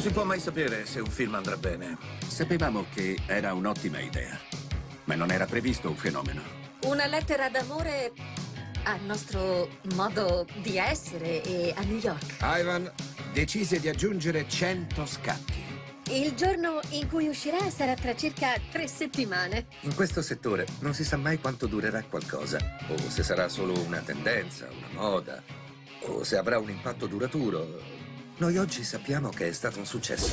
Non si può mai sapere se un film andrà bene. Sapevamo che era un'ottima idea, ma non era previsto un fenomeno. Una lettera d'amore al nostro modo di essere e a New York. Ivan decise di aggiungere 100 scatti. Il giorno in cui uscirà sarà tra circa tre settimane. In questo settore non si sa mai quanto durerà qualcosa, o se sarà solo una tendenza, una moda, o se avrà un impatto duraturo. Noi oggi sappiamo che è stato un successo.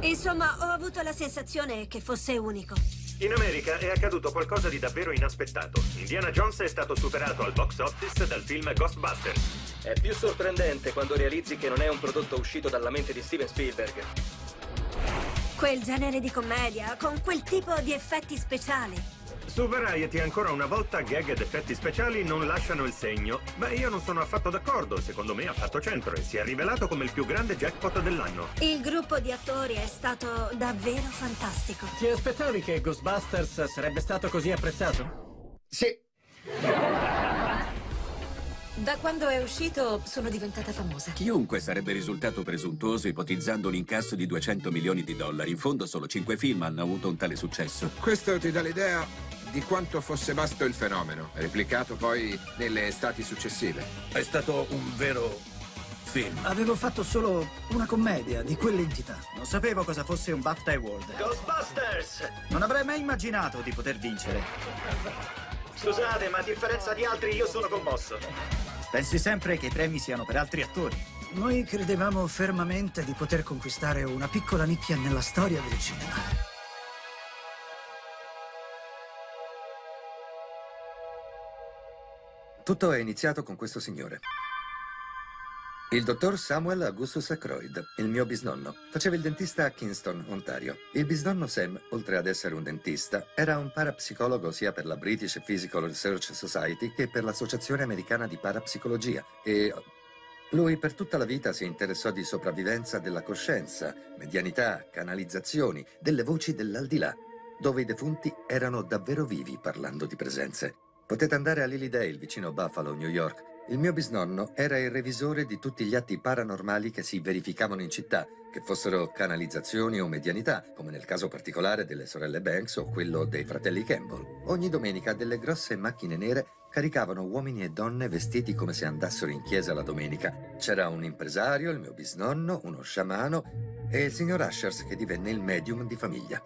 Insomma, ho avuto la sensazione che fosse unico. In America è accaduto qualcosa di davvero inaspettato. Indiana Jones è stato superato al box office dal film Ghostbusters. È più sorprendente quando realizzi che non è un prodotto uscito dalla mente di Steven Spielberg. Quel genere di commedia, con quel tipo di effetti speciali. Su Variety ancora una volta gag ed effetti speciali non lasciano il segno. Beh, io non sono affatto d'accordo. Secondo me ha fatto centro e si è rivelato come il più grande jackpot dell'anno. Il gruppo di attori è stato davvero fantastico. Ti aspettavi che Ghostbusters sarebbe stato così apprezzato? Sì, Da quando è uscito sono diventata famosa. Chiunque sarebbe risultato presuntuoso ipotizzando un incasso di 200 milioni di dollari. In fondo solo 5 film hanno avuto un tale successo. questo ti dà l'idea di quanto fosse vasto il fenomeno, replicato poi nelle estati successive. È stato un vero film. Avevo fatto solo una commedia di quell'entità. Non sapevo cosa fosse un BAFTA Award. Ghostbusters! Non avrei mai immaginato di poter vincere. Scusate, ma a differenza di altri io sono commosso. Pensi sempre che i premi siano per altri attori. Noi credevamo fermamente di poter conquistare una piccola nicchia nella storia del cinema. Tutto è iniziato con questo signore. Il dottor Samuel Augustus Ackroyd, il mio bisnonno, faceva il dentista a Kingston, Ontario. Il bisnonno Sam, oltre ad essere un dentista, era un parapsicologo sia per la British Physical Research Society che per l'Associazione Americana di Parapsicologia e lui per tutta la vita si interessò di sopravvivenza della coscienza, medianità, canalizzazioni, delle voci dell'aldilà, dove i defunti erano davvero vivi parlando di presenze. Potete andare a Lilydale, vicino Buffalo, New York. Il mio bisnonno era il revisore di tutti gli atti paranormali che si verificavano in città, che fossero canalizzazioni o medianità, come nel caso particolare delle sorelle Banks o quello dei fratelli Campbell. Ogni domenica delle grosse macchine nere caricavano uomini e donne vestiti come se andassero in chiesa la domenica. C'era un impresario, il mio bisnonno, uno sciamano e il signor Ashers che divenne il medium di famiglia.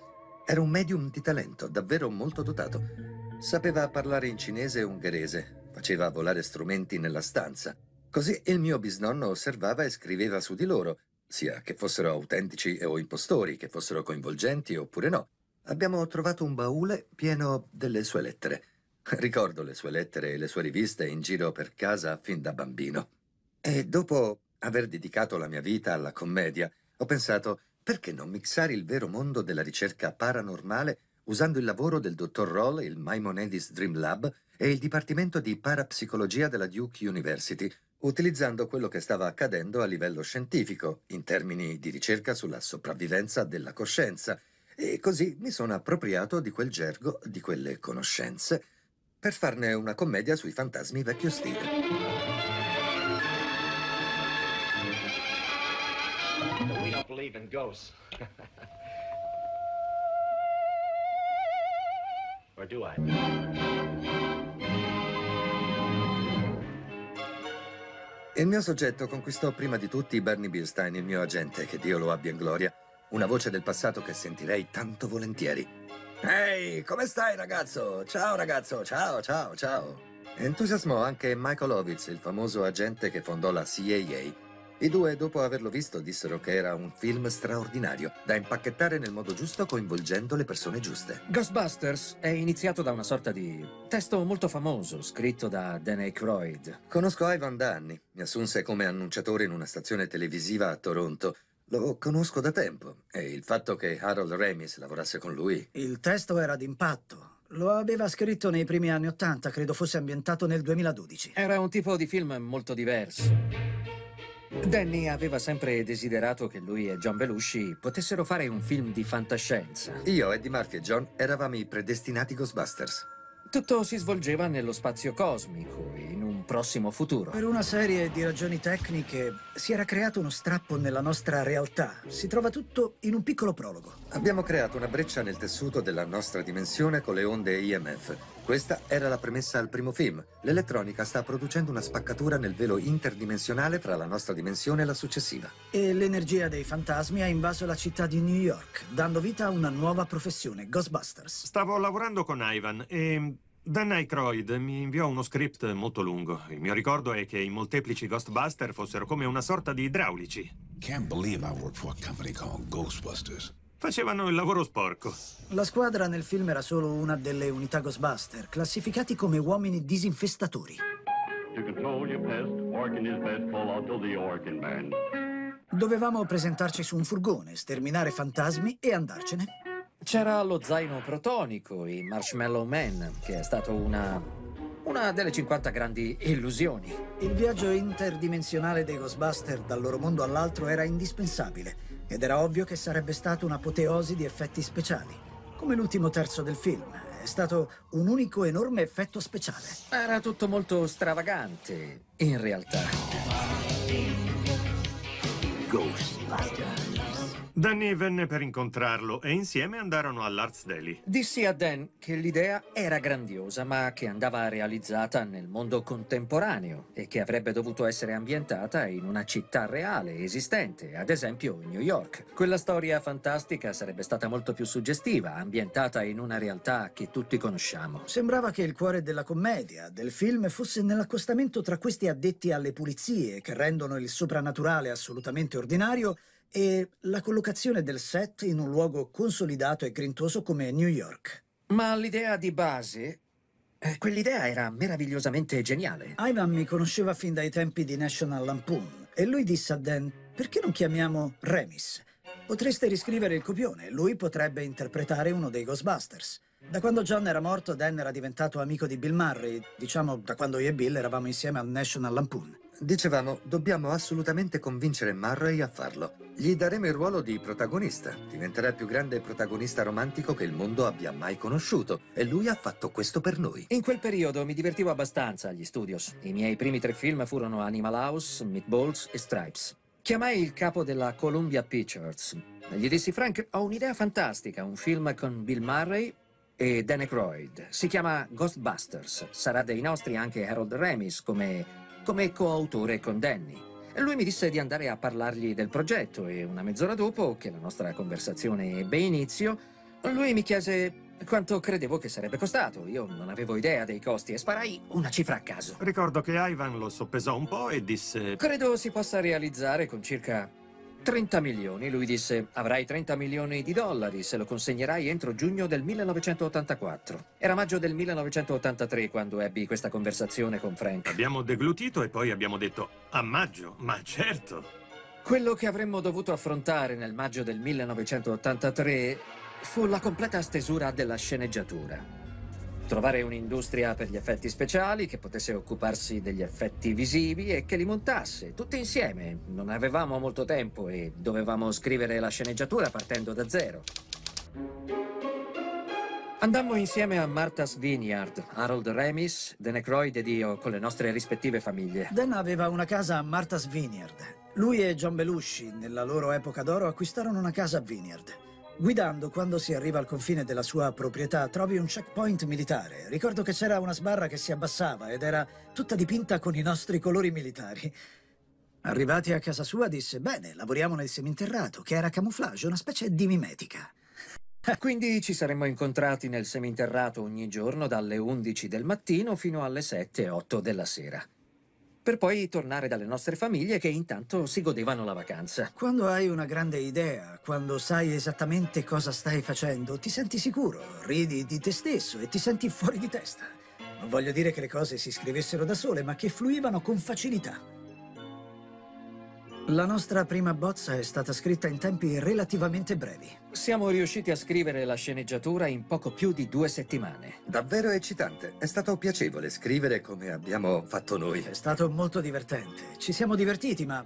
Era un medium di talento, davvero molto dotato. Sapeva parlare in cinese e ungherese, faceva volare strumenti nella stanza. Così il mio bisnonno osservava e scriveva su di loro, sia che fossero autentici o impostori, che fossero coinvolgenti oppure no. Abbiamo trovato un baule pieno delle sue lettere. Ricordo le sue lettere e le sue riviste in giro per casa fin da bambino. E dopo aver dedicato la mia vita alla commedia, ho pensato perché non mixare il vero mondo della ricerca paranormale usando il lavoro del dottor Roll, il Maimonides Dream Lab e il Dipartimento di Parapsicologia della Duke University, utilizzando quello che stava accadendo a livello scientifico, in termini di ricerca sulla sopravvivenza della coscienza, e così mi sono appropriato di quel gergo, di quelle conoscenze, per farne una commedia sui fantasmi vecchio stile. Believe in ghosts. or do I? Il mio soggetto conquistò prima di tutti Bernie Bilstein, il mio agente, che Dio lo abbia in gloria, una voce del passato che sentirei tanto volentieri. Ehi, come stai ragazzo? Ciao ragazzo, ciao, ciao, ciao. Entusiasmò anche Michael Ovitz, il famoso agente che fondò la CIA. I due, dopo averlo visto, dissero che era un film straordinario, da impacchettare nel modo giusto coinvolgendo le persone giuste. Ghostbusters è iniziato da una sorta di testo molto famoso scritto da Dan Aykroyd. Conosco Ivan da anni. Mi assunse come annunciatore in una stazione televisiva a Toronto. Lo conosco da tempo e il fatto che Harold Ramis lavorasse con lui. Il testo era d'impatto. Lo aveva scritto nei primi anni Ottanta, credo fosse ambientato nel 2012. Era un tipo di film molto diverso. Danny aveva sempre desiderato che lui e John Belushi potessero fare un film di fantascienza. Io, Eddie Murphy e John eravamo i predestinati Ghostbusters. Tutto si svolgeva nello spazio cosmico, in un prossimo futuro. Per una serie di ragioni tecniche si era creato uno strappo nella nostra realtà. Si trova tutto in un piccolo prologo. Abbiamo creato una breccia nel tessuto della nostra dimensione con le onde IMF. Questa era la premessa al primo film. L'elettronica sta producendo una spaccatura nel velo interdimensionale fra la nostra dimensione e la successiva. E l'energia dei fantasmi ha invaso la città di New York, dando vita a una nuova professione, Ghostbusters. Stavo lavorando con Ivan e Dan Aykroyd mi inviò uno script molto lungo. Il mio ricordo è che i molteplici Ghostbuster fossero come una sorta di idraulici. Can't believe I work for a company called Ghostbusters. Facevano il lavoro sporco. La squadra nel film era solo una delle unità Ghostbuster, classificati come uomini disinfestatori. Dovevamo presentarci su un furgone, sterminare fantasmi e andarcene. C'era lo zaino protonico, i Marshmallow Man, che è stato una... una delle 50 grandi illusioni. Il viaggio interdimensionale dei Ghostbuster dal loro mondo all'altro era indispensabile ed era ovvio che sarebbe stata un'apoteosi di effetti speciali. Come l'ultimo terzo del film, è stato un unico enorme effetto speciale. Era tutto molto stravagante, in realtà. Ghostbusters. Danny venne per incontrarlo e insieme andarono all'Arts Daily. Dissi a Dan che l'idea era grandiosa, ma che andava realizzata nel mondo contemporaneo e che avrebbe dovuto essere ambientata in una città reale, esistente, ad esempio New York. Quella storia fantastica sarebbe stata molto più suggestiva, ambientata in una realtà che tutti conosciamo. Sembrava che il cuore della commedia, del film, fosse nell'accostamento tra questi addetti alle pulizie che rendono il soprannaturale assolutamente ordinario e la collocazione del set in un luogo consolidato e grintoso come New York. Ma l'idea di base... eh, quell'idea era meravigliosamente geniale. Ivan mi conosceva fin dai tempi di National Lampoon e lui disse a Dan, perché non chiamiamo Remis? Potreste riscrivere il copione, lui potrebbe interpretare uno dei Ghostbusters. Da quando John era morto, Dan era diventato amico di Bill Murray, diciamo da quando io e Bill eravamo insieme al National Lampoon. Dicevamo, dobbiamo assolutamente convincere Murray a farlo. Gli daremo il ruolo di protagonista. Diventerà il più grande protagonista romantico che il mondo abbia mai conosciuto. E lui ha fatto questo per noi. In quel periodo mi divertivo abbastanza agli studios. I miei primi tre film furono Animal House, Meatballs e Stripes. Chiamai il capo della Columbia Pictures. Gli dissi, Frank, ho un'idea fantastica, un film con Bill Murray e Dan Aykroyd. Si chiama Ghostbusters. Sarà dei nostri anche Harold Ramis come come coautore con Danny. Lui mi disse di andare a parlargli del progetto e una mezz'ora dopo, che la nostra conversazione ebbe inizio, lui mi chiese quanto credevo che sarebbe costato. Io non avevo idea dei costi e sparai una cifra a caso. Ricordo che Ivan lo soppesò un po' e disse... Credo si possa realizzare con circa 30 milioni. Lui disse, avrai 30 milioni di dollari se lo consegnerai entro giugno del 1984. Era maggio del 1983 quando ebbi questa conversazione con Frank. Abbiamo deglutito e poi abbiamo detto, a maggio? Ma certo! Quello che avremmo dovuto affrontare nel maggio del 1983 fu la completa stesura della sceneggiatura. Trovare un'industria per gli effetti speciali che potesse occuparsi degli effetti visivi e che li montasse, tutti insieme. Non avevamo molto tempo e dovevamo scrivere la sceneggiatura partendo da zero. Andammo insieme a Martha's Vineyard, Harold Remis, Dan Aykroyd ed io con le nostre rispettive famiglie. Dan aveva una casa a Martha's Vineyard. Lui e John Belushi, nella loro epoca d'oro, acquistarono una casa a Vineyard. Guidando, quando si arriva al confine della sua proprietà, trovi un checkpoint militare. Ricordo che c'era una sbarra che si abbassava ed era tutta dipinta con i nostri colori militari. Arrivati a casa sua disse, bene, lavoriamo nel seminterrato, che era camouflage, una specie di mimetica. Quindi ci saremmo incontrati nel seminterrato ogni giorno dalle 11 del mattino fino alle 7-8 della sera per poi tornare dalle nostre famiglie che intanto si godevano la vacanza. Quando hai una grande idea, quando sai esattamente cosa stai facendo, ti senti sicuro, ridi di te stesso e ti senti fuori di testa. Non voglio dire che le cose si scrivessero da sole, ma che fluivano con facilità. La nostra prima bozza è stata scritta in tempi relativamente brevi. Siamo riusciti a scrivere la sceneggiatura in poco più di due settimane. Davvero eccitante. È stato piacevole scrivere come abbiamo fatto noi. È stato molto divertente. Ci siamo divertiti, ma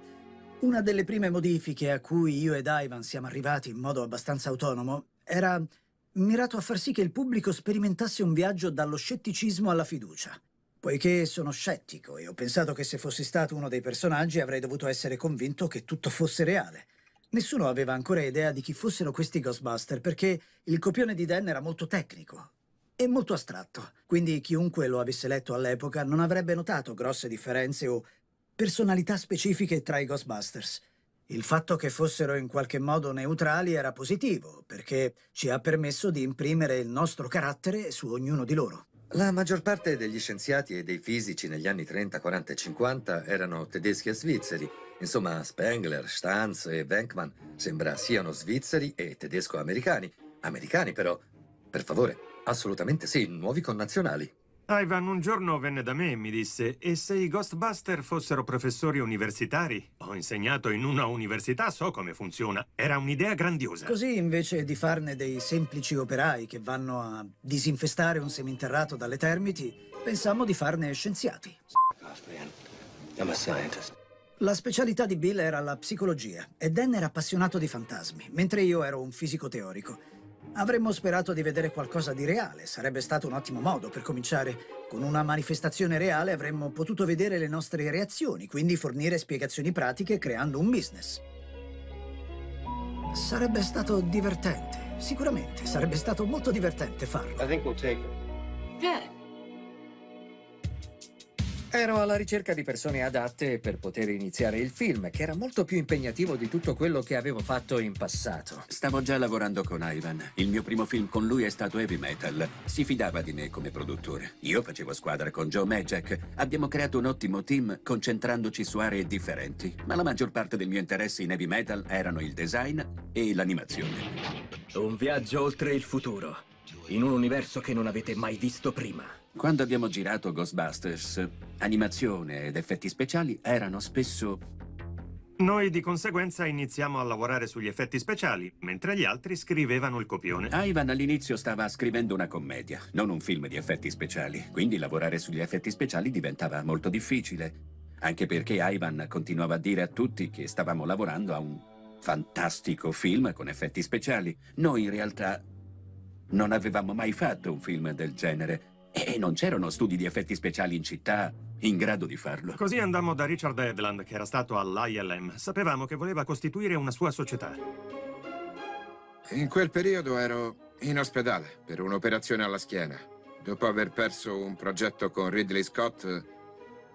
Una delle prime modifiche a cui io ed Ivan siamo arrivati in modo abbastanza autonomo era mirato a far sì che il pubblico sperimentasse un viaggio dallo scetticismo alla fiducia. Poiché sono scettico e ho pensato che se fossi stato uno dei personaggi avrei dovuto essere convinto che tutto fosse reale. Nessuno aveva ancora idea di chi fossero questi Ghostbuster perché il copione di Dan era molto tecnico e molto astratto. Quindi chiunque lo avesse letto all'epoca non avrebbe notato grosse differenze o personalità specifiche tra i Ghostbusters. Il fatto che fossero in qualche modo neutrali era positivo, perché ci ha permesso di imprimere il nostro carattere su ognuno di loro. La maggior parte degli scienziati e dei fisici negli anni 30, 40 e 50 erano tedeschi e svizzeri. Insomma, Spengler, Stanz e Wenkman sembra siano svizzeri e tedesco-americani. Americani però, per favore, assolutamente sì, nuovi connazionali. Ivan un giorno venne da me e mi disse E se i Ghostbuster fossero professori universitari? Ho insegnato in una università, so come funziona. Era un'idea grandiosa. Così invece di farne dei semplici operai che vanno a disinfestare un seminterrato dalle termiti, pensammo di farne scienziati. La specialità di Bill era la psicologia e Dan era appassionato di fantasmi, mentre io ero un fisico teorico. Avremmo sperato di vedere qualcosa di reale, sarebbe stato un ottimo modo per cominciare. Con una manifestazione reale avremmo potuto vedere le nostre reazioni, quindi fornire spiegazioni pratiche creando un business. Sarebbe stato divertente, sicuramente, sarebbe stato molto divertente farlo. I think we'll take it. Good. Ero alla ricerca di persone adatte per poter iniziare il film, che era molto più impegnativo di tutto quello che avevo fatto in passato. Stavo già lavorando con Ivan. Il mio primo film con lui è stato Heavy Metal. Si fidava di me come produttore. Io facevo squadra con Joe Majak. Abbiamo creato un ottimo team concentrandoci su aree differenti. Ma la maggior parte del mio interesse in Heavy Metal erano il design e l'animazione. Un viaggio oltre il futuro, in un universo che non avete mai visto prima. Quando abbiamo girato Ghostbusters, animazione ed effetti speciali erano spesso Noi di conseguenza iniziamo a lavorare sugli effetti speciali, mentre gli altri scrivevano il copione. Ivan all'inizio stava scrivendo una commedia, non un film di effetti speciali, quindi lavorare sugli effetti speciali diventava molto difficile, anche perché Ivan continuava a dire a tutti che stavamo lavorando a un fantastico film con effetti speciali. Noi in realtà non avevamo mai fatto un film del genere e non c'erano studi di effetti speciali in città in grado di farlo. Così andammo da Richard Edland, che era stato all'ILM. Sapevamo che voleva costituire una sua società. In quel periodo ero in ospedale per un'operazione alla schiena. Dopo aver perso un progetto con Ridley Scott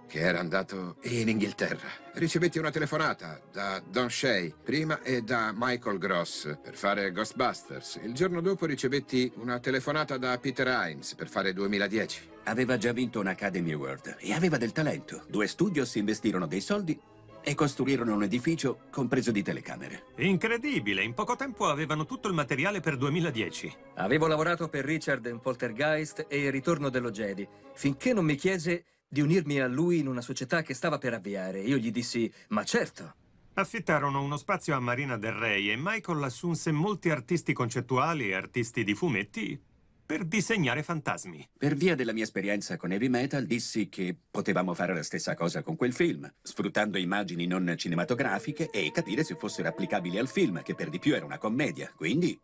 che era andato in Inghilterra. Ricevetti una telefonata da Don Shea prima e da Michael Gross per fare Ghostbusters. Il giorno dopo ricevetti una telefonata da Peter Himes per fare 2010. Aveva già vinto un Academy Award e aveva del talento. Due studios investirono dei soldi e costruirono un edificio compreso di telecamere. Incredibile, in poco tempo avevano tutto il materiale per 2010. Avevo lavorato per Richard in Poltergeist e Il ritorno dello Jedi, finché non mi chiese di unirmi a lui in una società che stava per avviare. Io gli dissi, ma certo. Affittarono uno spazio a Marina del Rey e Michael assunse molti artisti concettuali e artisti di fumetti per disegnare fantasmi. Per via della mia esperienza con Heavy Metal dissi che potevamo fare la stessa cosa con quel film, sfruttando immagini non cinematografiche e capire se fossero applicabili al film, che per di più era una commedia. Quindi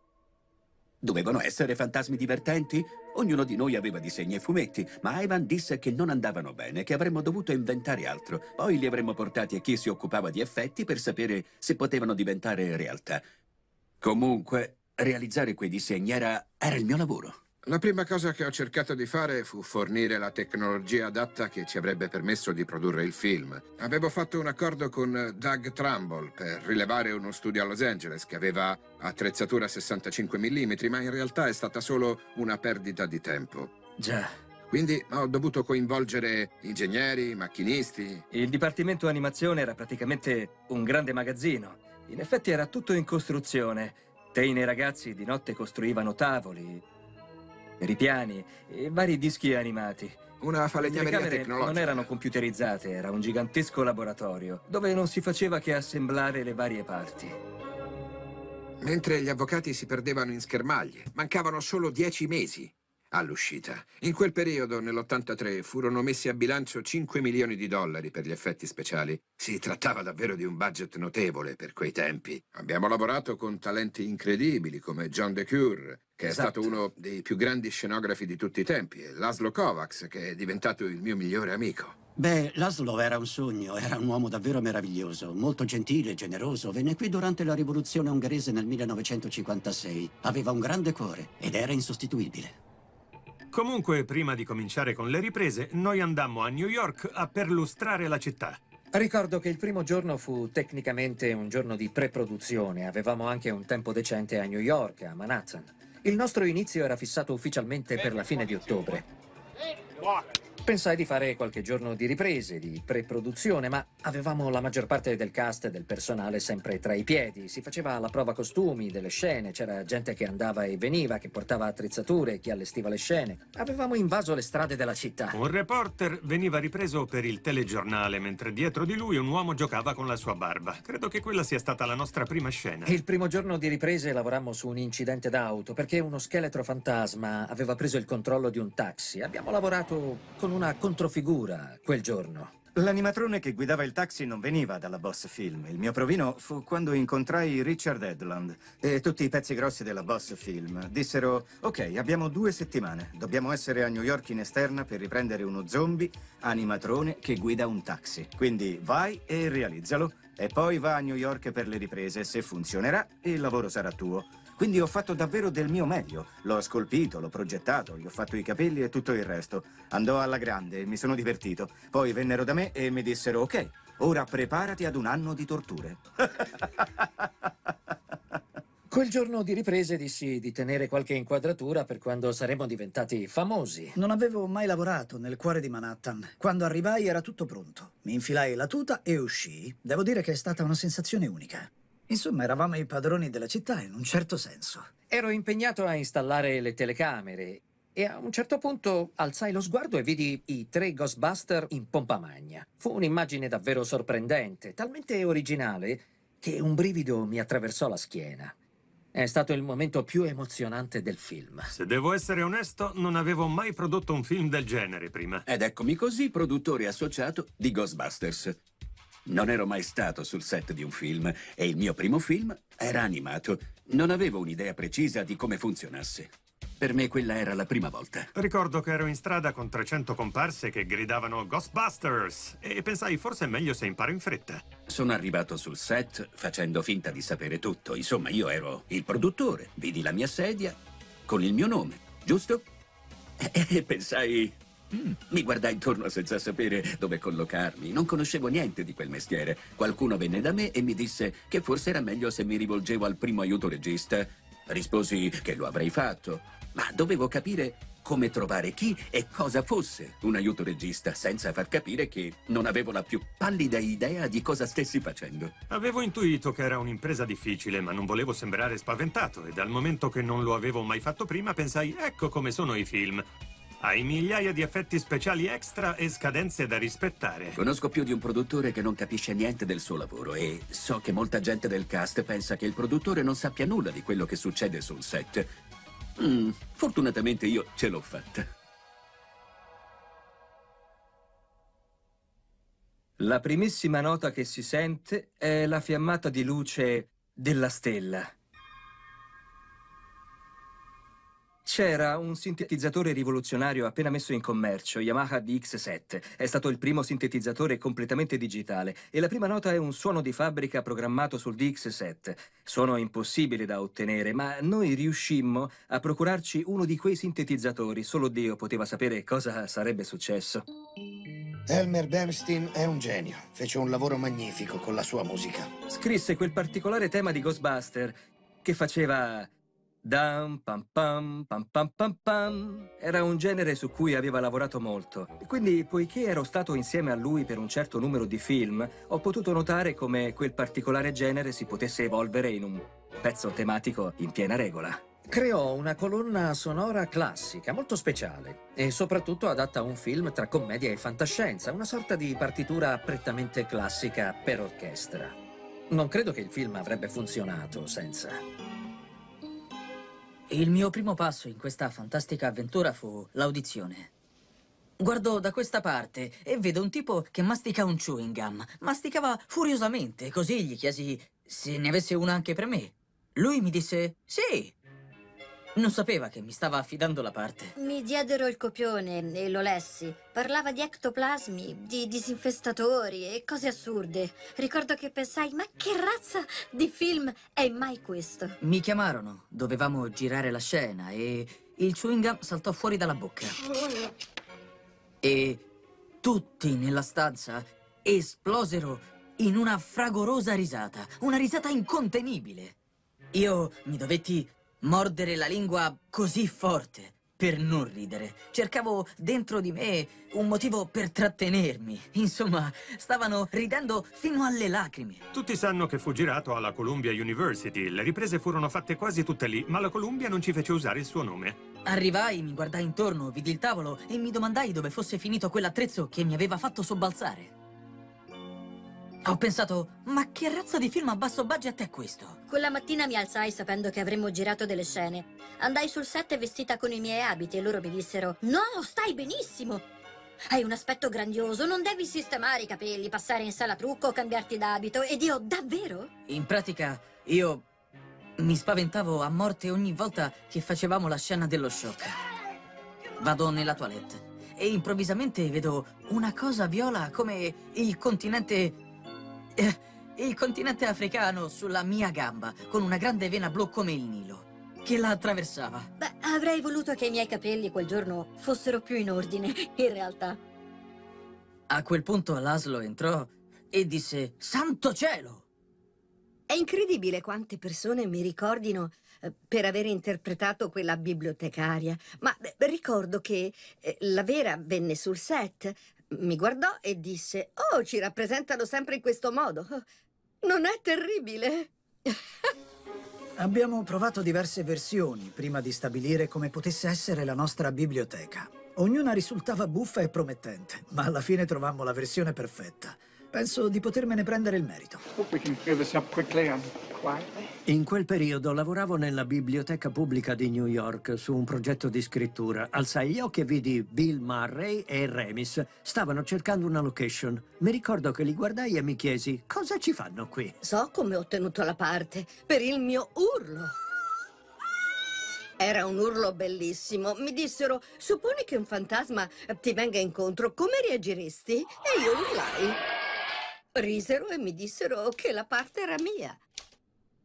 Dovevano essere fantasmi divertenti? Ognuno di noi aveva disegni e fumetti, ma Ivan disse che non andavano bene, che avremmo dovuto inventare altro. Poi li avremmo portati a chi si occupava di effetti per sapere se potevano diventare realtà. Comunque, realizzare quei disegni era, era il mio lavoro. La prima cosa che ho cercato di fare fu fornire la tecnologia adatta che ci avrebbe permesso di produrre il film. Avevo fatto un accordo con Doug Trumbull per rilevare uno studio a Los Angeles che aveva attrezzatura 65 mm, ma in realtà è stata solo una perdita di tempo. Già. Quindi ho dovuto coinvolgere ingegneri, macchinisti. Il dipartimento animazione era praticamente un grande magazzino. In effetti era tutto in costruzione. Teine e ragazzi di notte costruivano tavoli, ripiani e vari dischi animati. Una Le falegnameria telecamere tecnologica. non erano computerizzate, era un gigantesco laboratorio dove non si faceva che assemblare le varie parti. Mentre gli avvocati si perdevano in schermaglie, mancavano solo dieci mesi. All'uscita. In quel periodo, nell'83, furono messi a bilancio 5 milioni di dollari per gli effetti speciali. Si trattava davvero di un budget notevole per quei tempi. Abbiamo lavorato con talenti incredibili come John DeCure, che è Esatto. stato uno dei più grandi scenografi di tutti i tempi, e Laszlo Kovacs, che è diventato il mio migliore amico. Beh, Laszlo era un sogno, era un uomo davvero meraviglioso, molto gentile, generoso. Venne qui durante la rivoluzione ungherese nel 1956. Aveva un grande cuore ed era insostituibile. Comunque, prima di cominciare con le riprese, noi andammo a New York a perlustrare la città. Ricordo che il primo giorno fu tecnicamente un giorno di pre-produzione. Avevamo anche un tempo decente a New York, a Manhattan. Il nostro inizio era fissato ufficialmente per la fine di ottobre. Pensai di fare qualche giorno di riprese, di pre-produzione, ma avevamo la maggior parte del cast e del personale sempre tra i piedi. Si faceva la prova costumi delle scene, c'era gente che andava e veniva, che portava attrezzature, chi allestiva le scene. Avevamo invaso le strade della città. Un reporter veniva ripreso per il telegiornale, mentre dietro di lui un uomo giocava con la sua barba. Credo che quella sia stata la nostra prima scena. Il primo giorno di riprese lavorammo su un incidente d'auto perché uno scheletro fantasma aveva preso il controllo di un taxi. Abbiamo lavorato con una controfigura quel giorno. L'animatrone che guidava il taxi non veniva dalla Boss Film. Il mio provino fu quando incontrai Richard Edlund e tutti i pezzi grossi della Boss Film. Dissero, ok, abbiamo due settimane. Dobbiamo essere a New York in esterna per riprendere uno zombie animatrone che guida un taxi. Quindi vai e realizzalo. E poi va a New York per le riprese. Se funzionerà, il lavoro sarà tuo. Quindi ho fatto davvero del mio meglio. L'ho scolpito, l'ho progettato, gli ho fatto i capelli e tutto il resto. Andò alla grande e mi sono divertito. Poi vennero da me e mi dissero, ok, ora preparati ad un anno di torture. Quel giorno di riprese dissi di tenere qualche inquadratura per quando saremmo diventati famosi. Non avevo mai lavorato nel cuore di Manhattan. Quando arrivai era tutto pronto. Mi infilai la tuta e uscii. Devo dire che è stata una sensazione unica. Insomma, eravamo i padroni della città in un certo senso. Ero impegnato a installare le telecamere e a un certo punto alzai lo sguardo e vidi i tre Ghostbuster in pompa magna. Fu un'immagine davvero sorprendente, talmente originale che un brivido mi attraversò la schiena. È stato il momento più emozionante del film. Se devo essere onesto, non avevo mai prodotto un film del genere prima. Ed eccomi così produttore associato di Ghostbusters. Non ero mai stato sul set di un film e il mio primo film era animato. Non avevo un'idea precisa di come funzionasse. Per me quella era la prima volta. Ricordo che ero in strada con 300 comparse che gridavano Ghostbusters e pensai forse è meglio se imparo in fretta. Sono arrivato sul set facendo finta di sapere tutto. Insomma, io ero il produttore. Vidi la mia sedia con il mio nome, giusto? E, e pensai... "Mm". Mi guardai intorno senza sapere dove collocarmi. Non conoscevo niente di quel mestiere. Qualcuno venne da me e mi disse che forse era meglio se mi rivolgevo al primo aiuto regista. Risposi che lo avrei fatto, ma dovevo capire come trovare chi e cosa fosse un aiuto regista senza far capire che non avevo la più pallida idea di cosa stessi facendo. Avevo intuito che era un'impresa difficile, ma non volevo sembrare spaventato e dal momento che non lo avevo mai fatto prima pensai, ecco come sono i film. Hai migliaia di effetti speciali extra e scadenze da rispettare. Conosco più di un produttore che non capisce niente del suo lavoro e so che molta gente del cast pensa che il produttore non sappia nulla di quello che succede sul set. Mm, fortunatamente io ce l'ho fatta. La primissima nota che si sente è la fiammata di luce della stella. C'era un sintetizzatore rivoluzionario appena messo in commercio, Yamaha DX7. È stato il primo sintetizzatore completamente digitale e la prima nota è un suono di fabbrica programmato sul DX7. Suono impossibile da ottenere, ma noi riuscimmo a procurarci uno di quei sintetizzatori. Solo Dio poteva sapere cosa sarebbe successo. Elmer Bernstein è un genio. Fece un lavoro magnifico con la sua musica. Scrisse quel particolare tema di Ghostbuster che faceva Dam pam pam pam pam pam pam. Era un genere su cui aveva lavorato molto. Quindi, poiché ero stato insieme a lui per un certo numero di film, ho potuto notare come quel particolare genere si potesse evolvere in un pezzo tematico in piena regola. Creò una colonna sonora classica, molto speciale e soprattutto adatta a un film tra commedia e fantascienza, una sorta di partitura prettamente classica per orchestra. Non credo che il film avrebbe funzionato senza. Il mio primo passo in questa fantastica avventura fu l'audizione. Guardo da questa parte e vedo un tipo che mastica un chewing gum. Masticava furiosamente, così gli chiesi se ne avesse una anche per me. Lui mi disse sì. Non sapeva che mi stava affidando la parte. Mi diedero il copione e lo lessi. Parlava di ectoplasmi, di disinfestatori e cose assurde. Ricordo che pensai, ma che razza di film è mai questo? Mi chiamarono, dovevamo girare la scena e il chewing gum saltò fuori dalla bocca. E tutti nella stanza esplosero in una fragorosa risata, una risata incontenibile. Io mi dovetti mordere la lingua così forte per non ridere. Cercavo dentro di me un motivo per trattenermi. Insomma, stavano ridendo fino alle lacrime. Tutti sanno che fu girato alla Columbia University. Le riprese furono fatte quasi tutte lì, ma la Columbia non ci fece usare il suo nome. Arrivai, mi guardai intorno, vidi il tavolo e mi domandai dove fosse finito quell'attrezzo che mi aveva fatto sobbalzare. Ho pensato, ma che razza di film a basso budget è questo? Quella mattina mi alzai sapendo che avremmo girato delle scene. Andai sul set vestita con i miei abiti e loro mi dissero No, stai benissimo! Hai un aspetto grandioso, non devi sistemare i capelli, passare in sala trucco, cambiarti d'abito. Ed io, davvero? In pratica, io mi spaventavo a morte ogni volta che facevamo la scena dello shock. Vado nella toilette e improvvisamente vedo una cosa viola come il continente eh, il continente africano sulla mia gamba, con una grande vena blu come il Nilo, che la attraversava. Beh, avrei voluto che i miei capelli quel giorno fossero più in ordine, in realtà. A quel punto Laszlo entrò e disse, Santo cielo! È incredibile quante persone mi ricordino eh, per aver interpretato quella bibliotecaria, ma ricordo che eh, la Vera venne sul set, mi guardò e disse «Oh, ci rappresentano sempre in questo modo. Non è terribile?» Abbiamo provato diverse versioni prima di stabilire come potesse essere la nostra biblioteca. Ognuna risultava buffa e promettente, ma alla fine trovammo la versione perfetta. Penso di potermene prendere il merito. In quel periodo lavoravo nella biblioteca pubblica di New York su un progetto di scrittura. Alzai gli occhi e vidi Bill Murray e Remis. Stavano cercando una location. Mi ricordo che li guardai e mi chiesi cosa ci fanno qui. So come ho ottenuto la parte. Per il mio urlo. Era un urlo bellissimo. Mi dissero, supponi che un fantasma ti venga incontro, come reagiresti? E io urlai. Risero e mi dissero che la parte era mia.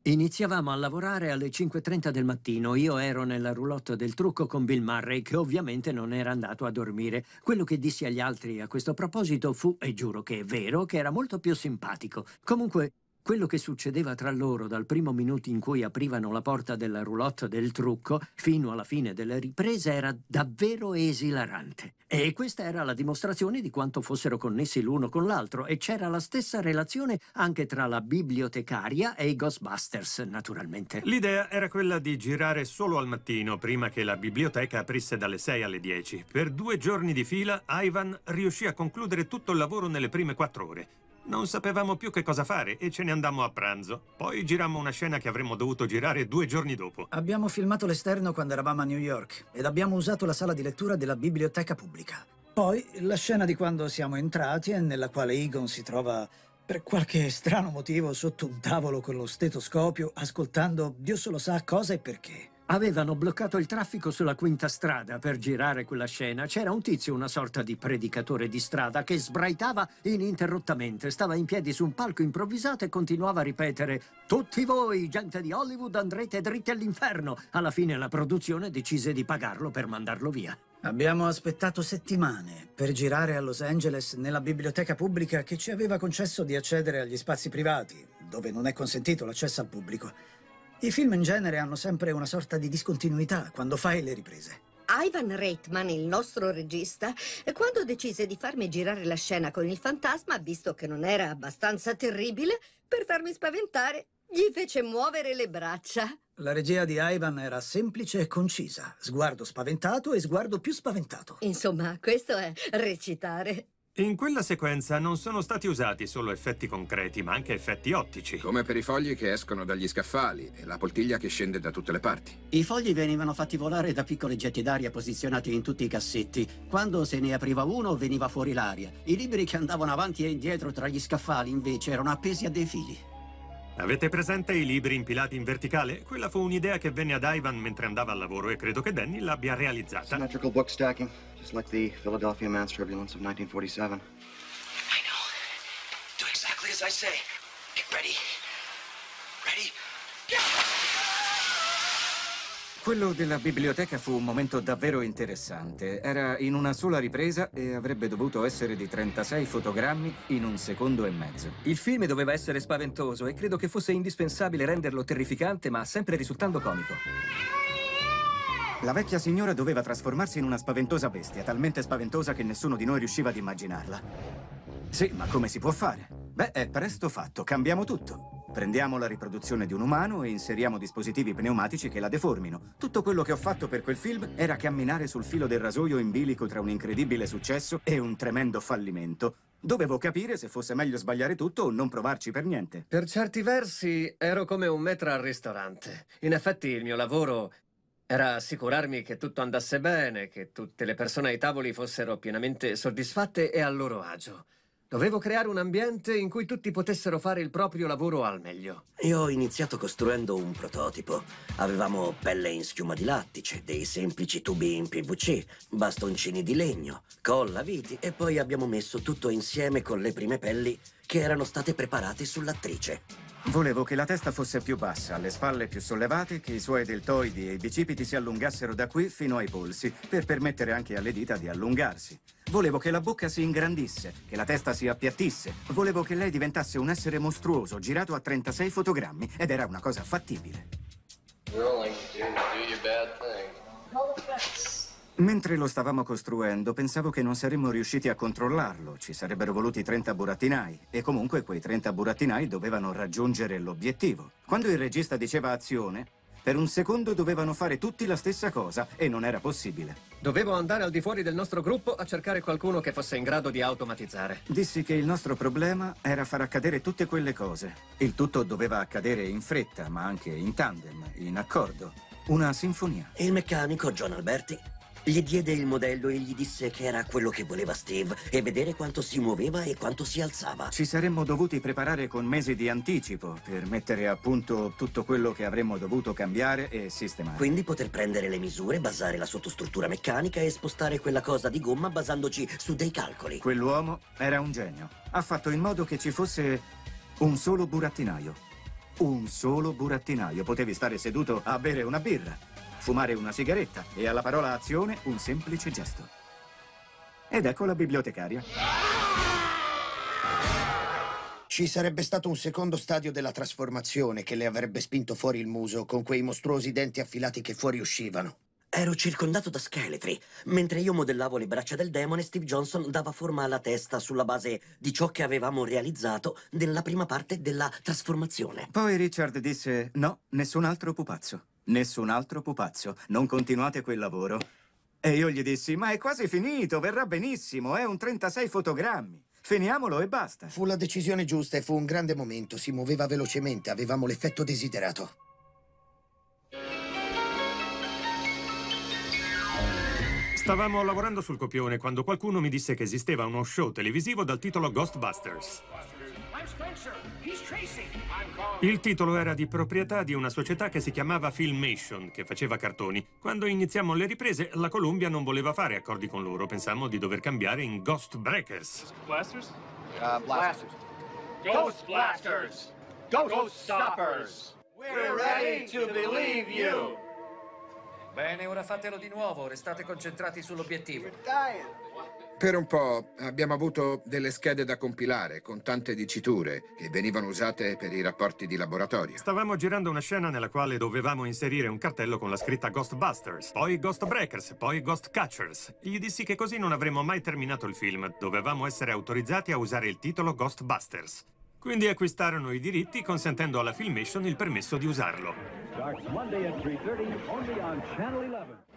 Iniziavamo a lavorare alle 5.30 del mattino. Io ero nella roulotte del trucco con Bill Murray, che ovviamente non era andato a dormire. Quello che dissi agli altri a questo proposito fu, e giuro che è vero, che era molto più simpatico. Comunque, quello che succedeva tra loro dal primo minuto in cui aprivano la porta della roulotte del trucco fino alla fine delle riprese era davvero esilarante. E questa era la dimostrazione di quanto fossero connessi l'uno con l'altro e c'era la stessa relazione anche tra la bibliotecaria e i Ghostbusters, naturalmente. L'idea era quella di girare solo al mattino, prima che la biblioteca aprisse dalle 6 alle 10. Per due giorni di fila, Ivan riuscì a concludere tutto il lavoro nelle prime quattro ore. Non sapevamo più che cosa fare e ce ne andammo a pranzo. Poi girammo una scena che avremmo dovuto girare due giorni dopo. Abbiamo filmato l'esterno quando eravamo a New York ed abbiamo usato la sala di lettura della biblioteca pubblica. Poi la scena di quando siamo entrati e nella quale Egon si trova per qualche strano motivo sotto un tavolo con lo stetoscopio ascoltando Dio solo sa cosa e perché. Avevano bloccato il traffico sulla quinta strada per girare quella scena. C'era un tizio, una sorta di predicatore di strada, che sbraitava ininterrottamente. Stava in piedi su un palco improvvisato e continuava a ripetere «Tutti voi, gente di Hollywood, andrete dritti all'inferno!» Alla fine la produzione decise di pagarlo per mandarlo via. Abbiamo aspettato settimane per girare a Los Angeles nella biblioteca pubblica che ci aveva concesso di accedere agli spazi privati, dove non è consentito l'accesso al pubblico. I film in genere hanno sempre una sorta di discontinuità quando fai le riprese. Ivan Reitman, il nostro regista, quando decise di farmi girare la scena con il fantasma, visto che non era abbastanza terribile, per farmi spaventare, gli fece muovere le braccia. La regia di Ivan era semplice e concisa. Sguardo spaventato e sguardo più spaventato. Insomma, questo è recitare. In quella sequenza non sono stati usati solo effetti concreti, ma anche effetti ottici. Come per i fogli che escono dagli scaffali e la poltiglia che scende da tutte le parti. I fogli venivano fatti volare da piccoli getti d'aria posizionati in tutti i cassetti. Quando se ne apriva uno veniva fuori l'aria. I libri che andavano avanti e indietro tra gli scaffali invece erano appesi a dei fili. Avete presente i libri impilati in verticale? Quella fu un'idea che venne ad Ivan mentre andava al lavoro e credo che Danny l'abbia realizzata. Symmetrical book stacking, just like the Philadelphia Man's Turbulence of 1947. Do exactly as I say. Get ready. Ready? Quello della biblioteca fu un momento davvero interessante. Era in una sola ripresa e avrebbe dovuto essere di 36 fotogrammi in un secondo e mezzo. Il film doveva essere spaventoso e credo che fosse indispensabile renderlo terrificante, ma sempre risultando comico. La vecchia signora doveva trasformarsi in una spaventosa bestia, talmente spaventosa che nessuno di noi riusciva ad immaginarla. Sì, ma come si può fare? Beh, è presto fatto, cambiamo tutto. Prendiamo la riproduzione di un umano e inseriamo dispositivi pneumatici che la deformino. Tutto quello che ho fatto per quel film era camminare sul filo del rasoio in bilico tra un incredibile successo e un tremendo fallimento. Dovevo capire se fosse meglio sbagliare tutto o non provarci per niente. Per certi versi ero come un metro al ristorante. In effetti il mio lavoro era assicurarmi che tutto andasse bene, che tutte le persone ai tavoli fossero pienamente soddisfatte e a loro agio. Dovevo creare un ambiente in cui tutti potessero fare il proprio lavoro al meglio. Io ho iniziato costruendo un prototipo. Avevamo pelle in schiuma di lattice, dei semplici tubi in PVC, bastoncini di legno, colla, viti e poi abbiamo messo tutto insieme con le prime pelli che erano state preparate sull'attrice. Volevo che la testa fosse più bassa, le spalle più sollevate, che i suoi deltoidi e i bicipiti si allungassero da qui fino ai polsi, per permettere anche alle dita di allungarsi. Volevo che la bocca si ingrandisse, che la testa si appiattisse. Volevo che lei diventasse un essere mostruoso, girato a 36 fotogrammi, ed era una cosa fattibile. Rolling, dude, do your bad thing. Mentre lo stavamo costruendo, pensavo che non saremmo riusciti a controllarlo. Ci sarebbero voluti 30 burattinai. E comunque quei 30 burattinai dovevano raggiungere l'obiettivo. Quando il regista diceva azione, per un secondo dovevano fare tutti la stessa cosa e non era possibile. Dovevo andare al di fuori del nostro gruppo a cercare qualcuno che fosse in grado di automatizzare. Dissi che il nostro problema era far accadere tutte quelle cose. Il tutto doveva accadere in fretta, ma anche in tandem, in accordo. Una sinfonia. Il meccanico, John Alberti, gli diede il modello e gli disse che era quello che voleva Steve e vedere quanto si muoveva e quanto si alzava. Ci saremmo dovuti preparare con mesi di anticipo per mettere a punto tutto quello che avremmo dovuto cambiare e sistemare. Quindi poter prendere le misure, basare la sottostruttura meccanica e spostare quella cosa di gomma basandoci su dei calcoli. Quell'uomo era un genio. Ha fatto in modo che ci fosse un solo burattinaio. Un solo burattinaio. Potevi stare seduto a bere una birra fumare una sigaretta e alla parola azione un semplice gesto. Ed ecco la bibliotecaria. Ci sarebbe stato un secondo stadio della trasformazione che le avrebbe spinto fuori il muso con quei mostruosi denti affilati che fuoriuscivano. Ero circondato da scheletri. Mentre io modellavo le braccia del demone, Steve Johnson dava forma alla testa sulla base di ciò che avevamo realizzato nella prima parte della trasformazione. Poi Richard disse: No, nessun altro pupazzo. Nessun altro pupazzo. Non continuate quel lavoro. E io gli dissi, ma è quasi finito, verrà benissimo, è un 36 fotogrammi. Finiamolo e basta. Fu la decisione giusta e fu un grande momento. Si muoveva velocemente, avevamo l'effetto desiderato. Stavamo lavorando sul copione quando qualcuno mi disse che esisteva uno show televisivo dal titolo Ghostbusters. Il titolo era di proprietà di una società che si chiamava Filmation, che faceva cartoni. Quando iniziamo le riprese, la Columbia non voleva fare accordi con loro. Pensammo di dover cambiare in Ghost Breakers. Blasters? Uh, blasters. Ghost Blasters! Ghost Stoppers! We're ready to believe you! Bene, ora fatelo di nuovo, restate concentrati sull'obiettivo. Per un po' abbiamo avuto delle schede da compilare con tante diciture che venivano usate per i rapporti di laboratorio. Stavamo girando una scena nella quale dovevamo inserire un cartello con la scritta Ghostbusters, poi Ghost Breakers, poi Ghost Catchers. Gli dissi che così non avremmo mai terminato il film. Dovevamo essere autorizzati a usare il titolo Ghostbusters. Quindi acquistarono i diritti consentendo alla Filmation il permesso di usarlo. Starts Monday at 3.30 only on Channel 11.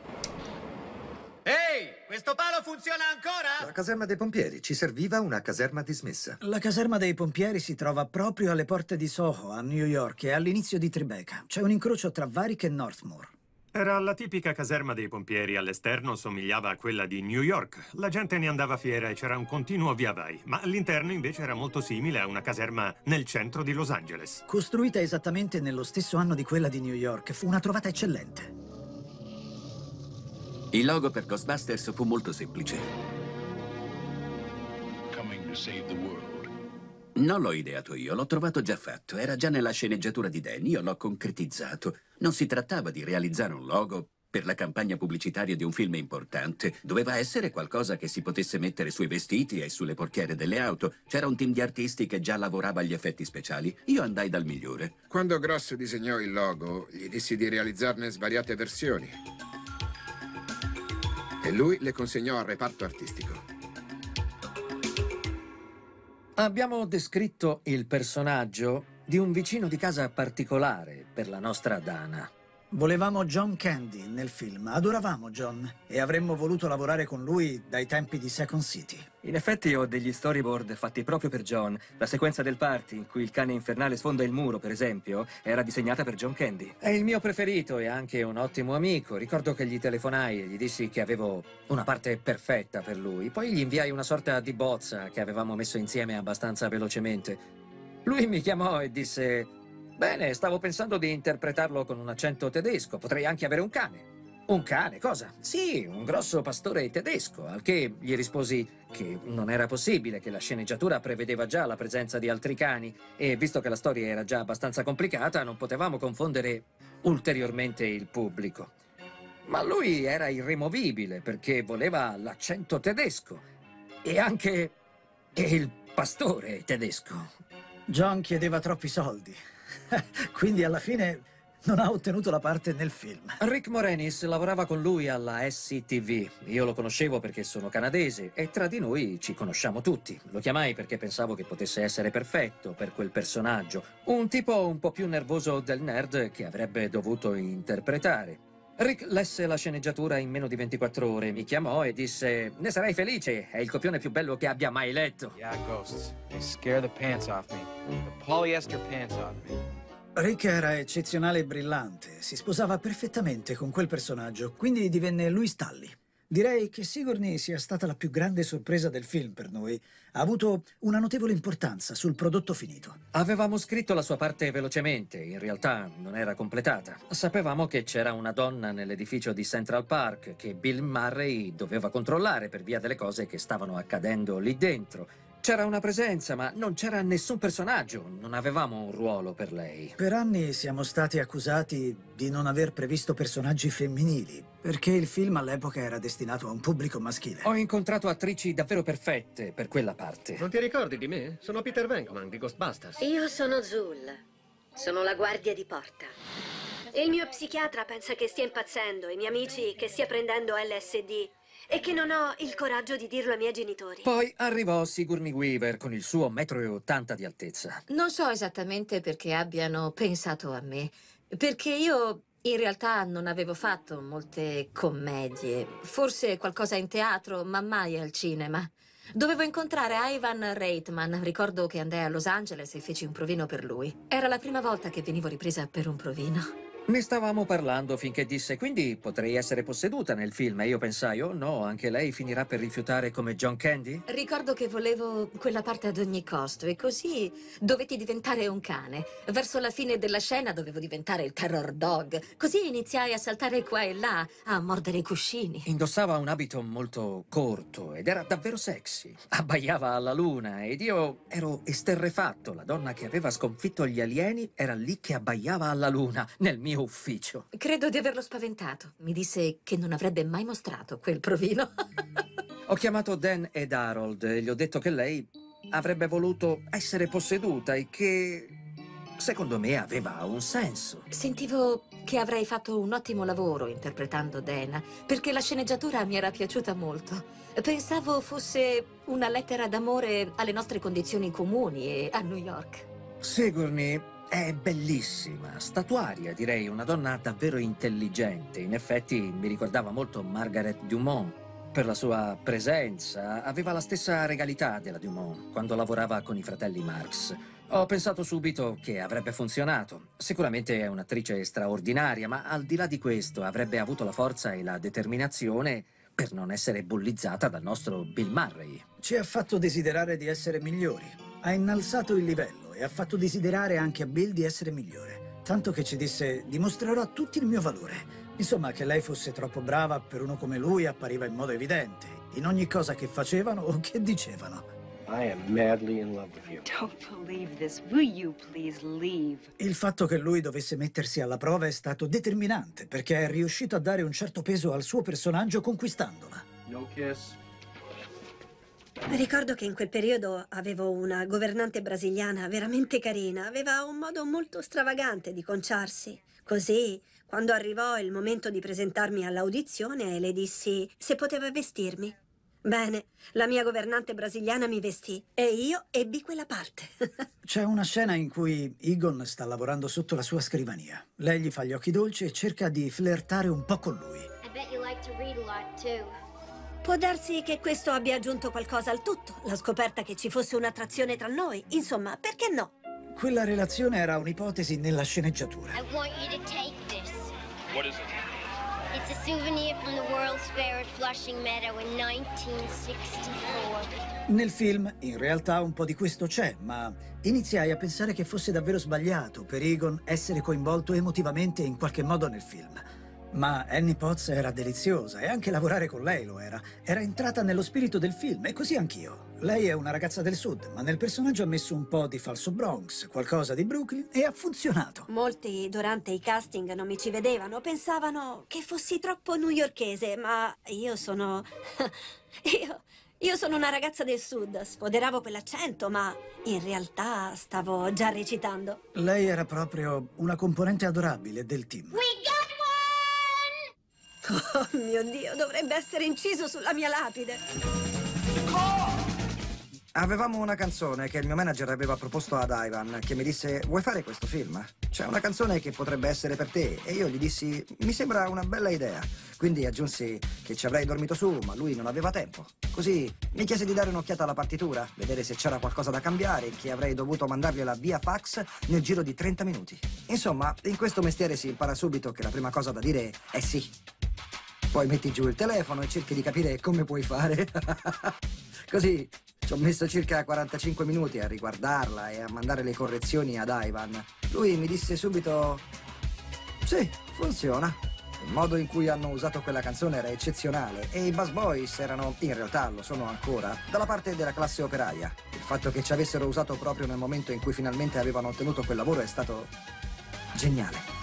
Ehi, questo palo funziona ancora? La caserma dei pompieri. Ci serviva una caserma dismessa. La caserma dei pompieri si trova proprio alle porte di Soho, a New York, e all'inizio di Tribeca. C'è un incrocio tra Varick e Northmore. Era la tipica caserma dei pompieri. All'esterno somigliava a quella di New York. La gente ne andava fiera e c'era un continuo via vai. Ma all'interno invece era molto simile a una caserma nel centro di Los Angeles. Costruita esattamente nello stesso anno di quella di New York, fu una trovata eccellente. Il logo per Ghostbusters fu molto semplice. Coming to save the world. Non l'ho ideato io, l'ho trovato già fatto. Era già nella sceneggiatura di Dan, io l'ho concretizzato. Non si trattava di realizzare un logo per la campagna pubblicitaria di un film importante. Doveva essere qualcosa che si potesse mettere sui vestiti e sulle portiere delle auto. C'era un team di artisti che già lavorava agli effetti speciali. Io andai dal migliore. Quando Gross disegnò il logo, gli dissi di realizzarne svariate versioni. E lui le consegnò al reparto artistico. Abbiamo descritto il personaggio di un vicino di casa particolare per la nostra Dana. Volevamo John Candy nel film, adoravamo John e avremmo voluto lavorare con lui dai tempi di Second City. In effetti ho degli storyboard fatti proprio per John. La sequenza del party, in cui il cane infernale sfonda il muro, per esempio, era disegnata per John Candy. È il mio preferito e anche un ottimo amico. Ricordo che gli telefonai e gli dissi che avevo una parte perfetta per lui. Poi gli inviai una sorta di bozza che avevamo messo insieme abbastanza velocemente. Lui mi chiamò e disse: Bene, stavo pensando di interpretarlo con un accento tedesco. Potrei anche avere un cane. Un cane, cosa? Sì, un grosso pastore tedesco, al che gli risposi che non era possibile, che la sceneggiatura prevedeva già la presenza di altri cani e visto che la storia era già abbastanza complicata, non potevamo confondere ulteriormente il pubblico. Ma lui era irremovibile perché voleva l'accento tedesco e anche il pastore tedesco. John chiedeva troppi soldi. Quindi alla fine non ha ottenuto la parte nel film. Rick Moranis lavorava con lui alla SCTV. Io lo conoscevo perché sono canadese e tra di noi ci conosciamo tutti. Lo chiamai perché pensavo che potesse essere perfetto per quel personaggio. Un tipo un po' più nervoso del nerd che avrebbe dovuto interpretare. Rick lesse la sceneggiatura in meno di 24 ore, mi chiamò e disse ne sarai felice, è il copione più bello che abbia mai letto. Yeah, ghosts. They scare the pants off me. The polyester pants off me. Rick era eccezionale e brillante, si sposava perfettamente con quel personaggio, quindi divenne Louis Tully. Direi che Sigourney sia stata la più grande sorpresa del film per noi. Ha avuto una notevole importanza sul prodotto finito. Avevamo scritto la sua parte velocemente, in realtà non era completata. Sapevamo che c'era una donna nell'edificio di Central Park che Bill Murray doveva controllare per via delle cose che stavano accadendo lì dentro. C'era una presenza, ma non c'era nessun personaggio, non avevamo un ruolo per lei. Per anni siamo stati accusati di non aver previsto personaggi femminili, perché il film all'epoca era destinato a un pubblico maschile. Ho incontrato attrici davvero perfette per quella parte. Non ti ricordi di me? Sono Peter Venkman di Ghostbusters. Io sono Zul. Sono la guardia di porta. Il mio psichiatra pensa che stia impazzendo, i miei amici che stia prendendo LSD e che non ho il coraggio di dirlo ai miei genitori. Poi arrivò Sigourney Weaver con il suo metro e ottanta di altezza. Non so esattamente perché abbiano pensato a me, perché io in realtà non avevo fatto molte commedie, forse qualcosa in teatro, ma mai al cinema. Dovevo incontrare Ivan Reitman. Ricordo che andai a Los Angeles e feci un provino per lui. Era la prima volta che venivo ripresa per un provino. Ne stavamo parlando finché disse, quindi potrei essere posseduta nel film. E io pensai, oh no, anche lei finirà per rifiutare come John Candy? Ricordo che volevo quella parte ad ogni costo e così dovetti diventare un cane. Verso la fine della scena dovevo diventare il terror dog. Così iniziai a saltare qua e là, a mordere i cuscini. Indossava un abito molto corto ed era davvero sexy. Abbaiava alla luna ed io ero esterrefatto. La donna che aveva sconfitto gli alieni era lì che abbaiava alla luna, nel mio ufficio. Credo di averlo spaventato. Mi disse che non avrebbe mai mostrato quel provino. Ho chiamato Dan ed Harold e gli ho detto che lei avrebbe voluto essere posseduta e che, secondo me, aveva un senso. Sentivo che avrei fatto un ottimo lavoro interpretando Dana, perché la sceneggiatura mi era piaciuta molto. Pensavo fosse una lettera d'amore alle nostre condizioni comuni e a New York. Sigourney è bellissima, statuaria direi, una donna davvero intelligente. In effetti mi ricordava molto Margaret Dumont. per la sua presenza, aveva la stessa regalità della Dumont quando lavorava con i fratelli Marx. Ho pensato subito che avrebbe funzionato. Sicuramente è un'attrice straordinaria, ma al di là di questo avrebbe avuto la forza e la determinazione per non essere bullizzata dal nostro Bill Murray. Ci ha fatto desiderare di essere migliori. Ha innalzato il livello e ha fatto desiderare anche a Bill di essere migliore. Tanto che ci disse, dimostrerò a tutti il mio valore. Insomma, che lei fosse troppo brava per uno come lui appariva in modo evidente, in ogni cosa che facevano o che dicevano. I am madly in love with you. Don't believe this. Will you please leave? Il fatto che lui dovesse mettersi alla prova è stato determinante, perché è riuscito a dare un certo peso al suo personaggio conquistandola. No kiss. Ricordo che in quel periodo avevo una governante brasiliana veramente carina. Aveva un modo molto stravagante di conciarsi. Così, quando arrivò il momento di presentarmi all'audizione, le dissi se poteva vestirmi. Bene, la mia governante brasiliana mi vestì e io ebbi quella parte. C'è una scena in cui Egon sta lavorando sotto la sua scrivania. Lei gli fa gli occhi dolci e cerca di flirtare un po' con lui. I bet you like to read a lot too. Può darsi che questo abbia aggiunto qualcosa al tutto, la scoperta che ci fosse un'attrazione tra noi. Insomma, perché no? Quella relazione era un'ipotesi nella sceneggiatura. I want you to take this. What is it? It's a souvenir from the World's Fair at Flushing Meadow in 1964. Nel film, in realtà, un po' di questo c'è, ma iniziai a pensare che fosse davvero sbagliato per Egon essere coinvolto emotivamente in qualche modo nel film. Ma Annie Potts era deliziosa e anche lavorare con lei lo era. Era entrata nello spirito del film e così anch'io. Lei è una ragazza del sud, ma nel personaggio ha messo un po' di falso Bronx, qualcosa di Brooklyn e ha funzionato. Molti durante i casting non mi ci vedevano, pensavano che fossi troppo newyorchese, ma io sono... io... Io sono una ragazza del sud, sfoderavo quell'accento, ma in realtà stavo già recitando. Lei era proprio una componente adorabile del team. Oh mio Dio, dovrebbe essere inciso sulla mia lapide. Avevamo una canzone che il mio manager aveva proposto ad Ivan, che mi disse, vuoi fare questo film? C'è una canzone che potrebbe essere per te. E io gli dissi, mi sembra una bella idea. Quindi aggiunsi che ci avrei dormito su, ma lui non aveva tempo. Così mi chiese di dare un'occhiata alla partitura, vedere se c'era qualcosa da cambiare, che avrei dovuto mandargliela via fax nel giro di 30 minuti. Insomma, in questo mestiere si impara subito che la prima cosa da dire è sì. Poi metti giù il telefono e cerchi di capire come puoi fare. Così ci ho messo circa 45 minuti a riguardarla e a mandare le correzioni ad Ivan. Lui mi disse subito: Sì, funziona. Il modo in cui hanno usato quella canzone era eccezionale e i Buzz Boys erano, in realtà lo sono ancora, dalla parte della classe operaia. Il fatto che ci avessero usato proprio nel momento in cui finalmente avevano ottenuto quel lavoro è stato geniale.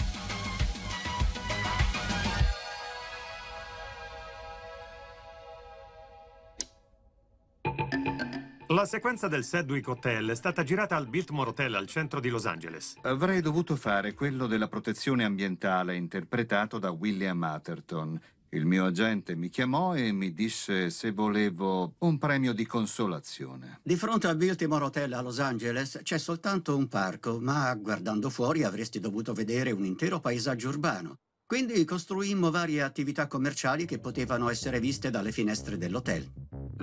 La sequenza del Sedgwick Hotel è stata girata al Biltmore Hotel al centro di Los Angeles. Avrei dovuto fare quello della protezione ambientale interpretato da William Atherton. Il mio agente mi chiamò e mi disse se volevo un premio di consolazione. Di fronte al Biltmore Hotel a Los Angeles c'è soltanto un parco, ma guardando fuori avresti dovuto vedere un intero paesaggio urbano. Quindi costruimmo varie attività commerciali che potevano essere viste dalle finestre dell'hotel.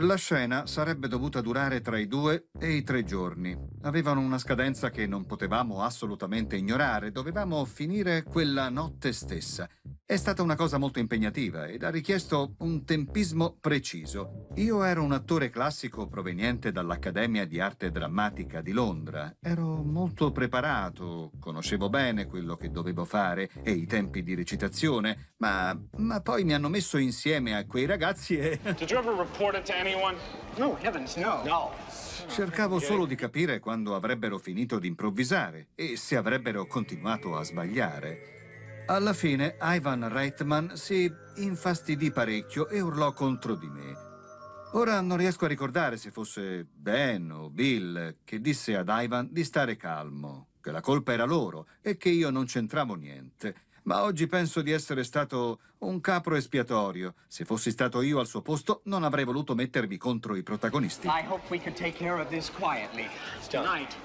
La scena sarebbe dovuta durare tra i due e i tre giorni. Avevano una scadenza che non potevamo assolutamente ignorare. Dovevamo finire quella notte stessa. È stata una cosa molto impegnativa ed ha richiesto un tempismo preciso. Io ero un attore classico proveniente dall'Accademia di Arte Drammatica di Londra. Ero molto preparato, conoscevo bene quello che dovevo fare e i tempi di recitazione, ma, ma poi mi hanno messo insieme a quei ragazzi e... Did you ever report it to anyone? No, heavens, no. No. Cercavo solo di capire quando avrebbero finito di improvvisare e se avrebbero continuato a sbagliare. Alla fine Ivan Reitman si infastidì parecchio e urlò contro di me. Ora non riesco a ricordare se fosse Ben o Bill che disse ad Ivan di stare calmo, che la colpa era loro e che io non c'entravo niente. Ma oggi penso di essere stato un capro espiatorio. Se fossi stato io al suo posto, non avrei voluto mettermi contro i protagonisti. I hope we can take care of this quietly. Tonight,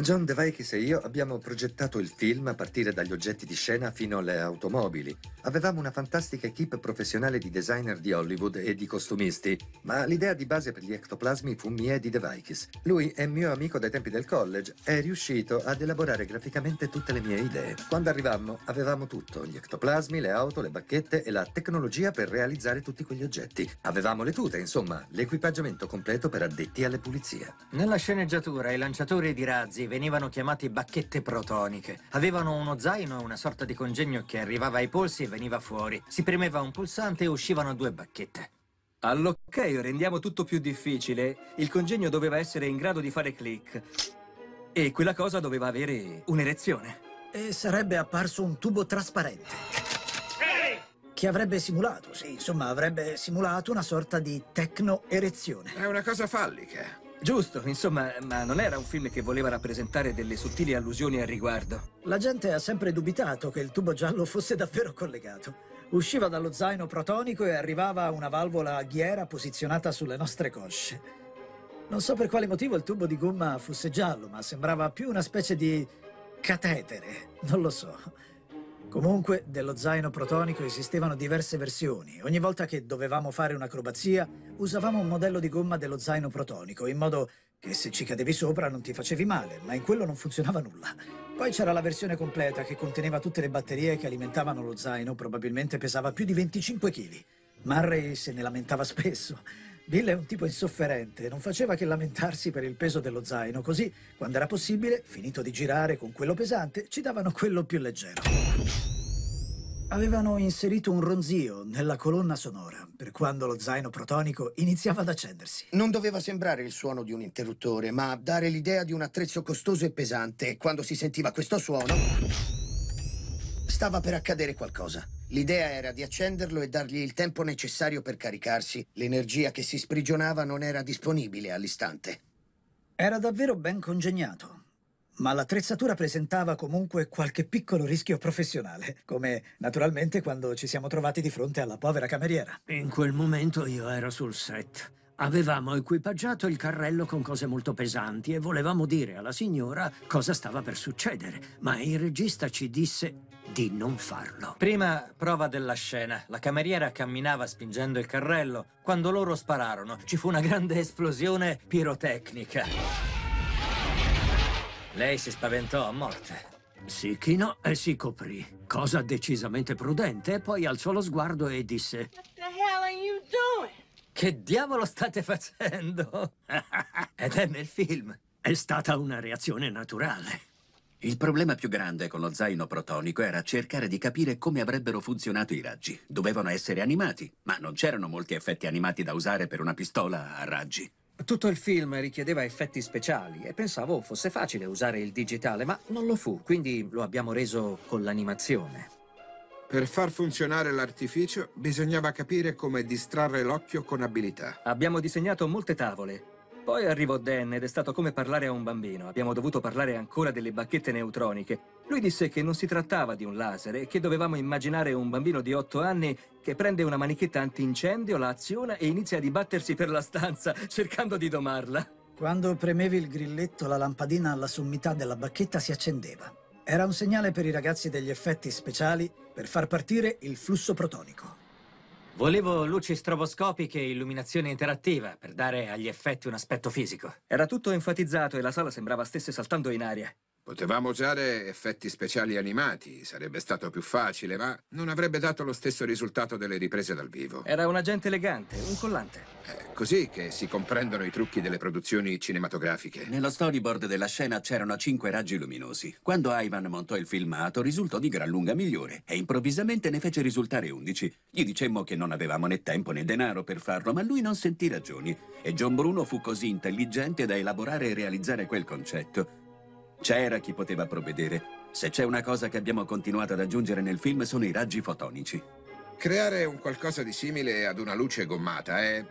John DeVakis e io abbiamo progettato il film a partire dagli oggetti di scena fino alle automobili. Avevamo una fantastica equipe professionale di designer di Hollywood e di costumisti, ma l'idea di base per gli ectoplasmi fu mia e di DeVakis. Lui è mio amico dai tempi del college, è riuscito ad elaborare graficamente tutte le mie idee. Quando arrivammo avevamo tutto, gli ectoplasmi, le auto, le bacchette e la tecnologia per realizzare tutti quegli oggetti. Avevamo le tute, insomma, l'equipaggiamento completo per addetti alle pulizie. Nella sceneggiatura i lanciatori di razzi venivano chiamati bacchette protoniche. Avevano uno zaino e una sorta di congegno che arrivava ai polsi e veniva fuori. Si premeva un pulsante e uscivano due bacchette. All'ok rendiamo tutto più difficile. Il congegno doveva essere in grado di fare click. E quella cosa doveva avere un'erezione. E sarebbe apparso un tubo trasparente. Che avrebbe simulato, sì, insomma, avrebbe simulato una sorta di tecno-erezione. È una cosa fallica. Giusto, insomma, ma non era un film che voleva rappresentare delle sottili allusioni al riguardo. La gente ha sempre dubitato che il tubo giallo fosse davvero collegato. Usciva dallo zaino protonico e arrivava a una valvola a ghiera posizionata sulle nostre cosce. Non so per quale motivo il tubo di gomma fosse giallo, ma sembrava più una specie di catetere. Non lo so. Comunque, dello zaino protonico esistevano diverse versioni. Ogni volta che dovevamo fare un'acrobazia, usavamo un modello di gomma dello zaino protonico, in modo che se ci cadevi sopra non ti facevi male, ma in quello non funzionava nulla. Poi c'era la versione completa che conteneva tutte le batterie che alimentavano lo zaino, probabilmente pesava più di 25 kg. Murray se ne lamentava spesso. Bill è un tipo insofferente, non faceva che lamentarsi per il peso dello zaino, così, quando era possibile, finito di girare con quello pesante, ci davano quello più leggero. Avevano inserito un ronzio nella colonna sonora, per quando lo zaino protonico iniziava ad accendersi. Non doveva sembrare il suono di un interruttore, ma dare l'idea di un attrezzo costoso e pesante. E quando si sentiva questo suono, stava per accadere qualcosa. L'idea era di accenderlo e dargli il tempo necessario per caricarsi. L'energia che si sprigionava non era disponibile all'istante. Era davvero ben congegnato. Ma l'attrezzatura presentava comunque qualche piccolo rischio professionale, come naturalmente quando ci siamo trovati di fronte alla povera cameriera. In quel momento io ero sul set. Avevamo equipaggiato il carrello con cose molto pesanti e volevamo dire alla signora cosa stava per succedere, ma il regista ci disse di non farlo. Prima prova della scena. La cameriera camminava spingendo il carrello. Quando loro spararono, ci fu una grande esplosione pirotecnica. Lei si spaventò a morte. Si chinò e si coprì, cosa decisamente prudente, e poi alzò lo sguardo e disse What the hell are you doing? Che diavolo state facendo? Ed è nel film. È stata una reazione naturale. Il problema più grande con lo zaino protonico era cercare di capire come avrebbero funzionato i raggi. Dovevano essere animati, ma non c'erano molti effetti animati da usare per una pistola a raggi. Tutto il film richiedeva effetti speciali e pensavo fosse facile usare il digitale, ma non lo fu, quindi lo abbiamo reso con l'animazione. Per far funzionare l'artificio bisognava capire come distrarre l'occhio con abilità. Abbiamo disegnato molte tavole. Poi arrivò Dan ed è stato come parlare a un bambino. Abbiamo dovuto parlare ancora delle bacchette neutroniche. Lui disse che non si trattava di un laser e che dovevamo immaginare un bambino di 8 anni che prende una manichetta antincendio, la aziona e inizia a dibattersi per la stanza cercando di domarla. Quando premevi il grilletto, la lampadina alla sommità della bacchetta si accendeva. Era un segnale per i ragazzi degli effetti speciali per far partire il flusso protonico. Volevo luci stroboscopiche e illuminazione interattiva per dare agli effetti un aspetto fisico. Era tutto enfatizzato e la sala sembrava stesse saltando in aria. Potevamo usare effetti speciali animati, sarebbe stato più facile, ma non avrebbe dato lo stesso risultato delle riprese dal vivo. Era un agente elegante, un collante. È così che si comprendono i trucchi delle produzioni cinematografiche. Nello storyboard della scena c'erano cinque raggi luminosi. Quando Ivan montò il filmato risultò di gran lunga migliore e improvvisamente ne fece risultare undici. Gli dicemmo che non avevamo né tempo né denaro per farlo, ma lui non sentì ragioni. E John Bruno fu così intelligente da elaborare e realizzare quel concetto. C'era chi poteva provvedere. Se c'è una cosa che abbiamo continuato ad aggiungere nel film sono i raggi fotonici. Creare un qualcosa di simile ad una luce gommata è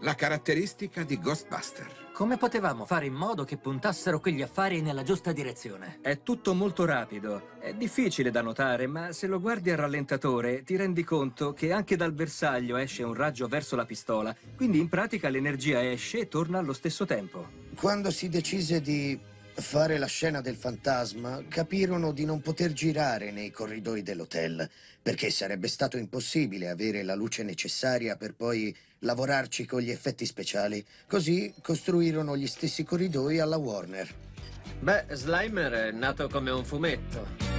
la caratteristica di Ghostbuster. Come potevamo fare in modo che puntassero quegli affari nella giusta direzione? È tutto molto rapido. È difficile da notare, ma se lo guardi al rallentatore ti rendi conto che anche dal bersaglio esce un raggio verso la pistola. Quindi in pratica l'energia esce e torna allo stesso tempo. Quando si decise di fare la scena del fantasma, capirono di non poter girare nei corridoi dell'hotel, perché sarebbe stato impossibile avere la luce necessaria per poi lavorarci con gli effetti speciali. Così costruirono gli stessi corridoi alla Warner. Beh, Slimer è nato come un fumetto.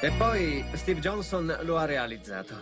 E poi Steve Johnson lo ha realizzato.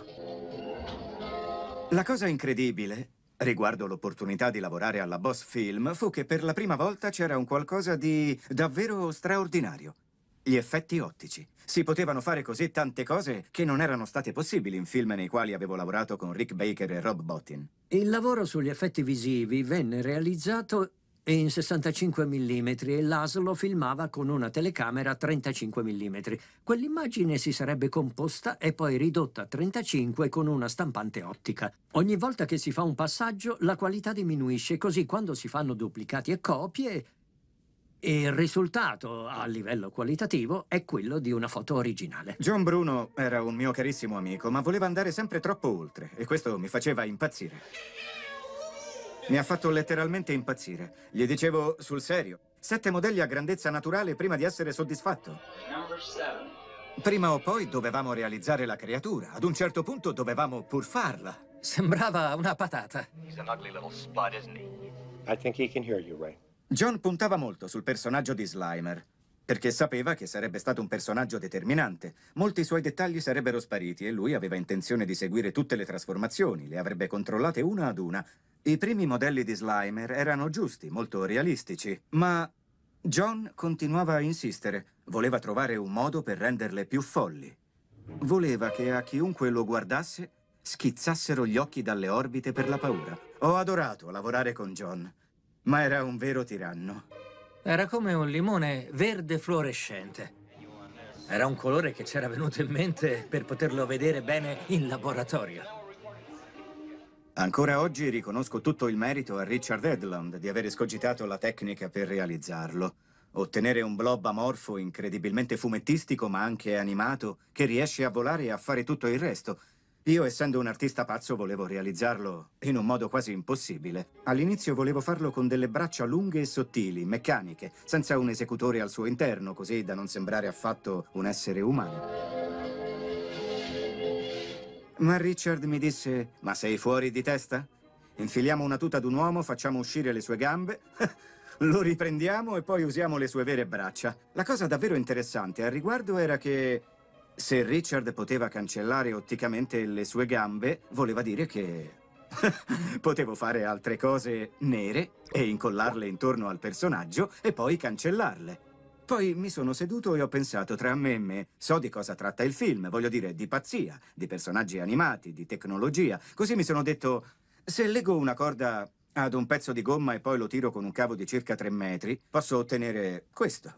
La cosa incredibile riguardo l'opportunità di lavorare alla Boss Film fu che per la prima volta c'era un qualcosa di davvero straordinario. Gli effetti ottici. Si potevano fare così tante cose che non erano state possibili in film nei quali avevo lavorato con Rick Baker e Rob Bottin. Il lavoro sugli effetti visivi venne realizzato in 65 mm e l'ASLO filmava con una telecamera 35 mm. Quell'immagine si sarebbe composta e poi ridotta a 35 con una stampante ottica. Ogni volta che si fa un passaggio la qualità diminuisce, così quando si fanno duplicati e copie il risultato a livello qualitativo è quello di una foto originale. John Bruno era un mio carissimo amico, ma voleva andare sempre troppo oltre e questo mi faceva impazzire. Mi ha fatto letteralmente impazzire. Gli dicevo sul serio. Sette modelli a grandezza naturale prima di essere soddisfatto. Prima o poi dovevamo realizzare la creatura. Ad un certo punto dovevamo pur farla. Sembrava una patata. You, Ray. John puntava molto sul personaggio di Slimer, perché sapeva che sarebbe stato un personaggio determinante. Molti suoi dettagli sarebbero spariti e lui aveva intenzione di seguire tutte le trasformazioni, le avrebbe controllate una ad una. I primi modelli di Slimer erano giusti, molto realistici, ma John continuava a insistere. Voleva trovare un modo per renderle più folli. Voleva che a chiunque lo guardasse schizzassero gli occhi dalle orbite per la paura. Ho adorato lavorare con John, ma era un vero tiranno. Era come un limone verde fluorescente. Era un colore che c'era venuto in mente per poterlo vedere bene in laboratorio. Ancora oggi riconosco tutto il merito a Richard Edlund di aver escogitato la tecnica per realizzarlo. Ottenere un blob amorfo incredibilmente fumettistico ma anche animato che riesce a volare e a fare tutto il resto. Io, essendo un artista pazzo, volevo realizzarlo in un modo quasi impossibile. All'inizio volevo farlo con delle braccia lunghe e sottili, meccaniche, senza un esecutore al suo interno, così da non sembrare affatto un essere umano. Ma Richard mi disse, ma sei fuori di testa? Infiliamo una tuta ad un uomo, facciamo uscire le sue gambe, lo riprendiamo e poi usiamo le sue vere braccia. La cosa davvero interessante al riguardo era che se Richard poteva cancellare otticamente le sue gambe, voleva dire che potevo fare altre cose nere e incollarle intorno al personaggio e poi cancellarle. Poi mi sono seduto e ho pensato tra me e me, so di cosa tratta il film, voglio dire di pazzia, di personaggi animati, di tecnologia. Così mi sono detto, se leggo una corda ad un pezzo di gomma e poi lo tiro con un cavo di circa tre metri, posso ottenere questo.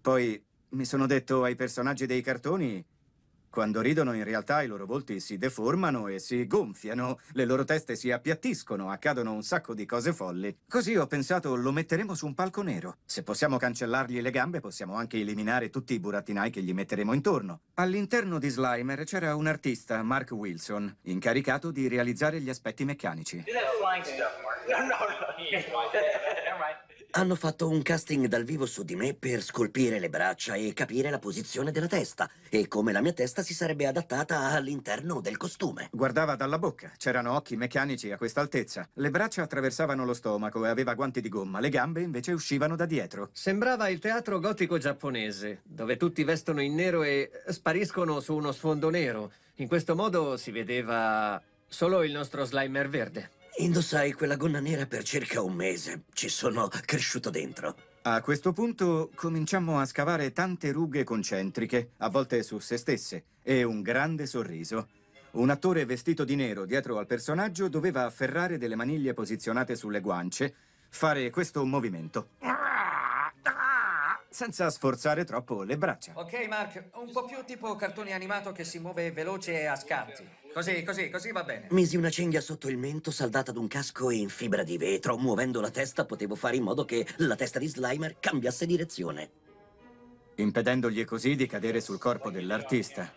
Poi mi sono detto ai personaggi dei cartoni, quando ridono in realtà i loro volti si deformano e si gonfiano, le loro teste si appiattiscono, accadono un sacco di cose folli. Così ho pensato lo metteremo su un palco nero. Se possiamo cancellargli le gambe possiamo anche eliminare tutti i burattinai che gli metteremo intorno. All'interno di Slimer c'era un artista, Mark Wilson, incaricato di realizzare gli aspetti meccanici. Hanno fatto un casting dal vivo su di me per scolpire le braccia e capire la posizione della testa e come la mia testa si sarebbe adattata all'interno del costume. Guardava dalla bocca, c'erano occhi meccanici a questa altezza. Le braccia attraversavano lo stomaco e aveva guanti di gomma, le gambe invece uscivano da dietro. Sembrava il teatro gotico giapponese, dove tutti vestono in nero e spariscono su uno sfondo nero. In questo modo si vedeva solo il nostro Slimer verde. Indossai quella gonna nera per circa un mese. Ci sono cresciuto dentro. A questo punto cominciammo a scavare tante rughe concentriche, a volte su se stesse, e un grande sorriso. Un attore vestito di nero dietro al personaggio doveva afferrare delle maniglie posizionate sulle guance, fare questo movimento. Senza sforzare troppo le braccia. Ok, Mark, un po' più tipo cartone animato che si muove veloce e a scatti. Così, così, così va bene. Misi una cinghia sotto il mento saldata ad un casco in fibra di vetro. Muovendo la testa potevo fare in modo che la testa di Slimer cambiasse direzione. impedendogli così di cadere sul corpo dell'artista.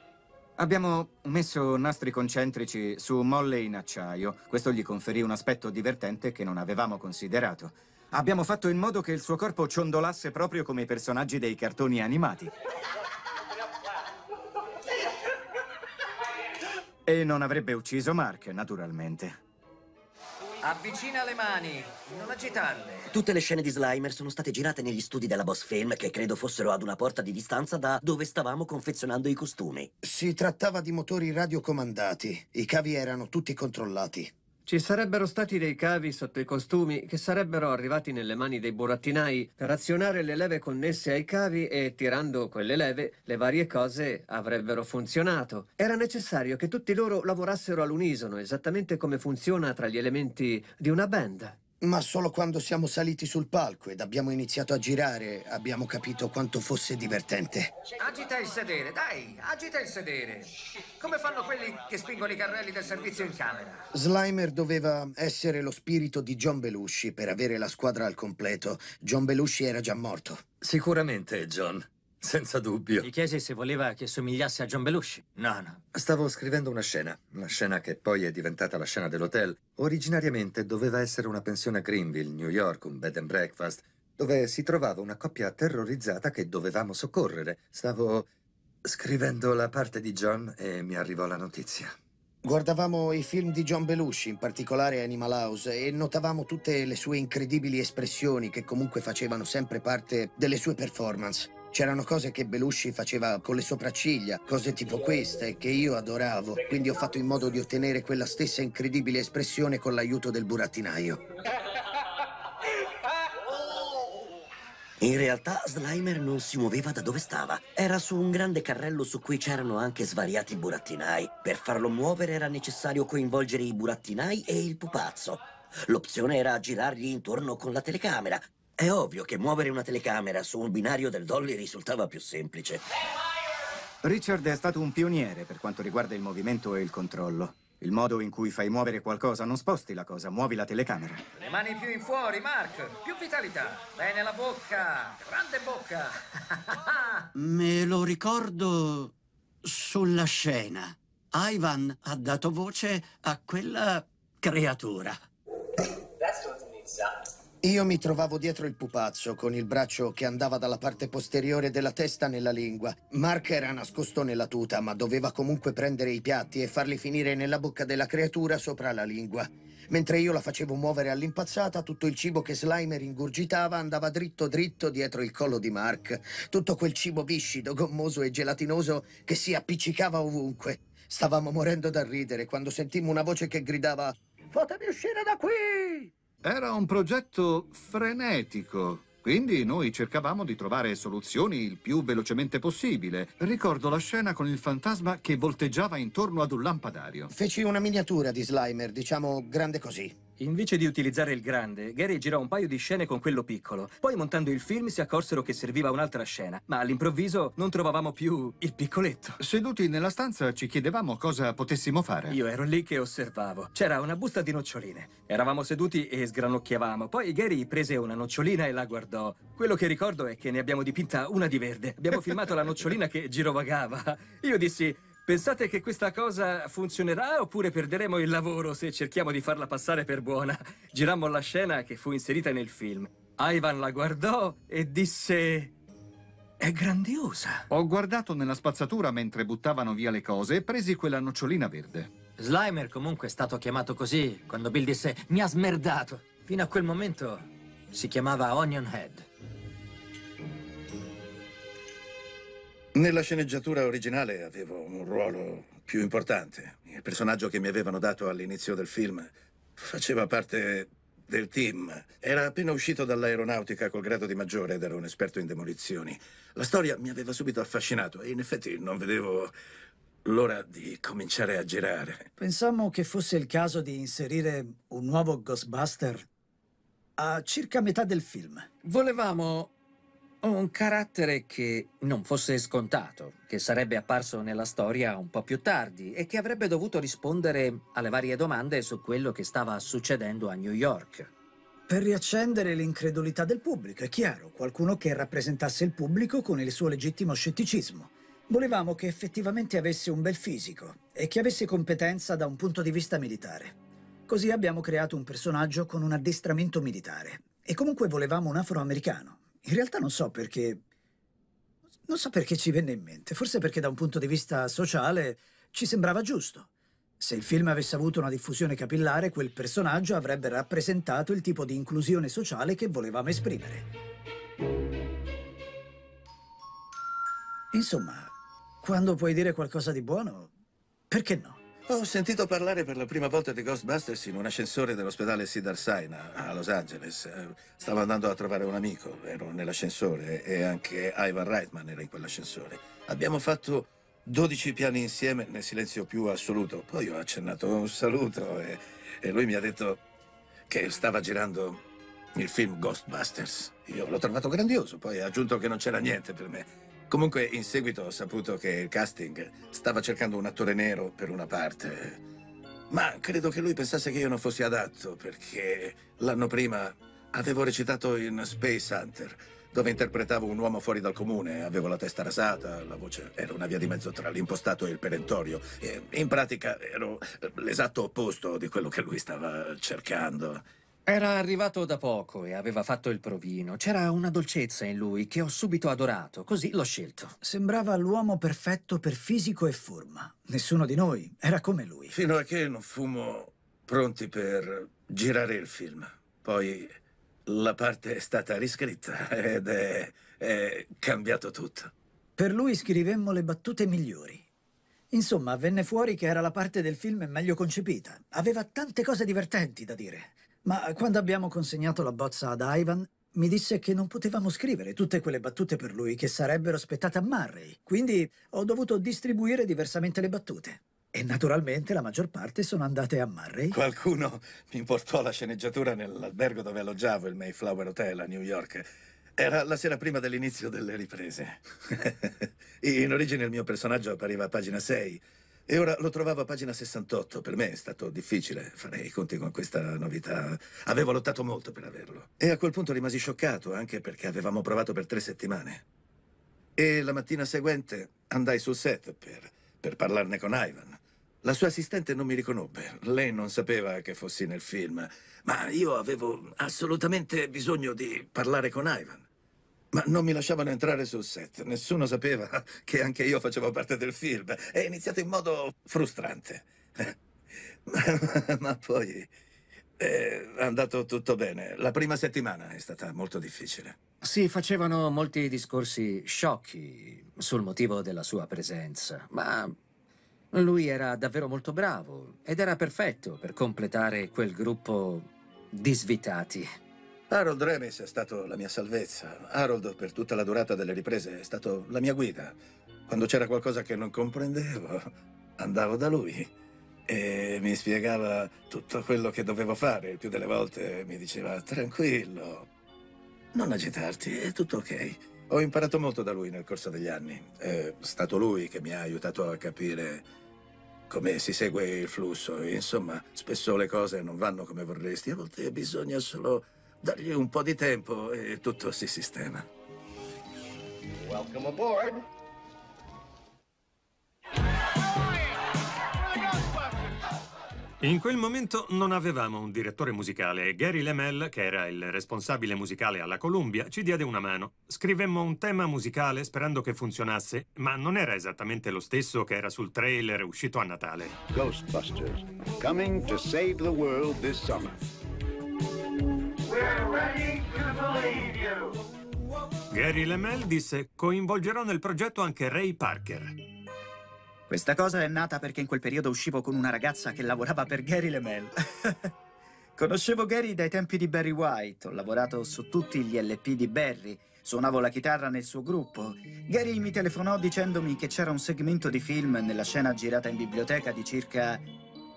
Abbiamo messo nastri concentrici su molle in acciaio. Questo gli conferì un aspetto divertente che non avevamo considerato. Abbiamo fatto in modo che il suo corpo ciondolasse proprio come i personaggi dei cartoni animati. E non avrebbe ucciso Mark, naturalmente. Avvicina le mani, non agitarle. Tutte le scene di Slimer sono state girate negli studi della Boss Film, che credo fossero ad una porta di distanza da dove stavamo confezionando i costumi. Si trattava di motori radiocomandati. I cavi erano tutti controllati. Ci sarebbero stati dei cavi sotto i costumi che sarebbero arrivati nelle mani dei burattinai per azionare le leve connesse ai cavi e, tirando quelle leve, le varie cose avrebbero funzionato. Era necessario che tutti loro lavorassero all'unisono, esattamente come funziona tra gli elementi di una band. Ma solo quando siamo saliti sul palco ed abbiamo iniziato a girare abbiamo capito quanto fosse divertente. Agita il sedere, dai, agita il sedere. Come fanno quelli che spingono i carrelli del servizio in camera? Slimer doveva essere lo spirito di John Belushi per avere la squadra al completo. John Belushi era già morto. Sicuramente, John. Senza dubbio. Gli chiesi se voleva che somigliasse a John Belushi. No, no. Stavo scrivendo una scena, una scena che poi è diventata la scena dell'hotel. Originariamente doveva essere una pensione a Greenville, New York, un bed and breakfast, dove si trovava una coppia terrorizzata che dovevamo soccorrere. Stavo scrivendo la parte di John e mi arrivò la notizia. Guardavamo i film di John Belushi, in particolare Animal House, e notavamo tutte le sue incredibili espressioni che comunque facevano sempre parte delle sue performance. C'erano cose che Belushi faceva con le sopracciglia, cose tipo queste, che io adoravo, quindi ho fatto in modo di ottenere quella stessa incredibile espressione con l'aiuto del burattinaio. In realtà Slimer non si muoveva da dove stava. Era su un grande carrello su cui c'erano anche svariati burattinai. Per farlo muovere era necessario coinvolgere i burattinai e il pupazzo. L'opzione era girargli intorno con la telecamera. È ovvio che muovere una telecamera su un binario del dolly risultava più semplice. Richard è stato un pioniere per quanto riguarda il movimento e il controllo. Il modo in cui fai muovere qualcosa, non sposti la cosa, muovi la telecamera. Le mani più in fuori, Mark. Più vitalità. Bene la bocca. Grande bocca. Me lo ricordo sulla scena. Ivan ha dato voce a quella creatura. Io mi trovavo dietro il pupazzo, con il braccio che andava dalla parte posteriore della testa nella lingua. Mark era nascosto nella tuta, ma doveva comunque prendere i piatti e farli finire nella bocca della creatura sopra la lingua. Mentre io la facevo muovere all'impazzata, tutto il cibo che Slimer ingurgitava andava dritto dritto dietro il collo di Mark. Tutto quel cibo viscido, gommoso e gelatinoso che si appiccicava ovunque. Stavamo morendo da ridere quando sentimmo una voce che gridava «Fatemi uscire da qui!» Era un progetto frenetico, quindi noi cercavamo di trovare soluzioni il più velocemente possibile. Ricordo la scena con il fantasma che volteggiava intorno ad un lampadario. Feci una miniatura di Slimer, diciamo grande così. Invece di utilizzare il grande, Gary girò un paio di scene con quello piccolo. Poi montando il film si accorsero che serviva un'altra scena, ma all'improvviso non trovavamo più il piccoletto. Seduti nella stanza ci chiedevamo cosa potessimo fare. Io ero lì che osservavo. C'era una busta di noccioline. Eravamo seduti e sgranocchiavamo. Poi Gary prese una nocciolina e la guardò. Quello che ricordo è che ne abbiamo dipinta una di verde. Abbiamo filmato la nocciolina che girovagava. Io dissi, Pensate che questa cosa funzionerà oppure perderemo il lavoro se cerchiamo di farla passare per buona? Girammo la scena che fu inserita nel film. Ivan la guardò e disse... È grandiosa. Ho guardato nella spazzatura mentre buttavano via le cose e presi quella nocciolina verde. Slimer comunque è stato chiamato così quando Bill disse mi ha smerdato. Fino a quel momento si chiamava Onion Head. Nella sceneggiatura originale avevo un ruolo più importante. Il personaggio che mi avevano dato all'inizio del film faceva parte del team. Era appena uscito dall'aeronautica col grado di maggiore ed era un esperto in demolizioni. La storia mi aveva subito affascinato e in effetti non vedevo l'ora di cominciare a girare. Pensammo che fosse il caso di inserire un nuovo Ghostbuster a circa metà del film. Volevamo un carattere che non fosse scontato, che sarebbe apparso nella storia un po' più tardi e che avrebbe dovuto rispondere alle varie domande su quello che stava succedendo a New York. Per riaccendere l'incredulità del pubblico, è chiaro, qualcuno che rappresentasse il pubblico con il suo legittimo scetticismo. Volevamo che effettivamente avesse un bel fisico e che avesse competenza da un punto di vista militare. Così abbiamo creato un personaggio con un addestramento militare. E comunque volevamo un afroamericano. In realtà non so perché... Non so perché ci venne in mente. Forse perché da un punto di vista sociale ci sembrava giusto. Se il film avesse avuto una diffusione capillare, quel personaggio avrebbe rappresentato il tipo di inclusione sociale che volevamo esprimere. Insomma, quando puoi dire qualcosa di buono, perché no? Ho sentito parlare per la prima volta di Ghostbusters in un ascensore dell'ospedale Cedar Sinai a Los Angeles. Eh, Stavo andando a trovare un amico, ero nell'ascensore e anche Ivan Reitman era in quell'ascensore. Abbiamo fatto 12 piani insieme nel silenzio più assoluto. Poi ho accennato un saluto e, e lui mi ha detto che stava girando il film Ghostbusters. Io l'ho trovato grandioso, poi ha aggiunto che non c'era niente per me. Comunque in seguito ho saputo che il casting stava cercando un attore nero per una parte. Ma credo che lui pensasse che io non fossi adatto perché l'anno prima avevo recitato in Space Hunter, dove interpretavo un uomo fuori dal comune, avevo la testa rasata, la voce era una via di mezzo tra l'impostato e il perentorio. E in pratica ero l'esatto opposto di quello che lui stava cercando. Era arrivato da poco e aveva fatto il provino. C'era una dolcezza in lui che ho subito adorato, così l'ho scelto. Sembrava l'uomo perfetto per fisico e forma. Nessuno di noi era come lui. Fino a che non fummo pronti per girare il film. Poi la parte è stata riscritta ed è, è cambiato tutto. Per lui scrivemmo le battute migliori. Insomma, venne fuori che era la parte del film meglio concepita. Aveva tante cose divertenti da dire. Ma quando abbiamo consegnato la bozza ad Ivan, mi disse che non potevamo scrivere tutte quelle battute per lui che sarebbero spettate a Murray. Quindi ho dovuto distribuire diversamente le battute. E naturalmente la maggior parte sono andate a Murray. Qualcuno mi portò la sceneggiatura nell'albergo dove alloggiavo, il Mayflower Hotel a New York. Era la sera prima dell'inizio delle riprese. In origine il mio personaggio appariva a pagina 6 e ora lo trovavo a pagina 68. Per me è stato difficile fare i conti con questa novità. Avevo lottato molto per averlo. E a quel punto rimasi scioccato, anche perché avevamo provato per tre settimane. E la mattina seguente andai sul set per, per parlarne con Ivan. La sua assistente non mi riconobbe. Lei non sapeva che fossi nel film. Ma io avevo assolutamente bisogno di parlare con Ivan. Ma non mi lasciavano entrare sul set. Nessuno sapeva che anche io facevo parte del film. È iniziato in modo frustrante. Ma, ma poi è andato tutto bene. La prima settimana è stata molto difficile. Si facevano molti discorsi sciocchi sul motivo della sua presenza, ma lui era davvero molto bravo ed era perfetto per completare quel gruppo di svitati. Harold Remis è stato la mia salvezza. Harold, per tutta la durata delle riprese, è stato la mia guida. Quando c'era qualcosa che non comprendevo, andavo da lui e mi spiegava tutto quello che dovevo fare. Il più delle volte mi diceva, tranquillo, non agitarti, è tutto ok. Ho imparato molto da lui nel corso degli anni. È stato lui che mi ha aiutato a capire come si segue il flusso. Insomma, spesso le cose non vanno come vorresti. A volte bisogna solo dargli un po' di tempo e tutto si sistema. Welcome aboard. In quel momento non avevamo un direttore musicale e Gary Lemel, che era il responsabile musicale alla Columbia, ci diede una mano. Scrivemmo un tema musicale sperando che funzionasse, ma non era esattamente lo stesso che era sul trailer uscito a Natale. Ghostbusters, coming to save the world this summer. Gary Lemel disse coinvolgerò nel progetto anche Ray Parker. Questa cosa è nata perché in quel periodo uscivo con una ragazza che lavorava per Gary Lemel. Conoscevo Gary dai tempi di Barry White, ho lavorato su tutti gli LP di Barry, suonavo la chitarra nel suo gruppo. Gary mi telefonò dicendomi che c'era un segmento di film nella scena girata in biblioteca di circa...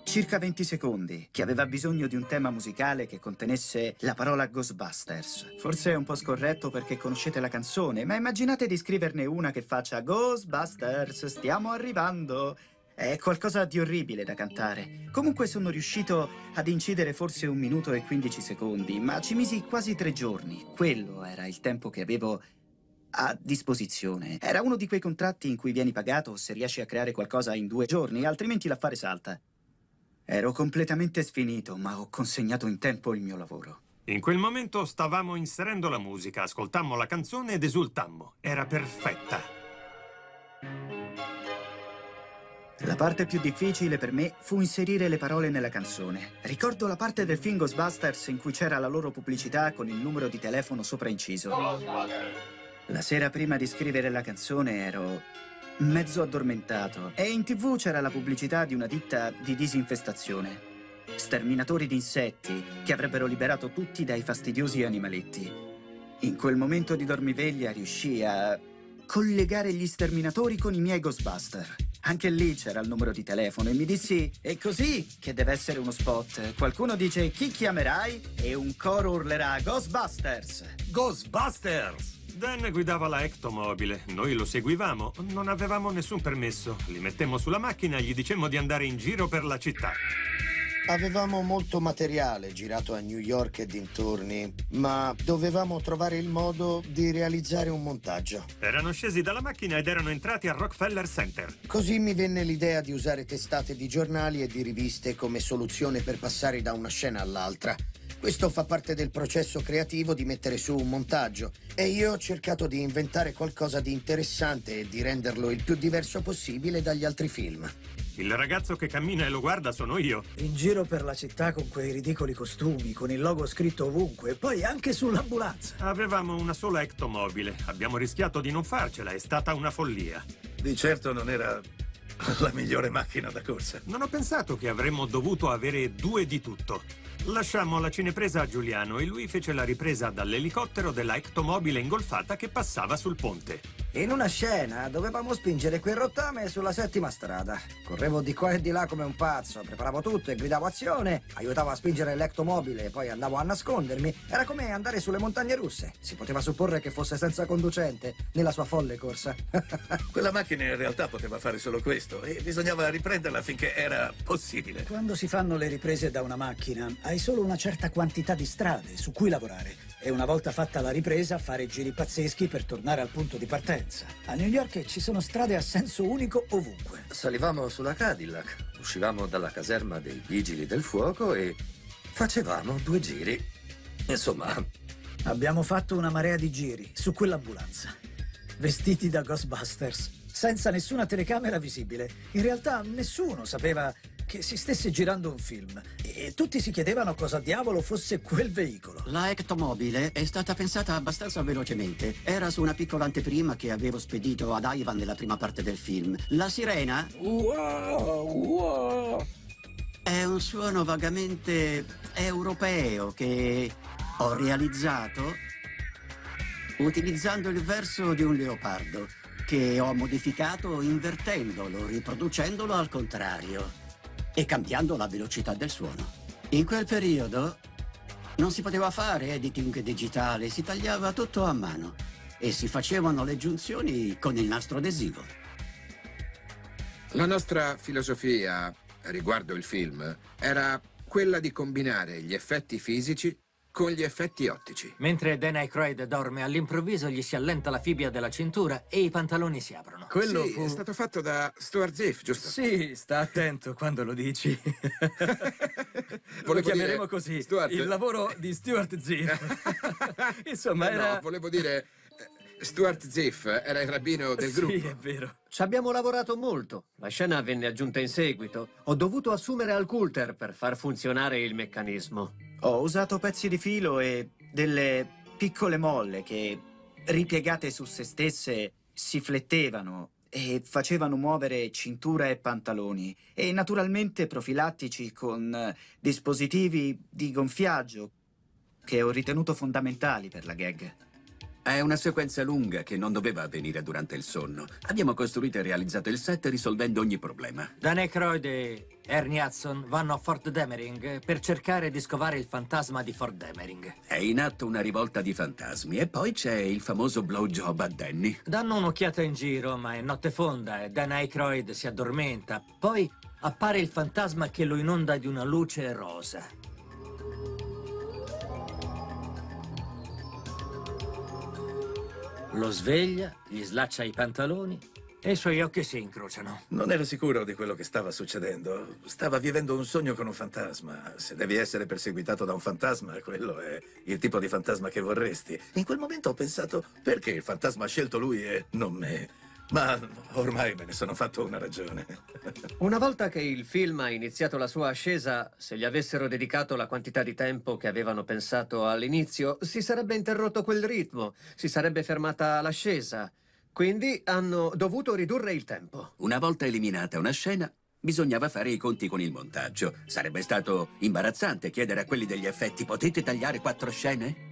circa 20 secondi, che aveva bisogno di un tema musicale che contenesse la parola Ghostbusters. Forse è un po' scorretto perché conoscete la canzone, ma immaginate di scriverne una che faccia Ghostbusters, stiamo arrivando. È qualcosa di orribile da cantare. Comunque sono riuscito ad incidere forse un minuto e 15 secondi, ma ci misi quasi tre giorni. Quello era il tempo che avevo a disposizione. Era uno di quei contratti in cui vieni pagato se riesci a creare qualcosa in due giorni, altrimenti l'affare salta. Ero completamente sfinito, ma ho consegnato in tempo il mio lavoro. In quel momento stavamo inserendo la musica, ascoltammo la canzone ed esultammo. Era perfetta. La parte più difficile per me fu inserire le parole nella canzone. Ricordo la parte del film Ghostbusters in cui c'era la loro pubblicità con il numero di telefono soprainciso. La sera prima di scrivere la canzone ero mezzo addormentato e in tv c'era la pubblicità di una ditta di disinfestazione. Sterminatori di insetti che avrebbero liberato tutti dai fastidiosi animaletti. In quel momento di dormiveglia riuscii a collegare gli sterminatori con i miei Ghostbuster. Anche lì c'era il numero di telefono e mi dissi, è così che deve essere uno spot. Qualcuno dice chi chiamerai e un coro urlerà Ghostbusters. Ghostbusters! Dan guidava la Ectomobile, noi lo seguivamo, non avevamo nessun permesso. Li mettemmo sulla macchina e gli dicemmo di andare in giro per la città. Avevamo molto materiale girato a New York e dintorni, ma dovevamo trovare il modo di realizzare un montaggio. Erano scesi dalla macchina ed erano entrati al Rockefeller Center. Così mi venne l'idea di usare testate di giornali e di riviste come soluzione per passare da una scena all'altra. Questo fa parte del processo creativo di mettere su un montaggio e io ho cercato di inventare qualcosa di interessante e di renderlo il più diverso possibile dagli altri film. Il ragazzo che cammina e lo guarda sono io. In giro per la città con quei ridicoli costumi, con il logo scritto ovunque, e poi anche sull'ambulanza. Avevamo una sola ectomobile. Abbiamo rischiato di non farcela, è stata una follia. Di certo non era la migliore macchina da corsa. Non ho pensato che avremmo dovuto avere due di tutto. Lasciammo la cinepresa a Giuliano e lui fece la ripresa dall'elicottero della ectomobile ingolfata che passava sul ponte. In una scena dovevamo spingere quel rottame sulla settima strada. Correvo di qua e di là come un pazzo, preparavo tutto e gridavo azione, aiutavo a spingere l'ectomobile e poi andavo a nascondermi. Era come andare sulle montagne russe. Si poteva supporre che fosse senza conducente nella sua folle corsa. Quella macchina in realtà poteva fare solo questo e bisognava riprenderla finché era possibile. Quando si fanno le riprese da una macchina, hai solo una certa quantità di strade su cui lavorare e una volta fatta la ripresa fare giri pazzeschi per tornare al punto di partenza. A New York ci sono strade a senso unico ovunque. Salivamo sulla Cadillac, uscivamo dalla caserma dei vigili del fuoco e facevamo due giri. Insomma, Abbiamo fatto una marea di giri su quell'ambulanza, vestiti da Ghostbusters, senza nessuna telecamera visibile. In realtà nessuno sapeva che si stesse girando un film e tutti si chiedevano cosa diavolo fosse quel veicolo. La Ectomobile è stata pensata abbastanza velocemente. Era su una piccola anteprima che avevo spedito ad Ivan nella prima parte del film. La sirena è un suono vagamente europeo che ho realizzato utilizzando il verso di un leopardo che ho modificato invertendolo, riproducendolo al contrario e cambiando la velocità del suono. In quel periodo non si poteva fare editing digitale, si tagliava tutto a mano e si facevano le giunzioni con il nastro adesivo. La nostra filosofia riguardo il film era quella di combinare gli effetti fisici con gli effetti ottici. Mentre Dan Aykroyd dorme, all'improvviso gli si allenta la fibbia della cintura e i pantaloni si aprono. Quello sì, fu... è stato fatto da Stuart Ziff, giusto? Sì, sta attento quando lo dici. lo Volevo chiameremo dire, così. Stuart- Il lavoro di Stuart Ziff. Insomma, Eh era... No, volevo dire... Stuart Ziff era il rabbino del gruppo. Sì, è vero. Ci abbiamo lavorato molto. La scena venne aggiunta in seguito. Ho dovuto assumere al Coulter per far funzionare il meccanismo. Ho usato pezzi di filo e delle piccole molle che, ripiegate su se stesse, si flettevano e facevano muovere cintura e pantaloni e naturalmente profilattici con eh, dispositivi di gonfiaggio che ho ritenuto fondamentali per la gag. È una sequenza lunga che non doveva avvenire durante il sonno. Abbiamo costruito e realizzato il set risolvendo ogni problema. Dan Aykroyd e Ernie Hudson vanno a Fort Demering per cercare di scovare il fantasma di Fort Demering. È in atto una rivolta di fantasmi e poi c'è il famoso blowjob a Danny. Danno un'occhiata in giro, ma è notte fonda e Dan Aykroyd si addormenta. Poi appare il fantasma che lo inonda di una luce rosa. Lo sveglia, gli slaccia i pantaloni e i suoi occhi si incrociano. Non ero sicuro di quello che stava succedendo. Stava vivendo un sogno con un fantasma. Se devi essere perseguitato da un fantasma, quello è il tipo di fantasma che vorresti. In quel momento ho pensato, perché il fantasma ha scelto lui e non me? Ma ormai me ne sono fatto una ragione. Una volta che il film ha iniziato la sua ascesa, se gli avessero dedicato la quantità di tempo che avevano pensato all'inizio, si sarebbe interrotto quel ritmo, si sarebbe fermata l'ascesa. Quindi hanno dovuto ridurre il tempo. Una volta eliminata una scena, bisognava fare i conti con il montaggio. Sarebbe stato imbarazzante chiedere a quelli degli effetti potete tagliare quattro scene?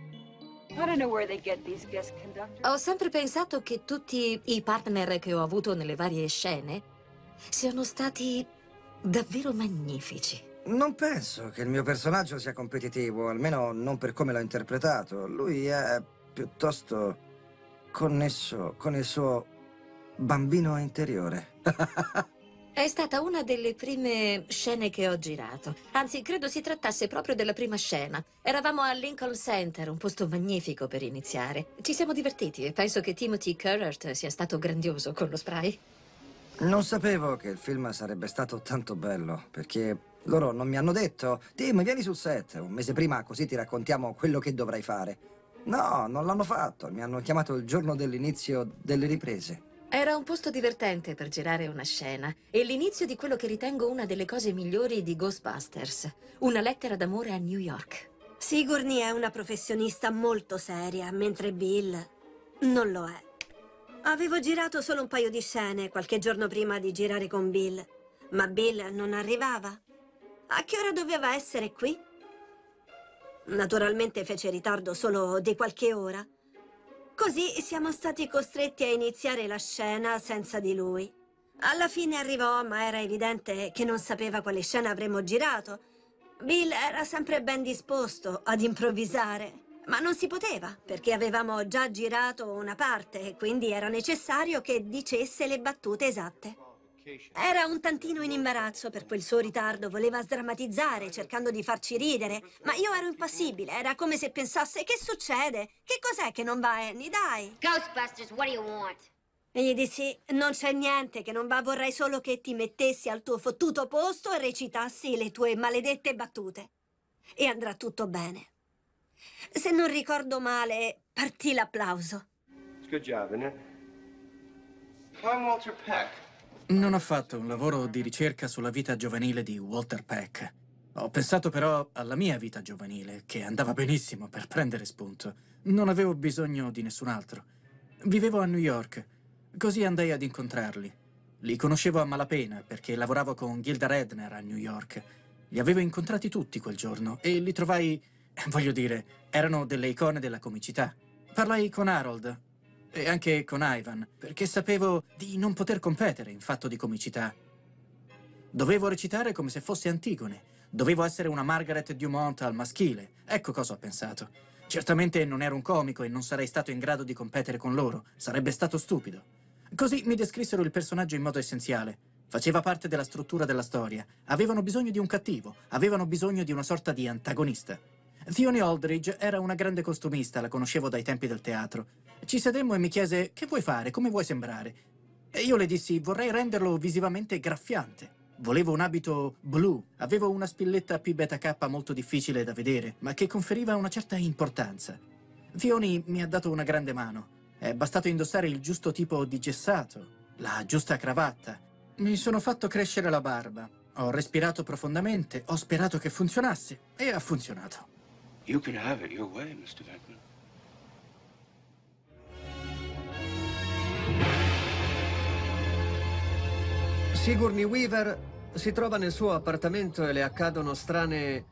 Ho sempre pensato che tutti i partner che ho avuto nelle varie scene siano stati davvero magnifici. Non penso che il mio personaggio sia competitivo, almeno non per come l'ho interpretato. Lui è piuttosto connesso con il suo bambino interiore. È stata una delle prime scene che ho girato. Anzi, credo si trattasse proprio della prima scena. Eravamo al Lincoln Center, un posto magnifico per iniziare. Ci siamo divertiti e penso che Timothy Currert sia stato grandioso con lo spray. Non sapevo che il film sarebbe stato tanto bello, perché loro non mi hanno detto Tim, vieni sul set, un mese prima così ti raccontiamo quello che dovrai fare. No, non l'hanno fatto, mi hanno chiamato il giorno dell'inizio delle riprese. Era un posto divertente per girare una scena e l'inizio di quello che ritengo una delle cose migliori di Ghostbusters, una lettera d'amore a New York. Sigourney è una professionista molto seria, mentre Bill non lo è. Avevo girato solo un paio di scene qualche giorno prima di girare con Bill, ma Bill non arrivava. A che ora doveva essere qui? Naturalmente fece ritardo solo di qualche ora. Così siamo stati costretti a iniziare la scena senza di lui. Alla fine arrivò, ma era evidente che non sapeva quale scena avremmo girato. Bill era sempre ben disposto ad improvvisare, ma non si poteva, perché avevamo già girato una parte quindi era necessario che dicesse le battute esatte. Era un tantino in imbarazzo per quel suo ritardo, voleva sdrammatizzare, cercando di farci ridere, ma io ero impassibile, era come se pensasse che succede? Che cos'è che non va, Annie? Dai! Ghostbusters, what do you want? E gli dissi, non c'è niente che non va, vorrei solo che ti mettessi al tuo fottuto posto e recitassi le tue maledette battute. E andrà tutto bene. Se non ricordo male, partì l'applauso. Good job, isn't it? I'm Walter Peck. Non ho fatto un lavoro di ricerca sulla vita giovanile di Walter Peck. Ho pensato però alla mia vita giovanile, che andava benissimo per prendere spunto. Non avevo bisogno di nessun altro. Vivevo a New York, così andai ad incontrarli. Li conoscevo a malapena perché lavoravo con Gilda Redner a New York. Li avevo incontrati tutti quel giorno e li trovai, voglio dire, erano delle icone della comicità. Parlai con Harold, e anche con Ivan, perché sapevo di non poter competere in fatto di comicità. Dovevo recitare come se fossi Antigone. Dovevo essere una Margaret Dumont al maschile. Ecco cosa ho pensato. Certamente non ero un comico e non sarei stato in grado di competere con loro. Sarebbe stato stupido. Così mi descrissero il personaggio in modo essenziale. Faceva parte della struttura della storia. Avevano bisogno di un cattivo. Avevano bisogno di una sorta di antagonista. Fiona Aldridge era una grande costumista, la conoscevo dai tempi del teatro. Ci sedemmo e mi chiese che vuoi fare, come vuoi sembrare. E io le dissi vorrei renderlo visivamente graffiante. Volevo un abito blu, avevo una spilletta P beta K molto difficile da vedere, ma che conferiva una certa importanza. Fioni mi ha dato una grande mano. È bastato indossare il giusto tipo di gessato, la giusta cravatta. Mi sono fatto crescere la barba. Ho respirato profondamente, ho sperato che funzionasse e ha funzionato. You can have it your way, Mr. Beckman. Sigourney Weaver si trova nel suo appartamento e le accadono strane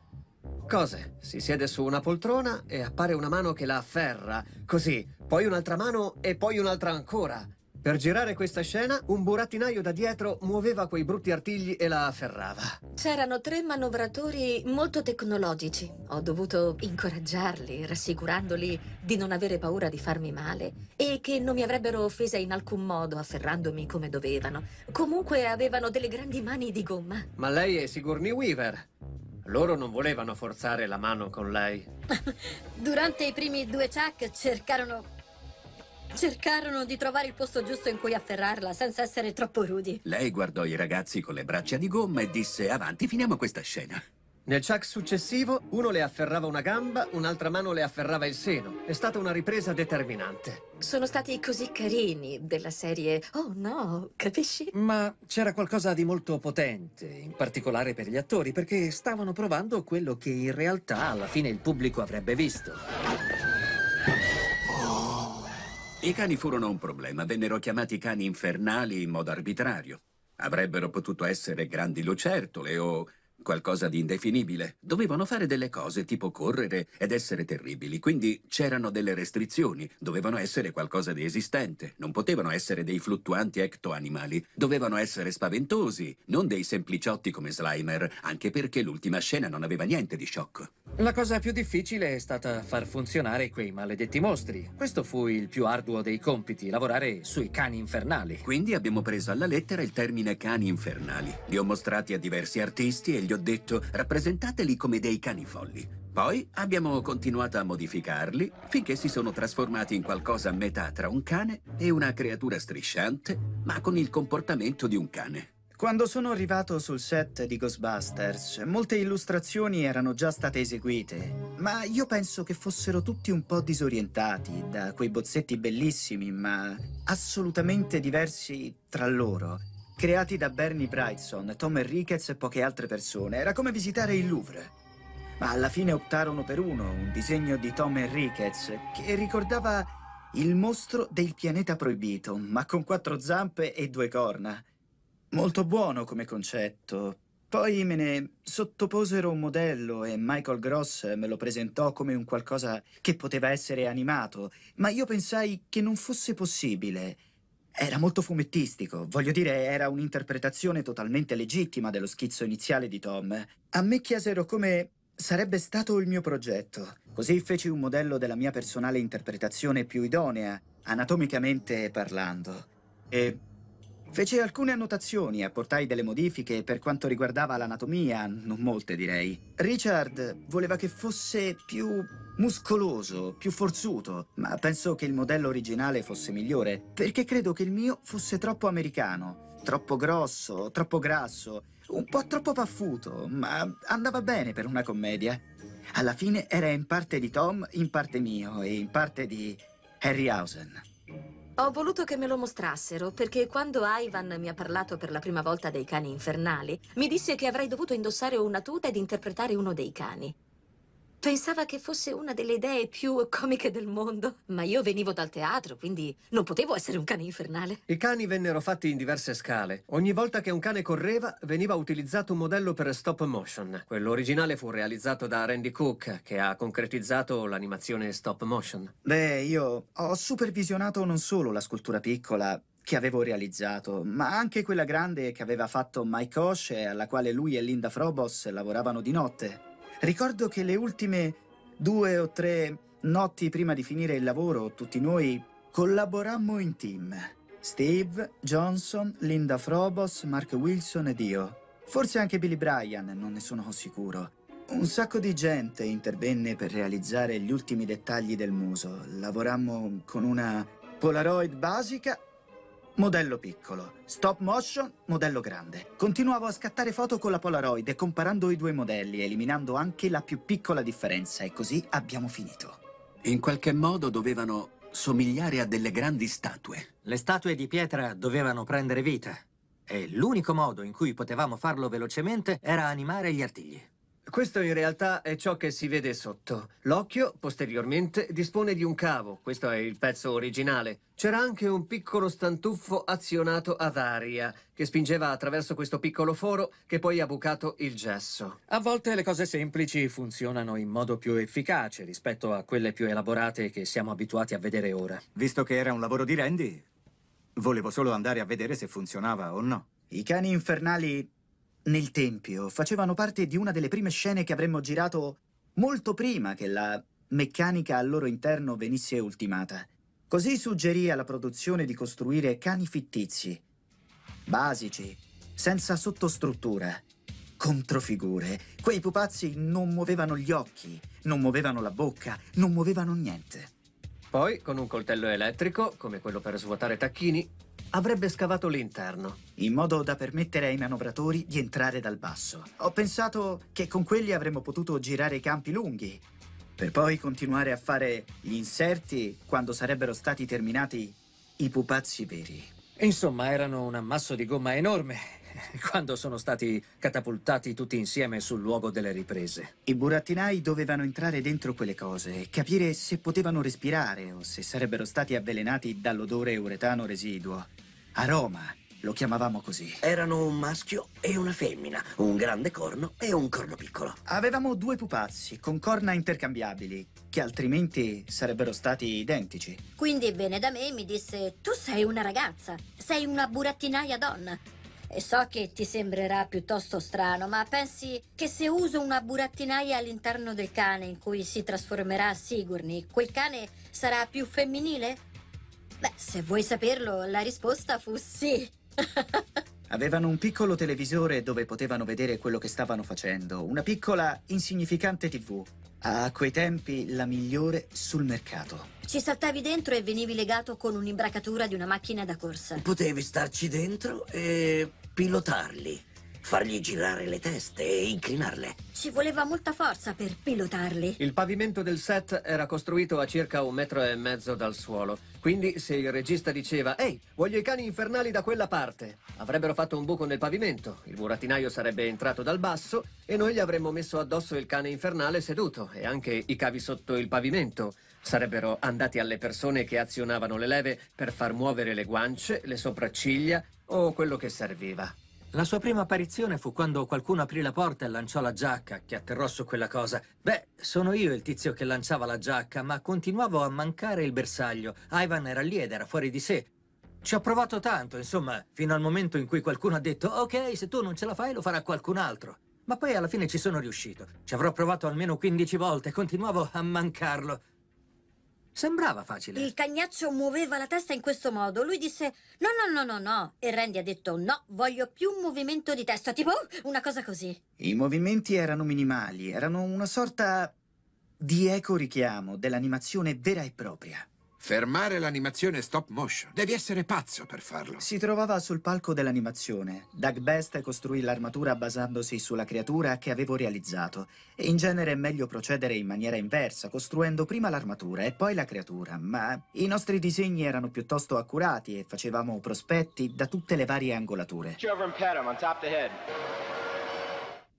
Cose? Si siede su una poltrona e appare una mano che la afferra. Così, poi un'altra mano e poi un'altra ancora. Per girare questa scena, un burattinaio da dietro muoveva quei brutti artigli e la afferrava. C'erano tre manovratori molto tecnologici. Ho dovuto incoraggiarli, rassicurandoli di non avere paura di farmi male e che non mi avrebbero offesa in alcun modo afferrandomi come dovevano. Comunque avevano delle grandi mani di gomma. Ma lei è Sigourney Weaver. Loro non volevano forzare la mano con lei. Durante i primi due Chuck cercarono... Cercarono di trovare il posto giusto in cui afferrarla, senza essere troppo rudi. Lei guardò i ragazzi con le braccia di gomma e disse avanti, finiamo questa scena. Nel chuck successivo, uno le afferrava una gamba, un'altra mano le afferrava il seno. È stata una ripresa determinante. Sono stati così carini della serie. Oh no, capisci? Ma c'era qualcosa di molto potente, in particolare per gli attori, perché stavano provando quello che in realtà alla fine il pubblico avrebbe visto. I cani furono un problema, vennero chiamati cani infernali in modo arbitrario. Avrebbero potuto essere grandi lucertole o qualcosa di indefinibile. Dovevano fare delle cose tipo correre ed essere terribili, quindi c'erano delle restrizioni, dovevano essere qualcosa di esistente, non potevano essere dei fluttuanti ectoanimali, dovevano essere spaventosi, non dei sempliciotti come Slimer, anche perché l'ultima scena non aveva niente di sciocco. La cosa più difficile è stata far funzionare quei maledetti mostri. Questo fu il più arduo dei compiti, lavorare sui cani infernali. Quindi abbiamo preso alla lettera il termine cani infernali. Li ho mostrati a diversi artisti e gli ho detto rappresentateli come dei cani folli. Poi abbiamo continuato a modificarli finché si sono trasformati in qualcosa a metà tra un cane e una creatura strisciante, ma con il comportamento di un cane. Quando sono arrivato sul set di Ghostbusters, molte illustrazioni erano già state eseguite, ma io penso che fossero tutti un po' disorientati da quei bozzetti bellissimi, ma assolutamente diversi tra loro. Creati da Bernie Brightson, Tom Enriquez e poche altre persone. Era come visitare il Louvre. Ma alla fine optarono per uno, un disegno di Tom Enriquez, che ricordava il mostro del pianeta proibito, ma con quattro zampe e due corna. Molto buono come concetto. Poi me ne sottoposero un modello e Michael Gross me lo presentò come un qualcosa che poteva essere animato, ma io pensai che non fosse possibile. Era molto fumettistico, voglio dire, era un'interpretazione totalmente legittima dello schizzo iniziale di Tom. A me chiesero come sarebbe stato il mio progetto. Così feci un modello della mia personale interpretazione più idonea, anatomicamente parlando. E Fece alcune annotazioni, apportai delle modifiche per quanto riguardava l'anatomia, non molte direi. Richard voleva che fosse più muscoloso, più forzuto, ma penso che il modello originale fosse migliore, perché credo che il mio fosse troppo americano, troppo grosso, troppo grasso, un po' troppo paffuto, ma andava bene per una commedia. Alla fine era in parte di Tom, in parte mio e in parte di Harryhausen. Ho voluto che me lo mostrassero perché quando Ivan mi ha parlato per la prima volta dei cani infernali, mi disse che avrei dovuto indossare una tuta ed interpretare uno dei cani. Pensava che fosse una delle idee più comiche del mondo, ma io venivo dal teatro, quindi non potevo essere un cane infernale. I cani vennero fatti in diverse scale. Ogni volta che un cane correva, veniva utilizzato un modello per stop motion. Quello originale fu realizzato da Randy Cook, che ha concretizzato l'animazione stop motion. Beh, io ho supervisionato non solo la scultura piccola che avevo realizzato, ma anche quella grande che aveva fatto Mike Osh e alla quale lui e Linda Frobos lavoravano di notte. Ricordo che le ultime due o tre notti prima di finire il lavoro, tutti noi collaborammo in team. Steve, Johnson, Linda Frobos, Mark Wilson ed io. Forse anche Billy Bryan, non ne sono sicuro. Un sacco di gente intervenne per realizzare gli ultimi dettagli del muso. Lavorammo con una Polaroid basica Modello piccolo. Stop motion, modello grande. Continuavo a scattare foto con la Polaroid, comparando i due modelli, eliminando anche la più piccola differenza, e così abbiamo finito. In qualche modo dovevano somigliare a delle grandi statue. Le statue di pietra dovevano prendere vita. E l'unico modo in cui potevamo farlo velocemente era animare gli artigli. Questo in realtà è ciò che si vede sotto. L'occhio, posteriormente, dispone di un cavo. Questo è il pezzo originale. C'era anche un piccolo stantuffo azionato ad aria, che spingeva attraverso questo piccolo foro che poi ha bucato il gesso. A volte le cose semplici funzionano in modo più efficace rispetto a quelle più elaborate che siamo abituati a vedere ora. Visto che era un lavoro di Randy, volevo solo andare a vedere se funzionava o no. I cani infernali nel Tempio facevano parte di una delle prime scene che avremmo girato molto prima che la meccanica al loro interno venisse ultimata. Così suggerì alla produzione di costruire cani fittizi, basici, senza sottostruttura, controfigure. Quei pupazzi non muovevano gli occhi, non muovevano la bocca, non muovevano niente. Poi, con un coltello elettrico, come quello per svuotare tacchini, avrebbe scavato l'interno. in modo da permettere ai manovratori di entrare dal basso. Ho pensato che con quelli avremmo potuto girare i campi lunghi, per poi continuare a fare gli inserti quando sarebbero stati terminati i pupazzi veri. Insomma, erano un ammasso di gomma enorme quando sono stati catapultati tutti insieme sul luogo delle riprese. I burattinai dovevano entrare dentro quelle cose e capire se potevano respirare o se sarebbero stati avvelenati dall'odore uretano residuo. A Roma lo chiamavamo così. Erano un maschio e una femmina, un grande corno e un corno piccolo. Avevamo due pupazzi con corna intercambiabili, che altrimenti sarebbero stati identici. Quindi venne da me e mi disse: Tu sei una ragazza, sei una burattinaia donna. E so che ti sembrerà piuttosto strano, ma pensi che se uso una burattinaia all'interno del cane in cui si trasformerà Sigourney, quel cane sarà più femminile? Beh, se vuoi saperlo, la risposta fu sì. Avevano un piccolo televisore dove potevano vedere quello che stavano facendo, una piccola, insignificante TV. A quei tempi la migliore sul mercato. Ci saltavi dentro e venivi legato con un'imbracatura di una macchina da corsa. Potevi starci dentro e pilotarli, fargli girare le teste e inclinarle. Ci voleva molta forza per pilotarli. Il pavimento del set era costruito a circa un metro e mezzo dal suolo. Quindi se il regista diceva Ehi, voglio i cani infernali da quella parte, avrebbero fatto un buco nel pavimento, il burattinaio sarebbe entrato dal basso e noi gli avremmo messo addosso il cane infernale seduto e anche i cavi sotto il pavimento. Sarebbero andati alle persone che azionavano le leve per far muovere le guance, le sopracciglia o quello che serviva. La sua prima apparizione fu quando qualcuno aprì la porta e lanciò la giacca, che atterrò su quella cosa. Beh, sono io il tizio che lanciava la giacca, ma continuavo a mancare il bersaglio. Ivan era lì ed era fuori di sé. Ci ho provato tanto, insomma, fino al momento in cui qualcuno ha detto «Ok, se tu non ce la fai lo farà qualcun altro». Ma poi alla fine ci sono riuscito. Ci avrò provato almeno 15 volte, continuavo a mancarlo. Sembrava facile. Il cagnaccio muoveva la testa in questo modo. Lui disse no, no, no, no, no. E Randy ha detto no, voglio più movimento di testa, tipo una cosa così. I movimenti erano minimali, erano una sorta di eco richiamo dell'animazione vera e propria. Fermare l'animazione stop motion. Devi essere pazzo per farlo. Si trovava sul palco dell'animazione. Doug Best costruì l'armatura basandosi sulla creatura che avevo realizzato. In genere è meglio procedere in maniera inversa, costruendo prima l'armatura e poi la creatura. Ma i nostri disegni erano piuttosto accurati e facevamo prospetti da tutte le varie angolature.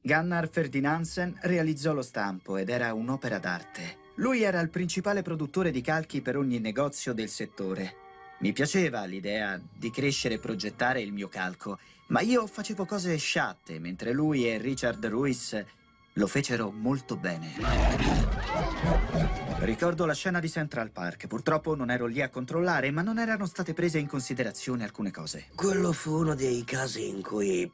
Gunnar Ferdinandsen realizzò lo stampo ed era un'opera d'arte. Lui era il principale produttore di calchi per ogni negozio del settore. Mi piaceva l'idea di crescere e progettare il mio calco, ma io facevo cose sciatte, mentre lui e Richard Ruiz lo fecero molto bene. Ricordo la scena di Central Park. Purtroppo non ero lì a controllare, ma non erano state prese in considerazione alcune cose. Quello fu uno dei casi in cui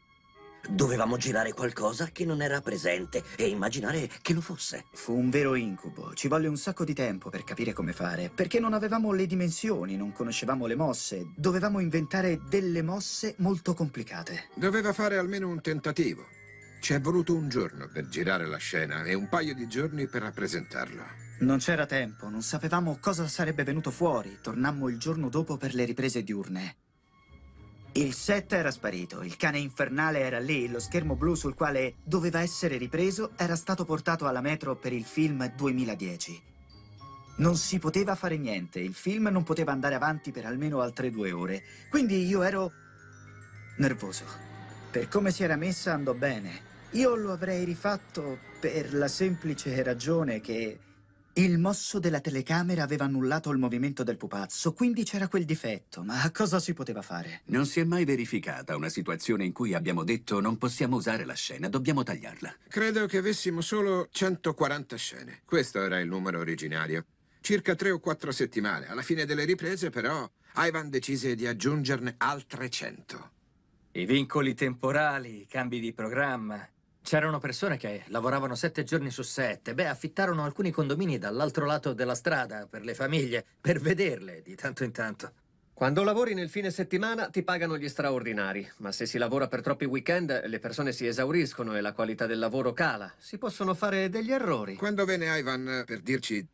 dovevamo girare qualcosa che non era presente e immaginare che lo fosse. Fu un vero incubo. Ci volle un sacco di tempo per capire come fare, perché non avevamo le dimensioni, non conoscevamo le mosse. Dovevamo inventare delle mosse molto complicate. Doveva fare almeno un tentativo. Ci è voluto un giorno per girare la scena e un paio di giorni per rappresentarlo. Non c'era tempo, non sapevamo cosa sarebbe venuto fuori. Tornammo il giorno dopo per le riprese diurne. Il set era sparito, il cane infernale era lì, lo schermo blu sul quale doveva essere ripreso era stato portato alla metro per il film 2010. Non si poteva fare niente, il film non poteva andare avanti per almeno altre due ore, quindi io ero nervoso. Per come si era messa andò bene. Io lo avrei rifatto Per la semplice ragione che il mosso della telecamera aveva annullato il movimento del pupazzo, quindi c'era quel difetto. Ma cosa si poteva fare? Non si è mai verificata una situazione in cui abbiamo detto non possiamo usare la scena, dobbiamo tagliarla. Credo che avessimo solo 140 scene. Questo era il numero originario. Circa tre o quattro settimane. Alla fine delle riprese, però, Ivan decise di aggiungerne altre 100. I vincoli temporali, i cambi di programma. C'erano persone che lavoravano sette giorni su sette. Beh, affittarono alcuni condomini dall'altro lato della strada per le famiglie, per vederle di tanto in tanto. Quando lavori nel fine settimana ti pagano gli straordinari, ma se si lavora per troppi weekend le persone si esauriscono e la qualità del lavoro cala. Si possono fare degli errori. Quando venne Ivan per dirci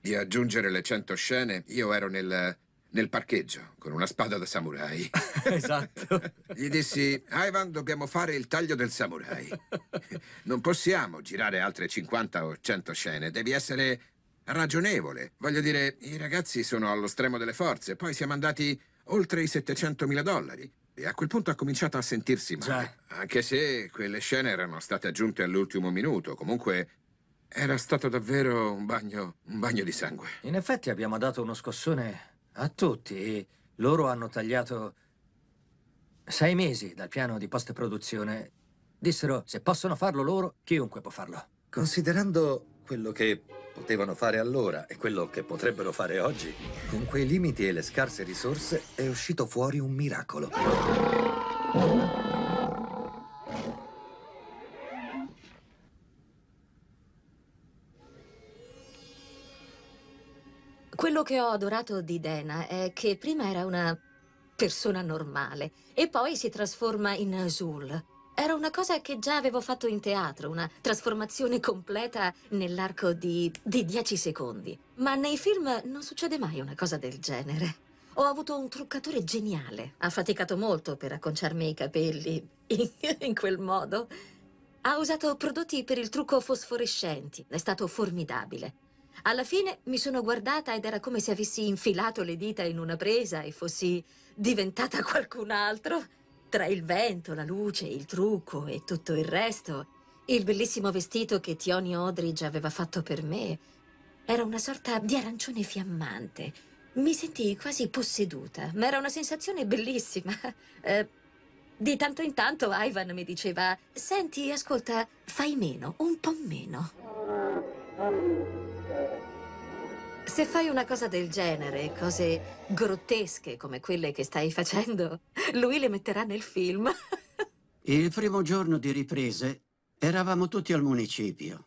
di aggiungere le 100 scene, io ero nel, nel parcheggio con una spada da samurai. esatto. Gli dissi, Ivan, dobbiamo fare il taglio del samurai. Non possiamo girare altre 50 o 100 scene, devi essere ragionevole. Voglio dire, i ragazzi sono allo stremo delle forze, poi siamo andati oltre i 700 mila dollari. E a quel punto ha cominciato a sentirsi male. Anche se quelle scene erano state aggiunte all'ultimo minuto. Comunque era stato davvero un bagno, un bagno di sangue. In effetti abbiamo dato uno scossone a tutti loro hanno tagliato sei mesi dal piano di post-produzione. Dissero, se possono farlo loro, chiunque può farlo. Considerando quello che potevano fare allora e quello che potrebbero fare oggi, con quei limiti e le scarse risorse è uscito fuori un miracolo. Quello che ho adorato di Dana è che prima era una persona normale e poi si trasforma in Azul. Era una cosa che già avevo fatto in teatro, una trasformazione completa nell'arco di, di dieci secondi. Ma nei film non succede mai una cosa del genere. Ho avuto un truccatore geniale. Ha faticato molto per acconciarmi i capelli in, in quel modo. Ha usato prodotti per il trucco fosforescenti. È stato formidabile. Alla fine mi sono guardata ed era come se avessi infilato le dita in una presa e fossi diventata qualcun altro. Tra il vento, la luce, il trucco e tutto il resto, il bellissimo vestito che Tioni Odridge aveva fatto per me era una sorta di arancione fiammante. Mi sentii quasi posseduta, ma era una sensazione bellissima. Eh, di tanto in tanto Ivan mi diceva: Senti, ascolta, fai meno, un po' meno. Se fai una cosa del genere, cose grottesche come quelle che stai facendo, lui le metterà nel film. Il primo giorno di riprese eravamo tutti al municipio.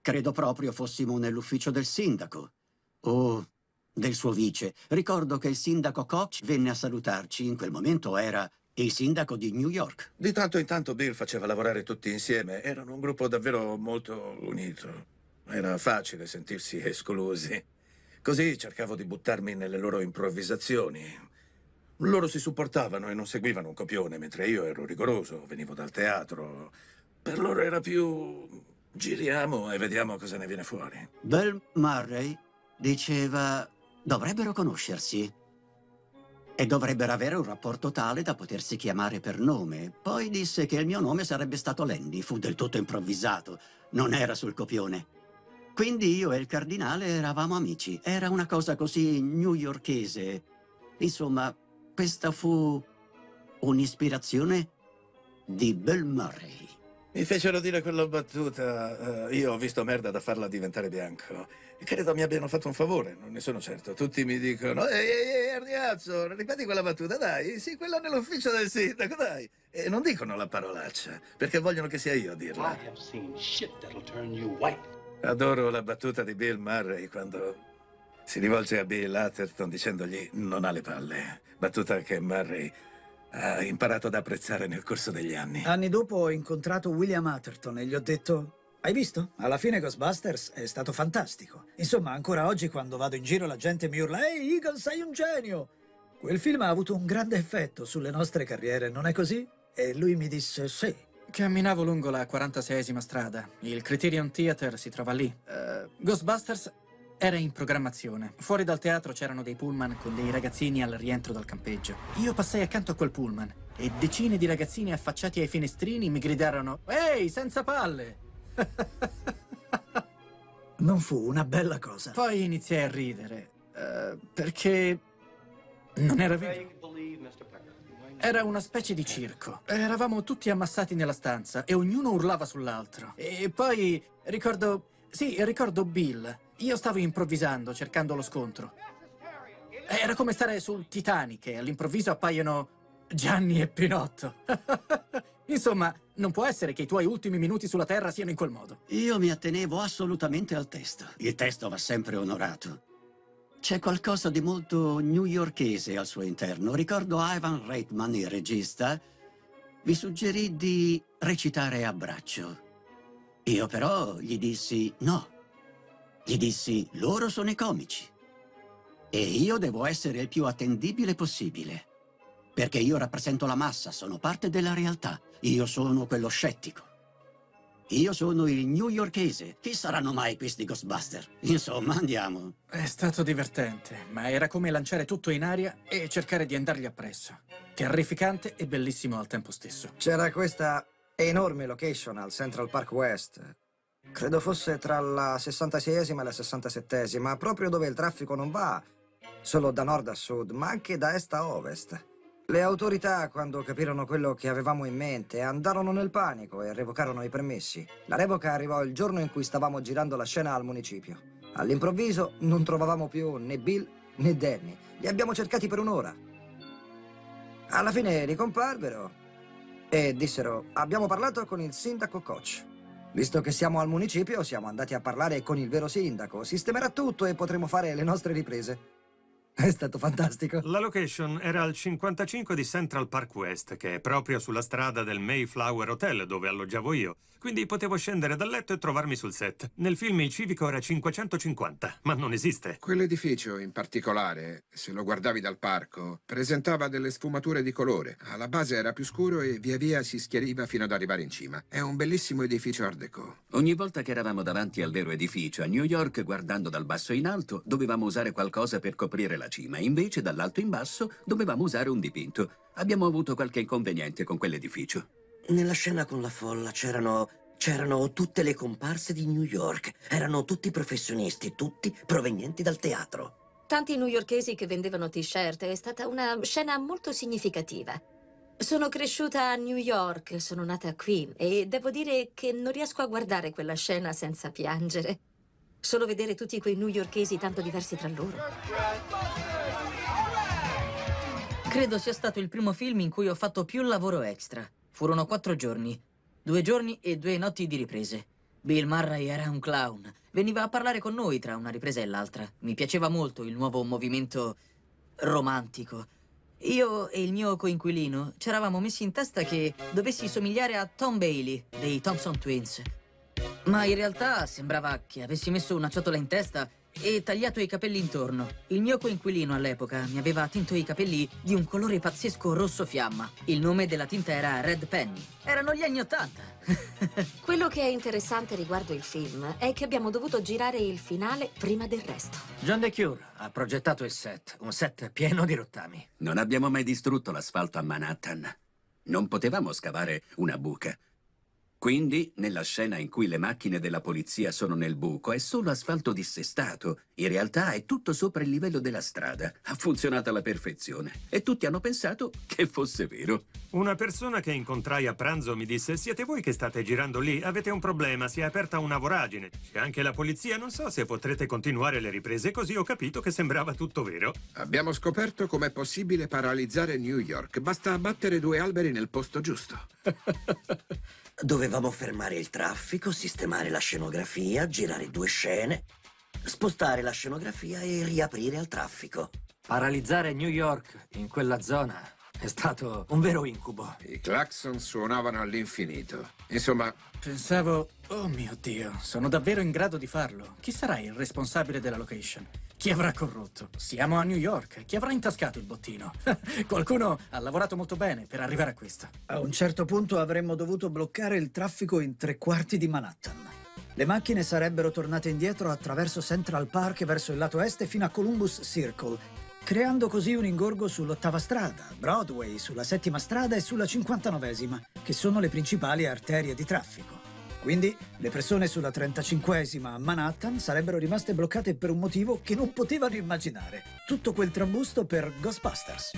Credo proprio fossimo nell'ufficio del sindaco o del suo vice. Ricordo che il sindaco Koch venne a salutarci. In quel momento era il sindaco di New York. Di tanto in tanto Bill faceva lavorare tutti insieme. Erano un gruppo davvero molto unito. Era facile sentirsi esclusi. Così cercavo di buttarmi nelle loro improvvisazioni. Loro si supportavano e non seguivano un copione, mentre io ero rigoroso, venivo dal teatro. Per loro era più... giriamo e vediamo cosa ne viene fuori. Bill Murray diceva dovrebbero conoscersi e dovrebbero avere un rapporto tale da potersi chiamare per nome. Poi disse che il mio nome sarebbe stato Landy, fu del tutto improvvisato, non era sul copione. Quindi io e il cardinale eravamo amici, era una cosa così newyorkese. Insomma, questa fu un'ispirazione di Bill Murray. Mi fecero dire quella battuta. eh, io ho visto merda da farla diventare bianco. Credo mi abbiano fatto un favore, non ne sono certo. Tutti mi dicono: Ehi, ehi, ehi, Ardiazzo, ripeti quella battuta, dai. Sì, quella nell'ufficio del sindaco, dai. E non dicono la parolaccia, perché vogliono che sia io a dirla. I have seen shit that'll turn you white. Adoro la battuta di Bill Murray quando si rivolge a Bill Atherton dicendogli non ha le palle. Battuta che Murray ha imparato ad apprezzare nel corso degli anni. Anni dopo ho incontrato William Atherton e gli ho detto... Hai visto? Alla fine Ghostbusters è stato fantastico. Insomma, ancora oggi quando vado in giro la gente mi urla Ehi, Eagle, sei un genio! Quel film ha avuto un grande effetto sulle nostre carriere, non è così? E lui mi disse sì. Camminavo lungo la 46esima strada. Il Criterion Theater si trova lì. Eh, Ghostbusters era in programmazione. Fuori dal teatro c'erano dei pullman con dei ragazzini al rientro dal campeggio. Io passai accanto a quel pullman e decine di ragazzini affacciati ai finestrini mi gridarono Ehi, senza palle! Non fu una bella cosa. Poi iniziai a ridere, eh, perché non era vero. Era una specie di circo. Eravamo tutti ammassati nella stanza e ognuno urlava sull'altro. E poi ricordo... Sì, ricordo Bill. Io stavo improvvisando, cercando lo scontro. Era come stare sul Titanic e all'improvviso appaiono Gianni e Pinotto. Insomma, non può essere che i tuoi ultimi minuti sulla Terra siano in quel modo. Io mi attenevo assolutamente al testo. Il testo va sempre onorato. C'è qualcosa di molto newyorkese al suo interno. Ricordo Ivan Reitman, il regista, mi suggerì di recitare a braccio. Io però gli dissi no. Gli dissi loro sono i comici. E io devo essere il più attendibile possibile. Perché io rappresento la massa, sono parte della realtà. Io sono quello scettico. Io sono il newyorkese. Chi saranno mai questi Ghostbuster? Insomma, andiamo. È stato divertente, ma era come lanciare tutto in aria e cercare di andargli appresso. Terrificante e bellissimo al tempo stesso. C'era questa enorme location al Central Park West. Credo fosse tra la 66esima e la 67esima, proprio dove il traffico non va solo da nord a sud, ma anche da est a ovest. Le autorità, quando capirono quello che avevamo in mente, andarono nel panico e revocarono i permessi. La revoca arrivò il giorno in cui stavamo girando la scena al municipio. All'improvviso non trovavamo più né Bill né Danny. Li abbiamo cercati per un'ora. Alla fine ricomparvero e dissero abbiamo parlato con il sindaco Koch. Visto che siamo al municipio, siamo andati a parlare con il vero sindaco. Sistemerà tutto e potremo fare le nostre riprese. È stato fantastico. La location era al 55 di Central Park West, che è proprio sulla strada del Mayflower Hotel dove alloggiavo io. Quindi potevo scendere dal letto e trovarmi sul set. Nel film il civico era 550, ma non esiste. Quell'edificio in particolare, se lo guardavi dal parco, presentava delle sfumature di colore. Alla base era più scuro e via via si schiariva fino ad arrivare in cima. È un bellissimo edificio Art Deco. Ogni volta che eravamo davanti al vero edificio a New York, guardando dal basso in alto, dovevamo usare qualcosa per coprire la cima. Invece, dall'alto in basso, dovevamo usare un dipinto. Abbiamo avuto qualche inconveniente con quell'edificio. Nella scena con la folla c'erano... c'erano tutte le comparse di New York. Erano tutti professionisti, tutti provenienti dal teatro. Tanti newyorkesi che vendevano t-shirt, è stata una scena molto significativa. Sono cresciuta a New York, sono nata qui e devo dire che non riesco a guardare quella scena senza piangere. Solo vedere tutti quei newyorkesi tanto diversi tra loro. Credo sia stato il primo film in cui ho fatto più lavoro extra. Furono quattro giorni. Due giorni e due notti di riprese. Bill Murray era un clown. Veniva a parlare con noi tra una ripresa e l'altra. Mi piaceva molto il nuovo movimento romantico. Io e il mio coinquilino ci eravamo messi in testa che dovessi somigliare a Tom Bailey dei Thompson Twins. Ma in realtà sembrava che avessi messo una ciotola in testa e tagliato i capelli intorno. Il mio coinquilino all'epoca mi aveva tinto i capelli di un colore pazzesco rosso fiamma. Il nome della tinta era Red Penny. Erano gli anni Ottanta. Quello che è interessante riguardo il film è che abbiamo dovuto girare il finale prima del resto. John DeCure ha progettato il set, un set pieno di rottami. Non abbiamo mai distrutto l'asfalto a Manhattan. Non potevamo scavare una buca. Quindi, nella scena in cui le macchine della polizia sono nel buco, è solo asfalto dissestato. In realtà è tutto sopra il livello della strada. Ha funzionato alla perfezione. E tutti hanno pensato che fosse vero. Una persona che incontrai a pranzo mi disse Siete voi che state girando lì? Avete un problema, si è aperta una voragine. C'è anche la polizia, non so se potrete continuare le riprese, così ho capito che sembrava tutto vero. Abbiamo scoperto com'è possibile paralizzare New York. Basta abbattere due alberi nel posto giusto. Dovevamo fermare il traffico, sistemare la scenografia, girare due scene, spostare la scenografia e riaprire al traffico. Paralizzare New York in quella zona è stato un vero incubo. I clacson suonavano all'infinito. Insomma, Pensavo, oh mio Dio, sono davvero in grado di farlo. Chi sarà il responsabile della location? Chi avrà corrotto? Siamo a New York. Chi avrà intascato il bottino? Qualcuno ha lavorato molto bene per arrivare a questo. A un certo punto avremmo dovuto bloccare il traffico in tre quarti di Manhattan. Le macchine sarebbero tornate indietro attraverso Central Park verso il lato est fino a Columbus Circle, creando così un ingorgo sull'ottava strada, Broadway, sulla settima strada e sulla cinquantanovesima, che sono le principali arterie di traffico. Quindi le persone sulla 35esima a Manhattan sarebbero rimaste bloccate per un motivo che non potevano immaginare. Tutto quel trambusto per Ghostbusters.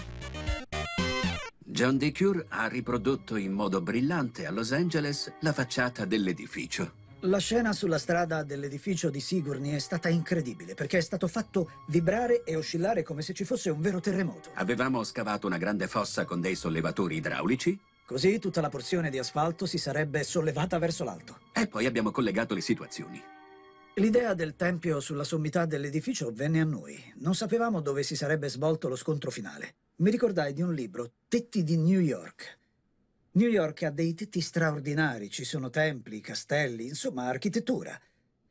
John DeCure ha riprodotto in modo brillante a Los Angeles la facciata dell'edificio. La scena sulla strada dell'edificio di Sigourney è stata incredibile perché è stato fatto vibrare e oscillare come se ci fosse un vero terremoto. Avevamo scavato una grande fossa con dei sollevatori idraulici Così tutta la porzione di asfalto si sarebbe sollevata verso l'alto. e poi abbiamo collegato le situazioni. L'idea del tempio sulla sommità dell'edificio venne a noi. Non sapevamo dove si sarebbe svolto lo scontro finale. Mi ricordai di un libro, Tetti di New York. New York ha dei tetti straordinari, ci sono templi, castelli, insomma architettura.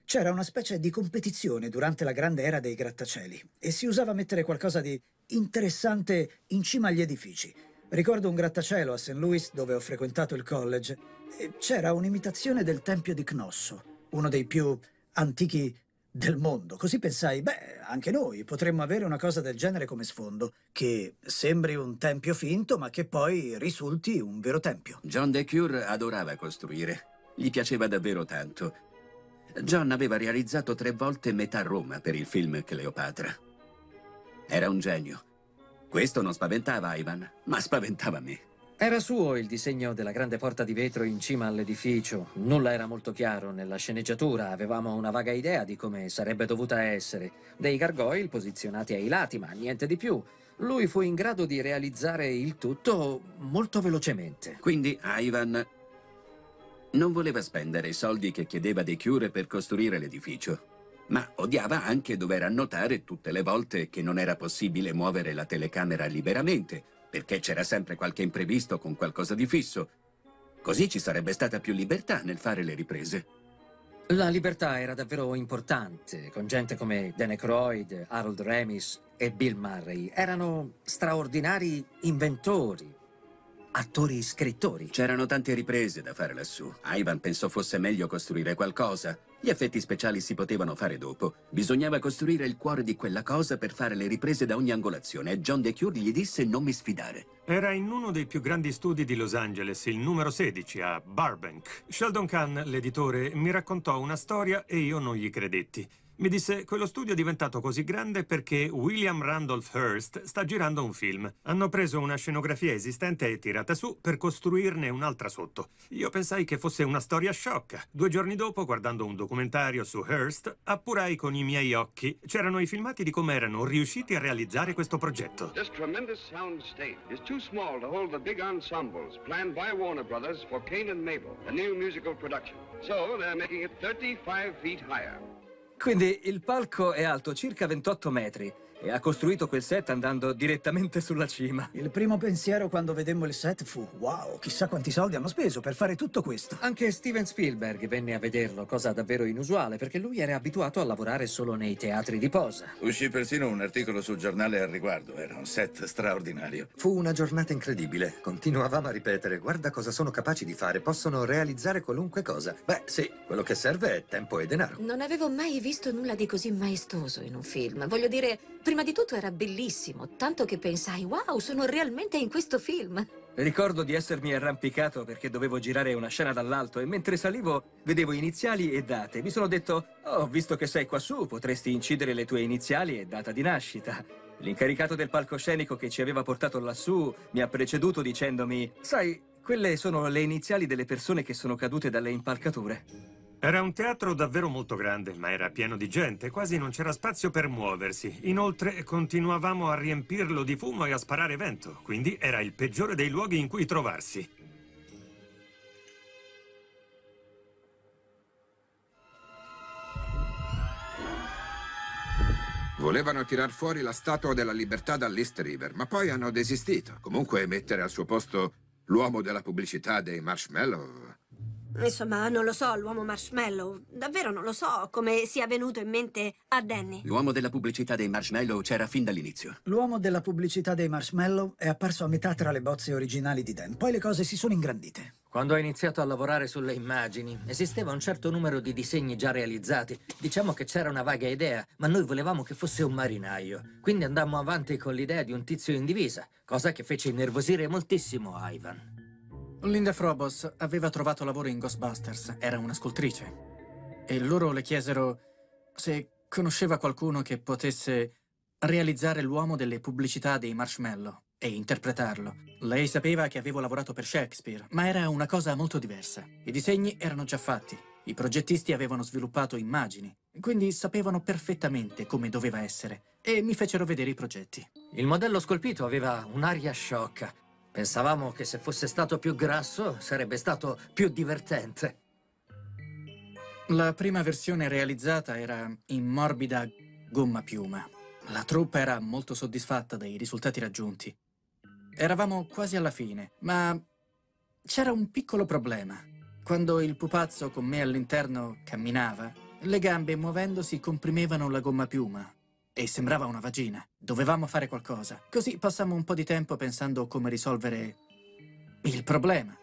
C'era una specie di competizione durante la grande era dei grattacieli e si usava mettere qualcosa di interessante in cima agli edifici. Ricordo un grattacielo a St. Louis dove ho frequentato il college e c'era un'imitazione del tempio di Cnosso, uno dei più antichi del mondo. Così pensai, beh, anche noi potremmo avere una cosa del genere come sfondo, che sembri un tempio finto ma che poi risulti un vero tempio. John DeCure adorava costruire. Gli piaceva davvero tanto. John aveva realizzato tre volte metà Roma per il film Cleopatra. Era un genio. Questo non spaventava Ivan, ma spaventava me. Era suo il disegno della grande porta di vetro in cima all'edificio. Nulla era molto chiaro nella sceneggiatura, avevamo una vaga idea di come sarebbe dovuta essere. Dei gargoyle posizionati ai lati, ma niente di più. Lui fu in grado di realizzare il tutto molto velocemente. Quindi Ivan non voleva spendere i soldi che chiedeva De Cure per costruire l'edificio, ma odiava anche dover annotare tutte le volte che non era possibile muovere la telecamera liberamente, perché c'era sempre qualche imprevisto con qualcosa di fisso. Così ci sarebbe stata più libertà nel fare le riprese. La libertà era davvero importante, con gente come Dan Aykroyd, Harold Ramis e Bill Murray. Erano straordinari inventori, attori scrittori. C'erano tante riprese da fare lassù. Ivan pensò fosse meglio costruire qualcosa. Gli effetti speciali si potevano fare dopo. Bisognava costruire il cuore di quella cosa per fare le riprese da ogni angolazione e John DeCure gli disse non mi sfidare. Era in uno dei più grandi studi di Los Angeles, il numero 16, a Burbank. Sheldon Kahn, l'editore, mi raccontò una storia e io non gli credetti. Mi disse, quello studio è diventato così grande perché William Randolph Hearst sta girando un film. Hanno preso una scenografia esistente e tirata su per costruirne un'altra sotto. Io pensai che fosse una storia sciocca. Due giorni dopo, guardando un documentario su Hearst, appurai con i miei occhi. C'erano i filmati di come erano riusciti a realizzare questo progetto. This tremendous sound stage is too small to hold the big ensembles planned by Warner Brothers for Cain and Mabel, a new musical production. So they're making it 35 feet higher. Quindi il palco è alto circa 28 metri e ha costruito quel set andando direttamente sulla cima. Il primo pensiero quando vedemmo il set fu wow, chissà quanti soldi hanno speso per fare tutto questo. Anche Steven Spielberg venne a vederlo, cosa davvero inusuale, perché lui era abituato a lavorare solo nei teatri di posa. Uscì persino un articolo sul giornale al riguardo. Era un set straordinario. Fu una giornata incredibile. Continuavamo a ripetere, guarda cosa sono capaci di fare, possono realizzare qualunque cosa. Beh, sì, quello che serve è tempo e denaro. Non avevo mai visto nulla di così maestoso in un film. Voglio dire, prima di tutto era bellissimo, tanto che pensai, wow, sono realmente in questo film. Ricordo di essermi arrampicato perché dovevo girare una scena dall'alto e mentre salivo vedevo iniziali e date. Mi sono detto, oh, visto che sei qua su, potresti incidere le tue iniziali e data di nascita. L'incaricato del palcoscenico che ci aveva portato lassù mi ha preceduto dicendomi, sai, quelle sono le iniziali delle persone che sono cadute dalle impalcature. Era un teatro davvero molto grande, ma era pieno di gente, quasi non c'era spazio per muoversi. Inoltre continuavamo a riempirlo di fumo e a sparare vento, quindi era il peggiore dei luoghi in cui trovarsi. Volevano tirar fuori la statua della libertà dall'East River, ma poi hanno desistito. Comunque mettere al suo posto l'uomo della pubblicità dei marshmallow... Insomma, non lo so, l'uomo marshmallow. Davvero non lo so come sia venuto in mente a Danny. L'uomo della pubblicità dei marshmallow c'era fin dall'inizio. L'uomo della pubblicità dei marshmallow è apparso a metà tra le bozze originali di Dan. Poi le cose si sono ingrandite. Quando ho iniziato a lavorare sulle immagini, esisteva un certo numero di disegni già realizzati. Diciamo che c'era una vaga idea, ma noi volevamo che fosse un marinaio. Quindi andammo avanti con l'idea di un tizio in divisa, cosa che fece innervosire moltissimo Ivan. Linda Frobos aveva trovato lavoro in Ghostbusters, era una scultrice. E loro le chiesero se conosceva qualcuno che potesse realizzare l'uomo delle pubblicità dei marshmallow e interpretarlo. Lei sapeva che avevo lavorato per Shakespeare, ma era una cosa molto diversa. I disegni erano già fatti, i progettisti avevano sviluppato immagini, quindi sapevano perfettamente come doveva essere e mi fecero vedere i progetti. Il modello scolpito aveva un'aria sciocca. Pensavamo che se fosse stato più grasso sarebbe stato più divertente. La prima versione realizzata era in morbida gomma piuma. La troupe era molto soddisfatta dei risultati raggiunti. Eravamo quasi alla fine, ma c'era un piccolo problema. Quando il pupazzo con me all'interno camminava, le gambe muovendosi comprimevano la gomma piuma e sembrava una vagina. Dovevamo fare qualcosa. Così passammo un po' di tempo pensando come risolvere il problema.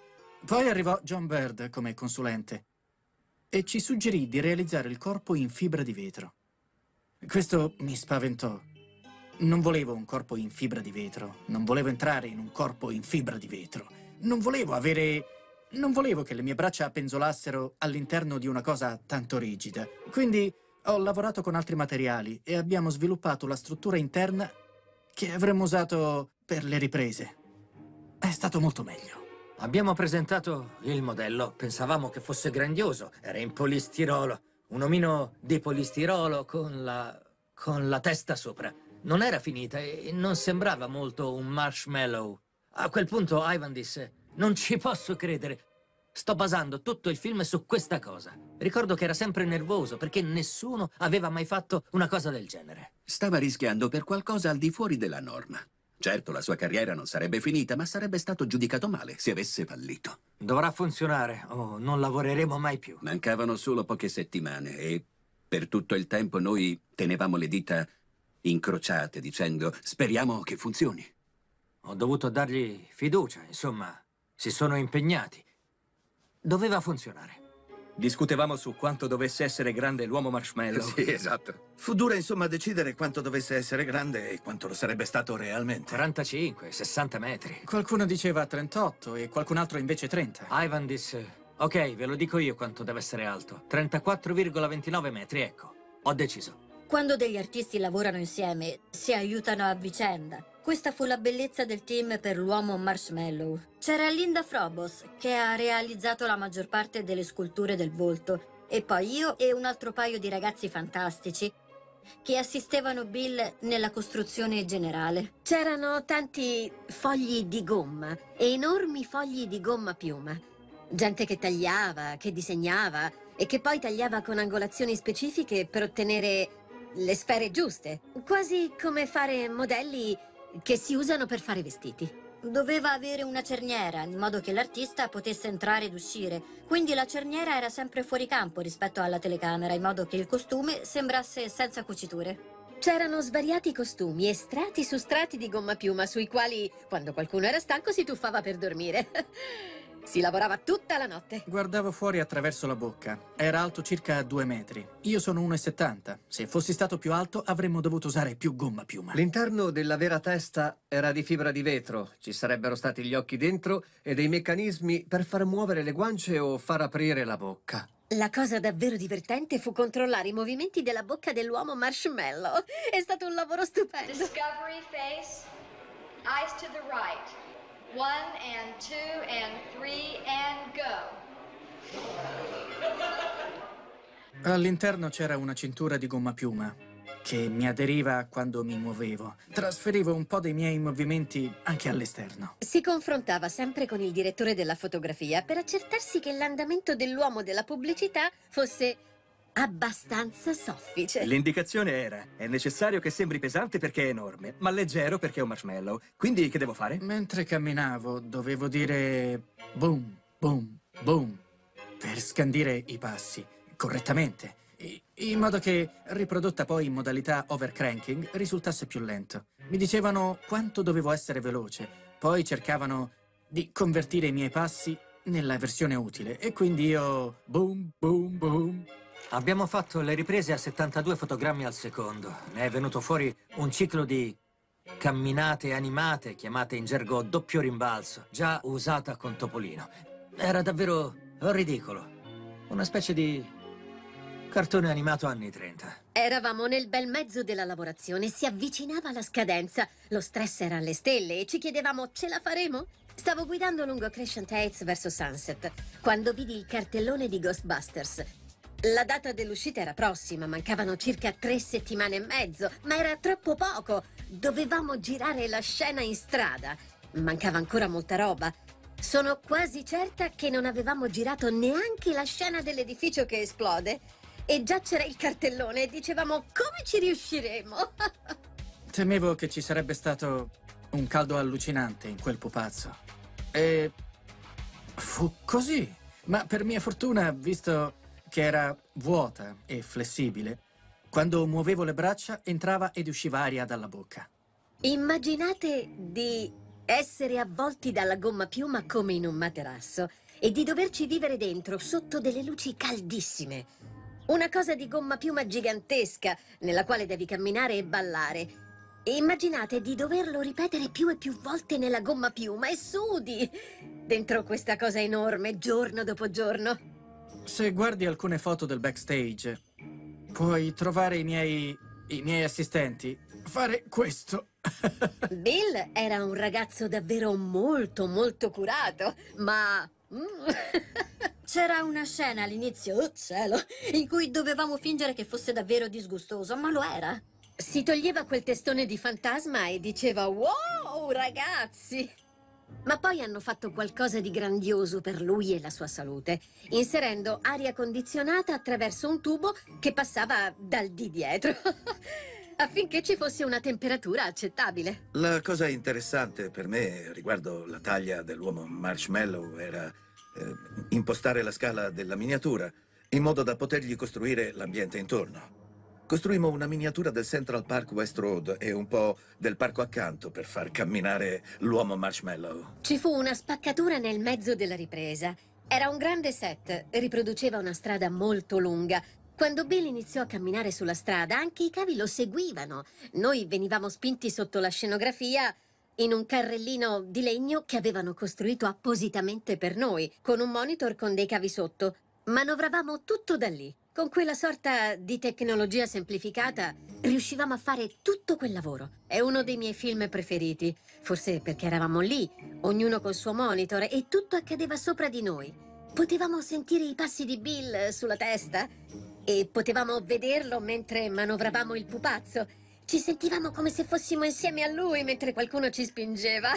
Poi arrivò John Bird come consulente e ci suggerì di realizzare il corpo in fibra di vetro. Questo mi spaventò. Non volevo un corpo in fibra di vetro, non volevo entrare in un corpo in fibra di vetro, non volevo avere... non volevo che le mie braccia penzolassero all'interno di una cosa tanto rigida. Quindi ho lavorato con altri materiali e abbiamo sviluppato la struttura interna che avremmo usato per le riprese. È stato molto meglio. Abbiamo presentato il modello. Pensavamo che fosse grandioso. Era in polistirolo. Un omino di polistirolo con la... con la testa sopra. Non era finita e non sembrava molto un marshmallow. A quel punto Ivan disse, non ci posso credere. Sto basando tutto il film su questa cosa. Ricordo che era sempre nervoso perché nessuno aveva mai fatto una cosa del genere. Stava rischiando per qualcosa al di fuori della norma. Certo, la sua carriera non sarebbe finita, ma sarebbe stato giudicato male se avesse fallito. Dovrà funzionare o non lavoreremo mai più. Mancavano solo poche settimane e per tutto il tempo noi tenevamo le dita incrociate dicendo speriamo che funzioni. Ho dovuto dargli fiducia, insomma, si sono impegnati. Doveva funzionare. Discutevamo su quanto dovesse essere grande l'uomo marshmallow. Sì, esatto. Fu dura insomma decidere quanto dovesse essere grande e quanto lo sarebbe stato realmente. 45, 60 metri. Qualcuno diceva 38 e qualcun altro invece 30. Ivan disse, ok, ve lo dico io quanto deve essere alto. 34,29 metri, ecco. Ho deciso. Quando degli artisti lavorano insieme, si aiutano a vicenda. Questa fu la bellezza del team per l'uomo marshmallow. C'era Linda Frobos, che ha realizzato la maggior parte delle sculture del volto, e poi io e un altro paio di ragazzi fantastici che assistevano Bill nella costruzione generale. C'erano tanti fogli di gomma, enormi fogli di gomma piuma. Gente che tagliava, che disegnava e che poi tagliava con angolazioni specifiche per ottenere le sfere giuste, quasi come fare modelli che si usano per fare vestiti. Doveva avere una cerniera, in modo che l'artista potesse entrare ed uscire, quindi la cerniera era sempre fuori campo rispetto alla telecamera, in modo che il costume sembrasse senza cuciture. C'erano svariati costumi e strati su strati di gomma piuma, sui quali, quando qualcuno era stanco, si tuffava per dormire. Si lavorava tutta la notte. Guardavo fuori attraverso la bocca. Era alto circa due metri. Io sono 1,70. Se fossi stato più alto avremmo dovuto usare più gomma piuma. L'interno della vera testa era di fibra di vetro. Ci sarebbero stati gli occhi dentro e dei meccanismi per far muovere le guance o far aprire la bocca. La cosa davvero divertente fu controllare i movimenti della bocca dell'uomo marshmallow. È stato un lavoro stupendo. Discovery face, eyes to the right. One and two and three and go. All'interno c'era una cintura di gomma piuma che mi aderiva quando mi muovevo. Trasferivo un po' dei miei movimenti anche all'esterno. Si confrontava sempre con il direttore della fotografia per accertarsi che l'andamento dell'uomo della pubblicità fosse abbastanza soffice. L'indicazione era, è necessario che sembri pesante perché è enorme, ma leggero perché è un marshmallow. Quindi che devo fare? Mentre camminavo dovevo dire boom, boom, boom per scandire i passi correttamente, in modo che, riprodotta poi in modalità overcranking, risultasse più lento. Mi dicevano quanto dovevo essere veloce, poi cercavano di convertire i miei passi nella versione utile e quindi io boom, boom, boom Abbiamo fatto le riprese a 72 fotogrammi al secondo. Ne è venuto fuori un ciclo di camminate animate, chiamate in gergo doppio rimbalzo, già usata con Topolino. Era davvero ridicolo. Una specie di cartone animato anni 30. Eravamo nel bel mezzo della lavorazione, si avvicinava la scadenza. Lo stress era alle stelle e ci chiedevamo ce la faremo? Stavo guidando lungo Crescent Heights verso Sunset quando vidi il cartellone di Ghostbusters. La data dell'uscita era prossima, mancavano circa tre settimane e mezzo, ma era troppo poco. Dovevamo girare la scena in strada. Mancava ancora molta roba. Sono quasi certa che non avevamo girato neanche la scena dell'edificio che esplode. E già c'era il cartellone e dicevamo come ci riusciremo? Temevo che ci sarebbe stato un caldo allucinante in quel pupazzo. E fu così. Ma per mia fortuna, visto che era vuota e flessibile, quando muovevo le braccia entrava ed usciva aria dalla bocca. Immaginate di essere avvolti dalla gomma piuma come in un materasso e di doverci vivere dentro sotto delle luci caldissime. Una cosa di gomma piuma gigantesca nella quale devi camminare e ballare. E immaginate di doverlo ripetere più e più volte nella gomma piuma e sudi dentro questa cosa enorme giorno dopo giorno. Se guardi alcune foto del backstage, puoi trovare i miei, i miei assistenti fare questo. Bill era un ragazzo davvero molto, molto curato, ma... mm, C'era una scena all'inizio, oh cielo, in cui dovevamo fingere che fosse davvero disgustoso, ma lo era. Si toglieva quel testone di fantasma e diceva wow, ragazzi! Ma poi hanno fatto qualcosa di grandioso per lui e la sua salute, inserendo aria condizionata attraverso un tubo che passava dal di dietro, affinché ci fosse una temperatura accettabile. La cosa interessante per me riguardo la taglia dell'uomo Marshmallow era eh, impostare la scala della miniatura in modo da potergli costruire l'ambiente intorno. Costruimmo una miniatura del Central Park West Road e un po' del parco accanto per far camminare l'uomo Marshmallow. Ci fu una spaccatura nel mezzo della ripresa. Era un grande set, riproduceva una strada molto lunga. Quando Bill iniziò a camminare sulla strada, anche i cavi lo seguivano. Noi venivamo spinti sotto la scenografia in un carrellino di legno che avevano costruito appositamente per noi, con un monitor con dei cavi sotto. Manovravamo tutto da lì. Con quella sorta di tecnologia semplificata riuscivamo a fare tutto quel lavoro. È uno dei miei film preferiti, forse perché eravamo lì, ognuno col suo monitor e tutto accadeva sopra di noi. Potevamo sentire i passi di Bill sulla testa e potevamo vederlo mentre manovravamo il pupazzo. Ci sentivamo come se fossimo insieme a lui mentre qualcuno ci spingeva.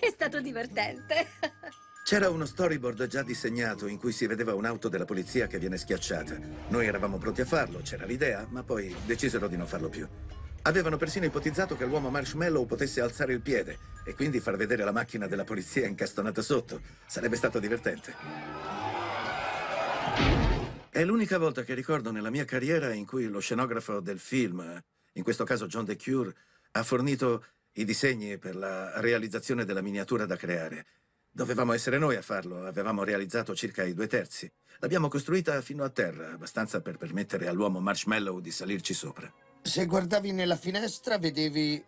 È stato divertente. C'era uno storyboard già disegnato in cui si vedeva un'auto della polizia che viene schiacciata. Noi eravamo pronti a farlo, c'era l'idea, ma poi decisero di non farlo più. Avevano persino ipotizzato che l'uomo Marshmallow potesse alzare il piede e quindi far vedere la macchina della polizia incastonata sotto. Sarebbe stato divertente. È l'unica volta che ricordo nella mia carriera in cui lo scenografo del film, in questo caso John DeCure, ha fornito i disegni per la realizzazione della miniatura da creare. Dovevamo essere noi a farlo, avevamo realizzato circa i due terzi. L'abbiamo costruita fino a terra, abbastanza per permettere all'uomo Marshmallow di salirci sopra. Se guardavi nella finestra, vedevi...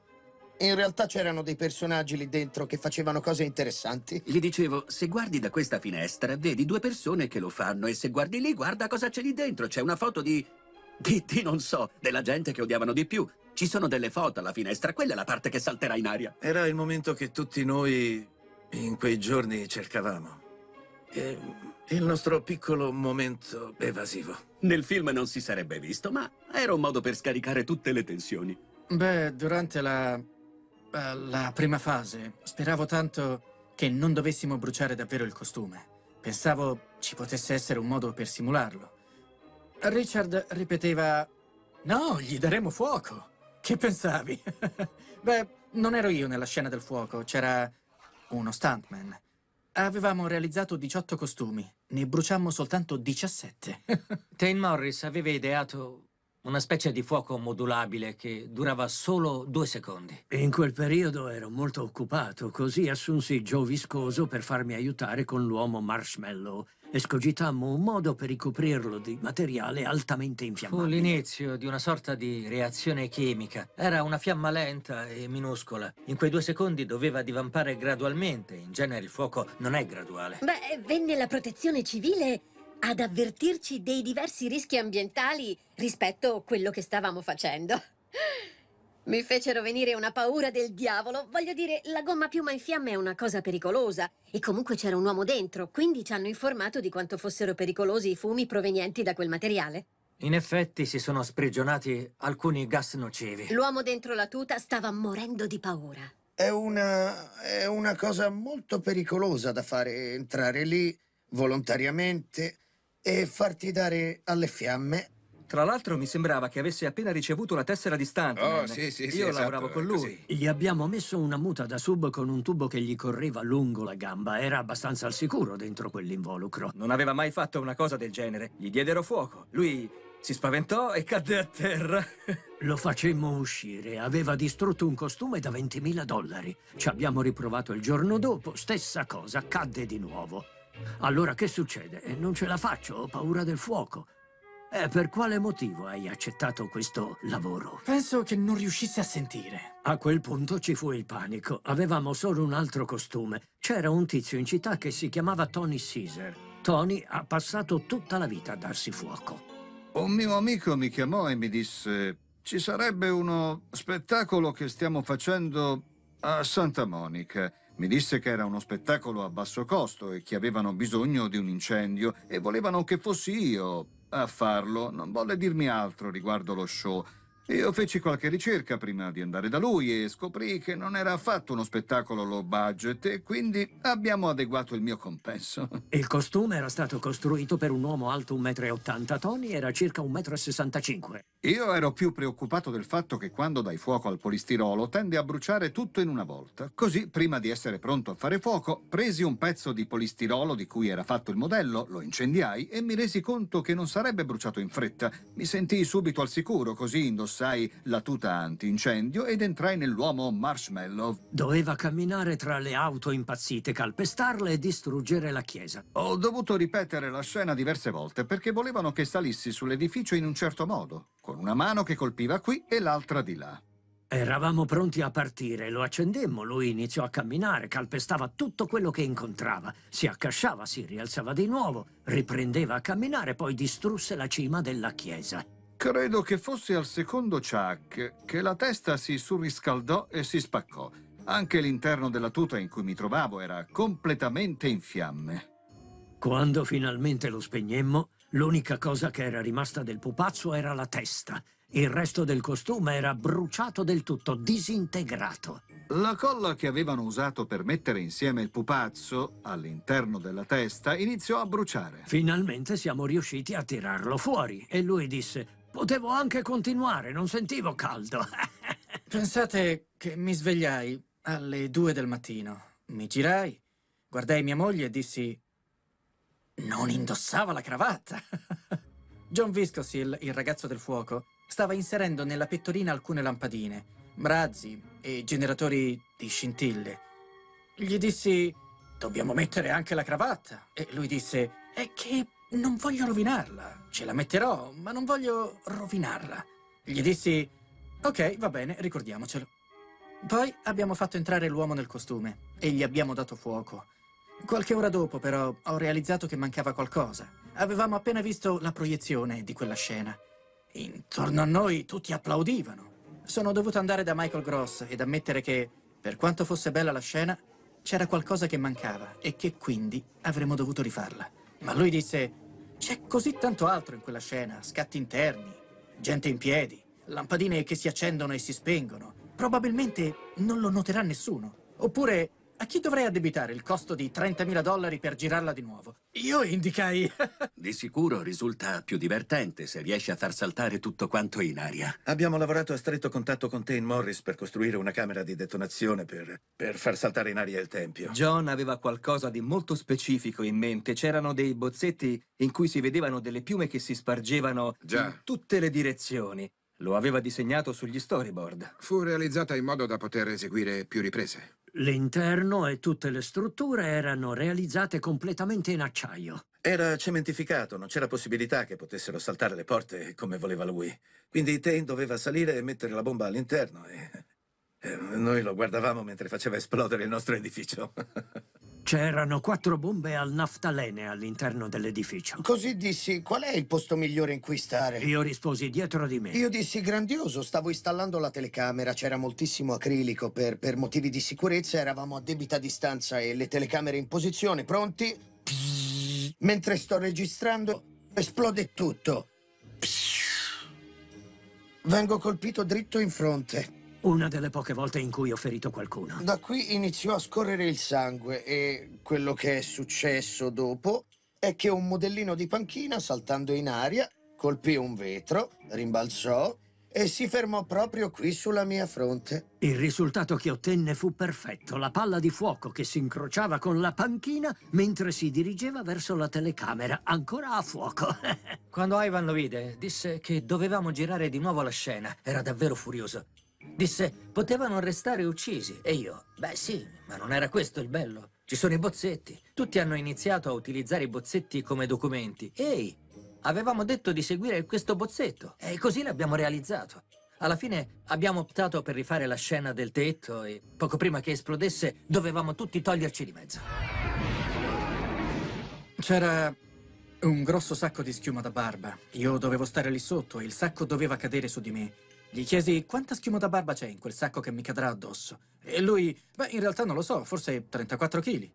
In realtà c'erano dei personaggi lì dentro che facevano cose interessanti. Gli dicevo, se guardi da questa finestra, vedi due persone che lo fanno e se guardi lì, guarda cosa c'è lì dentro. C'è una foto di... di... di non so, della gente che odiavano di più. Ci sono delle foto alla finestra, quella è la parte che salterà in aria. Era il momento che tutti noi in quei giorni cercavamo. E il nostro piccolo momento evasivo. Nel film non si sarebbe visto, ma era un modo per scaricare tutte le tensioni. Beh, durante la... la prima fase speravo tanto che non dovessimo bruciare davvero il costume. Pensavo ci potesse essere un modo per simularlo. Richard ripeteva: No, gli daremo fuoco. Che pensavi? Beh, non ero io nella scena del fuoco, c'era uno stuntman. Avevamo realizzato 18 costumi, ne bruciammo soltanto 17. Tane Morris aveva ideato Una specie di fuoco modulabile che durava solo due secondi. In quel periodo ero molto occupato, così assunsi Joe Viscoso per farmi aiutare con l'uomo Marshmallow e scogitammo un modo per ricoprirlo di materiale altamente Fu infiammabile. l'inizio di una sorta di reazione chimica. Era una fiamma lenta e minuscola. In quei due secondi doveva divampare gradualmente. In genere il fuoco non è graduale. Beh, venne la protezione civile ad avvertirci dei diversi rischi ambientali rispetto a quello che stavamo facendo. Mi fecero venire una paura del diavolo. Voglio dire, la gomma piuma in fiamme è una cosa pericolosa. E comunque c'era un uomo dentro, quindi ci hanno informato di quanto fossero pericolosi i fumi provenienti da quel materiale. In effetti si sono sprigionati alcuni gas nocivi. L'uomo dentro la tuta stava morendo di paura. È una... è una cosa molto pericolosa da fare entrare lì volontariamente e farti dare alle fiamme. Tra l'altro mi sembrava che avesse appena ricevuto la tessera di Stuntman. Oh, sì, sì, sì, Io esatto, lavoravo con lui. così. Gli abbiamo messo una muta da sub con un tubo che gli correva lungo la gamba. Era abbastanza al sicuro dentro quell'involucro. Non aveva mai fatto una cosa del genere. Gli diedero fuoco. Lui si spaventò e cadde a terra. Lo facemmo uscire. Aveva distrutto un costume da 20.000 dollari. Ci abbiamo riprovato il giorno dopo. Stessa cosa, cadde di nuovo. Allora che succede? Eh, Non ce la faccio, ho paura del fuoco. E per quale motivo hai accettato questo lavoro? Penso che non riuscisse a sentire. A quel punto ci fu il panico. Avevamo solo un altro costume. C'era un tizio in città che si chiamava Tony Caesar. Tony ha passato tutta la vita a darsi fuoco. Un mio amico mi chiamò e mi disse: Ci sarebbe uno spettacolo che stiamo facendo a Santa Monica. Mi disse che era uno spettacolo a basso costo e che avevano bisogno di un incendio e volevano che fossi io a farlo. Non volle dirmi altro riguardo lo show. Io feci qualche ricerca prima di andare da lui e scoprì che non era affatto uno spettacolo low budget e quindi abbiamo adeguato il mio compenso. Il costume era stato costruito per un uomo alto 1,80 m. Tony era circa 1,65 m. Io ero più preoccupato del fatto che quando dai fuoco al polistirolo tende a bruciare tutto in una volta. Così, prima di essere pronto a fare fuoco, presi un pezzo di polistirolo di cui era fatto il modello, lo incendiai e mi resi conto che non sarebbe bruciato in fretta. Mi sentii subito al sicuro, così indossai la tuta antincendio ed entrai nell'uomo Marshmallow. Doveva camminare tra le auto impazzite, calpestarle e distruggere la chiesa. Ho dovuto ripetere la scena diverse volte perché volevano che salissi sull'edificio in un certo modo, con una mano che colpiva qui e l'altra di là. Eravamo pronti a partire, lo accendemmo, lui iniziò a camminare, calpestava tutto quello che incontrava, si accasciava, si rialzava di nuovo, riprendeva a camminare, poi distrusse la cima della chiesa. Credo che fosse al secondo Chuck che la testa si surriscaldò e si spaccò. Anche l'interno della tuta in cui mi trovavo era completamente in fiamme. Quando finalmente lo spegnemmo, l'unica cosa che era rimasta del pupazzo era la testa. Il resto del costume era bruciato del tutto, disintegrato. La colla che avevano usato per mettere insieme il pupazzo all'interno della testa iniziò a bruciare. Finalmente siamo riusciti a tirarlo fuori e lui disse potevo anche continuare, non sentivo caldo. Pensate che mi svegliai alle due del mattino. Mi girai, guardai mia moglie e dissi... Non indossava la cravatta. John Viscosil, il ragazzo del fuoco, stava inserendo nella pettorina alcune lampadine, razzi e generatori di scintille. Gli dissi, dobbiamo mettere anche la cravatta. E lui disse, è che non voglio rovinarla. Ce la metterò, ma non voglio rovinarla. Gli dissi, ok, va bene, ricordiamocelo. Poi abbiamo fatto entrare l'uomo nel costume e gli abbiamo dato fuoco. Qualche ora dopo, però, ho realizzato che mancava qualcosa. Avevamo appena visto la proiezione di quella scena. Intorno a noi tutti applaudivano. Sono dovuto andare da Michael Gross ed ammettere che, per quanto fosse bella la scena, c'era qualcosa che mancava e che quindi avremmo dovuto rifarla. Ma lui disse, c'è così tanto altro in quella scena, scatti interni, gente in piedi, lampadine che si accendono e si spengono. Probabilmente non lo noterà nessuno. Oppure a chi dovrei addebitare il costo di 30.000 dollari per girarla di nuovo? Io indicai... Di sicuro risulta più divertente se riesci a far saltare tutto quanto in aria. Abbiamo lavorato a stretto contatto con Tain Morris per costruire una camera di detonazione per, per far saltare in aria il tempio. John aveva qualcosa di molto specifico in mente. C'erano dei bozzetti in cui si vedevano delle piume che si spargevano Già. in tutte le direzioni. Lo aveva disegnato sugli storyboard. Fu realizzata in modo da poter eseguire più riprese. L'interno e tutte le strutture erano realizzate completamente in acciaio. Era cementificato, non c'era possibilità che potessero saltare le porte come voleva lui. Quindi Tain doveva salire e mettere la bomba all'interno e... e noi lo guardavamo mentre faceva esplodere il nostro edificio. C'erano quattro bombe al naftalene all'interno dell'edificio. Così dissi, qual è il posto migliore in cui stare? Io risposi dietro di me. Io dissi, grandioso, stavo installando la telecamera, c'era moltissimo acrilico per, per motivi di sicurezza, eravamo a debita distanza e le telecamere in posizione, pronti? Psst. Mentre sto registrando, esplode tutto. Psst. Vengo colpito dritto in fronte. Una delle poche volte in cui ho ferito qualcuno. Da qui iniziò a scorrere il sangue e quello che è successo dopo è che un modellino di panchina, saltando in aria, colpì un vetro, rimbalzò e si fermò proprio qui sulla mia fronte. Il risultato che ottenne fu perfetto. La palla di fuoco che si incrociava con la panchina mentre si dirigeva verso la telecamera, ancora a fuoco. Quando Ivan lo vide, disse che dovevamo girare di nuovo la scena. Era davvero furioso. Disse, potevano restare uccisi. E io, beh sì, ma non era questo il bello. Ci sono i bozzetti. Tutti hanno iniziato a utilizzare i bozzetti come documenti. Ehi, avevamo detto di seguire questo bozzetto e così l'abbiamo realizzato. Alla fine abbiamo optato per rifare la scena del tetto e poco prima che esplodesse dovevamo tutti toglierci di mezzo. C'era un grosso sacco di schiuma da barba. Io dovevo stare lì sotto e il sacco doveva cadere su di me. Gli chiesi quanta schiuma da barba c'è in quel sacco che mi cadrà addosso. E lui, beh, in realtà non lo so, forse 34 kg.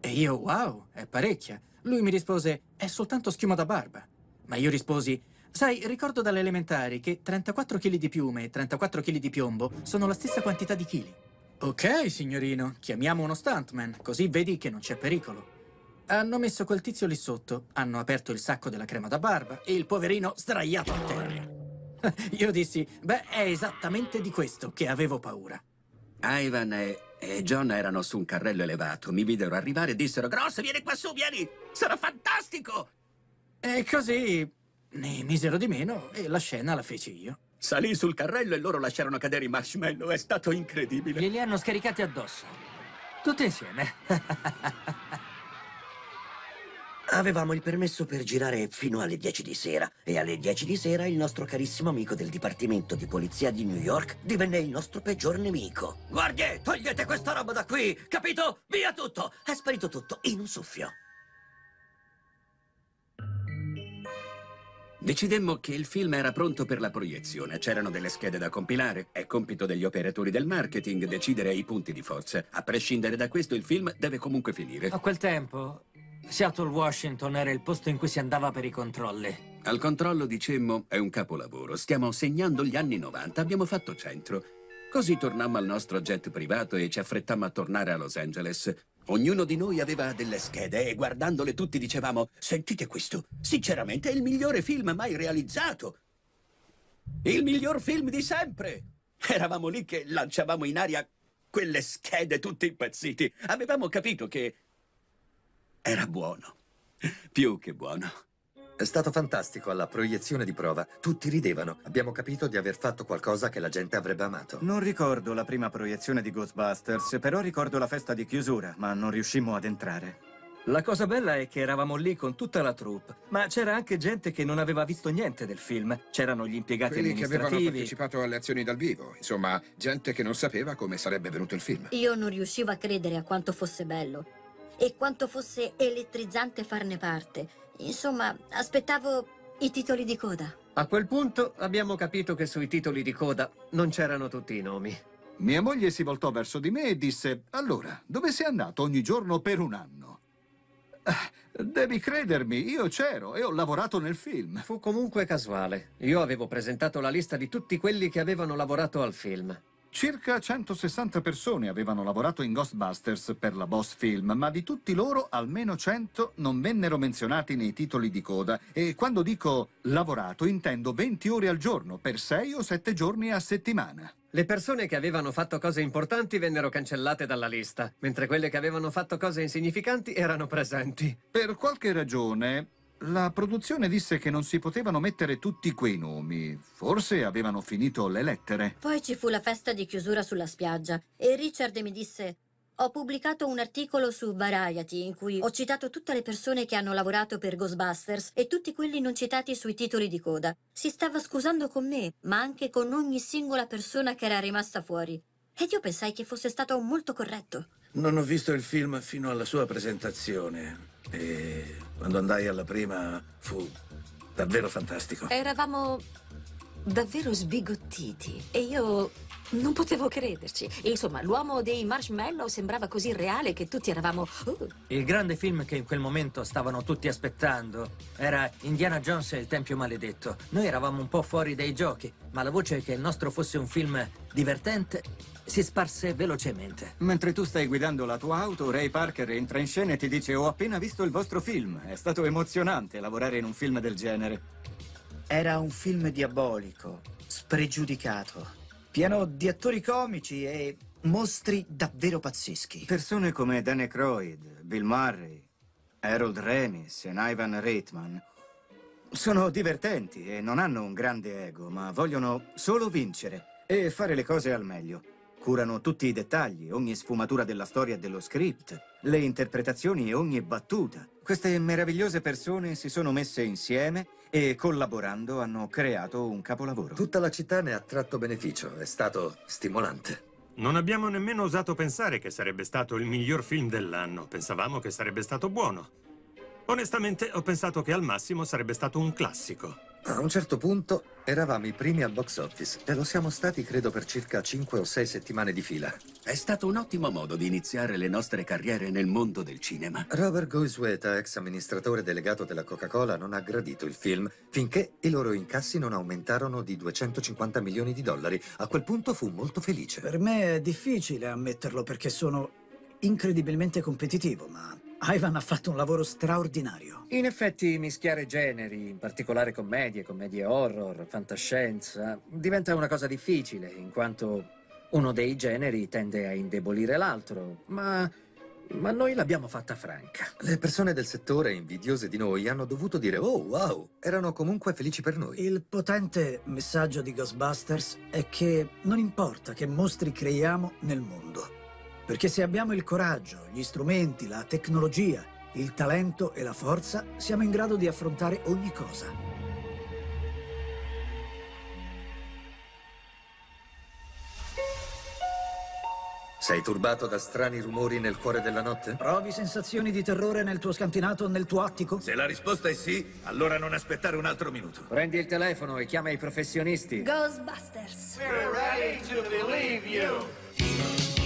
E io, wow, è parecchia. Lui mi rispose, è soltanto schiuma da barba. Ma io risposi, sai, ricordo dalle elementari che 34 kg di piume e 34 kg di piombo sono la stessa quantità di chili. Ok, signorino, chiamiamo uno stuntman, così vedi che non c'è pericolo. Hanno messo quel tizio lì sotto, hanno aperto il sacco della crema da barba e il poverino sdraiato a terra. Io dissi, beh, è esattamente di questo che avevo paura. Ivan e, e John erano su un carrello elevato, mi videro arrivare e dissero Gross, vieni qua su, vieni! Sarà fantastico! E così ne misero di meno e la scena la feci io. Salì sul carrello e loro lasciarono cadere i marshmallow, è stato incredibile. Glieli hanno scaricati addosso. Tutti insieme. Avevamo il permesso per girare fino alle 10 di sera e alle 10 di sera il nostro carissimo amico del Dipartimento di Polizia di New York divenne il nostro peggior nemico. Guardie, togliete questa roba da qui, capito? Via tutto! È sparito tutto in un soffio. Decidemmo che il film era pronto per la proiezione. C'erano delle schede da compilare. È compito degli operatori del marketing decidere i punti di forza. A prescindere da questo, il film deve comunque finire. A quel tempo, Seattle Washington era il posto in cui si andava per i controlli. Al controllo dicemmo, è un capolavoro. Stiamo segnando gli anni 90, abbiamo fatto centro. Così tornammo al nostro jet privato e ci affrettammo a tornare a Los Angeles. Ognuno di noi aveva delle schede e guardandole tutti dicevamo Sentite questo, sinceramente è il migliore film mai realizzato. Il miglior film di sempre. Eravamo lì che lanciavamo in aria quelle schede tutti impazziti. Avevamo capito che era buono. Più che buono. È stato fantastico alla proiezione di prova. Tutti ridevano. Abbiamo capito di aver fatto qualcosa che la gente avrebbe amato. Non ricordo la prima proiezione di Ghostbusters, però ricordo la festa di chiusura, ma non riuscimmo ad entrare. La cosa bella è che eravamo lì con tutta la troupe, ma c'era anche gente che non aveva visto niente del film. C'erano gli impiegati Quelli che avevano partecipato alle azioni dal vivo. Insomma, gente che non sapeva come sarebbe venuto il film. Io non riuscivo a credere a quanto fosse bello e quanto fosse elettrizzante farne parte. Insomma, aspettavo i titoli di coda. A quel punto abbiamo capito che sui titoli di coda non c'erano tutti i nomi. Mia moglie si voltò verso di me e disse Allora, dove sei andato ogni giorno per un anno? Ah, Devi credermi, io c'ero e ho lavorato nel film. Fu comunque casuale. Io avevo presentato la lista di tutti quelli che avevano lavorato al film. Circa 160 persone avevano lavorato in Ghostbusters per la Boss Film, ma di tutti loro almeno 100 non vennero menzionati nei titoli di coda. E quando dico lavorato intendo 20 ore al giorno, per 6 o 7 giorni a settimana. Le persone che avevano fatto cose importanti vennero cancellate dalla lista, mentre quelle che avevano fatto cose insignificanti erano presenti. Per qualche ragione, la produzione disse che non si potevano mettere tutti quei nomi. Forse avevano finito le lettere. Poi ci fu la festa di chiusura sulla spiaggia e Richard mi disse ho pubblicato un articolo su Variety in cui ho citato tutte le persone che hanno lavorato per Ghostbusters e tutti quelli non citati sui titoli di coda. Si stava scusando con me, ma anche con ogni singola persona che era rimasta fuori. Ed io pensai che fosse stato molto corretto. Non ho visto il film fino alla sua presentazione e quando andai alla prima fu davvero fantastico. Eravamo davvero sbigottiti e io non potevo crederci. Insomma, l'uomo dei marshmallow sembrava così reale che tutti eravamo... "Uh". Il grande film che in quel momento stavano tutti aspettando era Indiana Jones e il Tempio Maledetto. Noi eravamo un po' fuori dai giochi, ma la voce che il nostro fosse un film divertente si sparse velocemente. Mentre tu stai guidando la tua auto, Ray Parker entra in scena e ti dice ho appena visto il vostro film. È stato emozionante lavorare in un film del genere. Era un film diabolico, spregiudicato, pieno di attori comici e mostri davvero pazzeschi. Persone come Dan Aykroyd, Bill Murray, Harold Ramis e Ivan Reitman sono divertenti e non hanno un grande ego, ma vogliono solo vincere e fare le cose al meglio. Curano tutti i dettagli, ogni sfumatura della storia e dello script, le interpretazioni e ogni battuta. Queste meravigliose persone si sono messe insieme e collaborando hanno creato un capolavoro. Tutta la città ne ha tratto beneficio, è stato stimolante. Non abbiamo nemmeno osato pensare che sarebbe stato il miglior film dell'anno. Pensavamo che sarebbe stato buono. Onestamente ho pensato che al massimo sarebbe stato un classico. A un certo punto eravamo i primi al box office e lo siamo stati credo per circa 5 o 6 settimane di fila. È stato un ottimo modo di iniziare le nostre carriere nel mondo del cinema. Robert Goizueta, ex amministratore delegato della Coca-Cola, non ha gradito il film finché i loro incassi non aumentarono di 250 milioni di dollari. A quel punto fu molto felice. Per me è difficile ammetterlo perché sono incredibilmente competitivo, ma Ivan ha fatto un lavoro straordinario. In effetti mischiare generi, in particolare commedie, commedie horror, fantascienza, diventa una cosa difficile, in quanto uno dei generi tende a indebolire l'altro, ma, ma noi l'abbiamo fatta franca. Le persone del settore, invidiose di noi, hanno dovuto dire «Oh, wow!» Erano comunque felici per noi. Il potente messaggio di Ghostbusters è che non importa che mostri creiamo nel mondo. Perché se abbiamo il coraggio, gli strumenti, la tecnologia, il talento e la forza, siamo in grado di affrontare ogni cosa. Sei turbato da strani rumori nel cuore della notte? Provi sensazioni di terrore nel tuo scantinato o nel tuo attico? Se la risposta è sì, allora non aspettare un altro minuto. Prendi il telefono e chiama i professionisti. Ghostbusters. We're ready to believe you.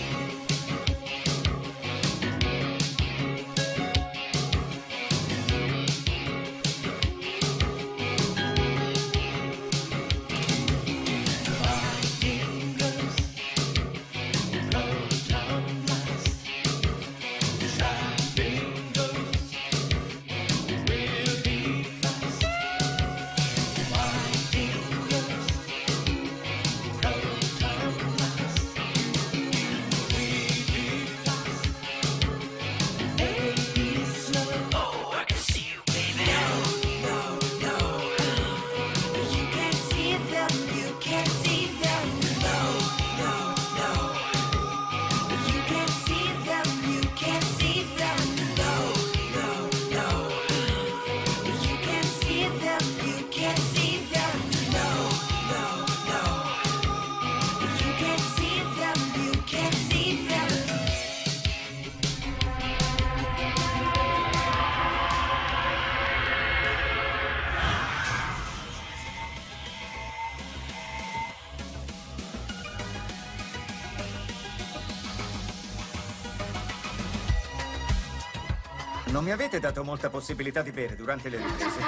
Avete dato molta possibilità di bere durante le riprese.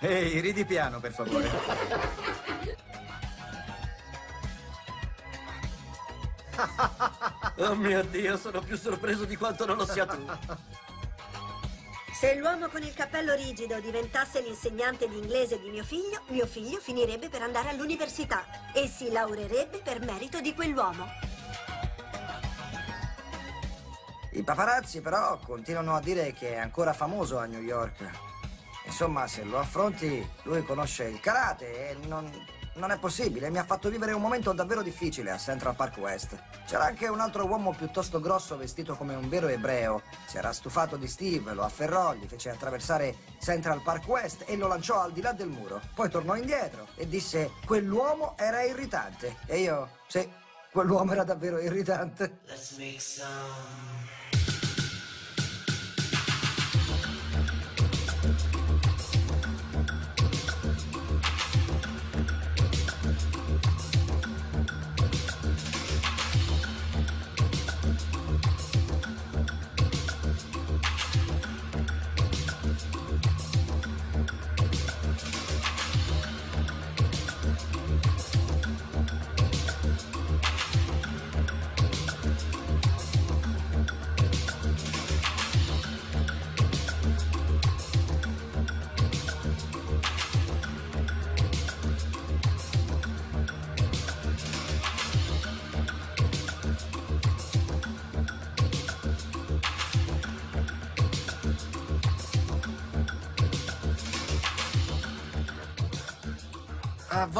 Ehi, ridi piano, per favore. Oh mio Dio, sono più sorpreso di quanto non lo sia tu. Se l'uomo con il cappello rigido diventasse l'insegnante di inglese di mio figlio, mio figlio finirebbe per andare all'università e si laureerebbe per merito di quell'uomo. I paparazzi però continuano a dire che è ancora famoso a New York. Insomma, se lo affronti, lui conosce il karate e non, non è possibile. Mi ha fatto vivere un momento davvero difficile a Central Park West. C'era anche un altro uomo piuttosto grosso vestito come un vero ebreo. Si era stufato di Steve, lo afferrò, gli fece attraversare Central Park West e lo lanciò al di là del muro. Poi tornò indietro e disse quell'uomo era irritante. E io, sì, quell'uomo era davvero irritante. Let's make some.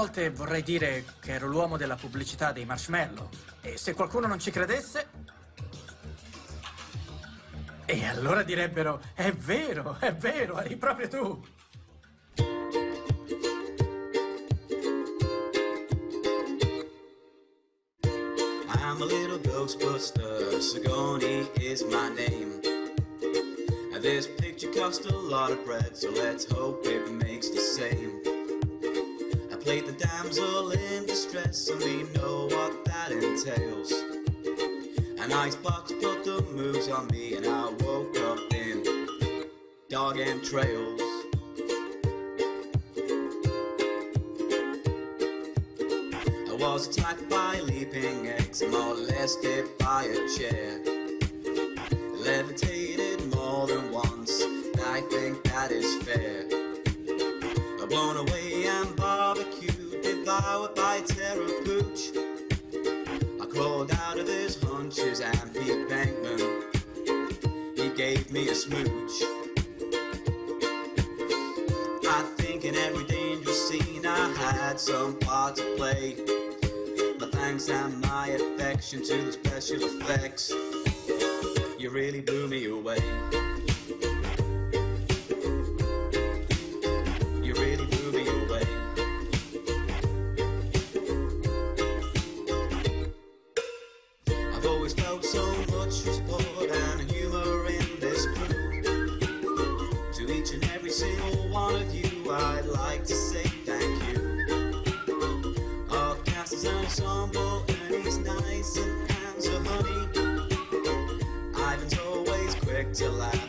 Volte vorrei dire che ero l'uomo della pubblicità dei marshmallow. E se qualcuno non ci credesse... E allora direbbero, è vero, è vero, eri proprio tu. I'm a little ghostbuster, Sigourney is my name. This picture cost a lot of bread, so let's hope it makes the same. Damsel in distress, and we know what that entails. An icebox put the moves on me, and I woke up in dog and trails. I was attacked by leaping eggs molested by a chair. Levitated more than once, I think that is fair. I blown away and barbecued, devoured by terror pooch. I crawled out of his haunches and Pete Bankman, he gave me a smooch. I think in every dangerous scene I had some part to play. My thanks and my affection to the special effects. You really blew me away. till I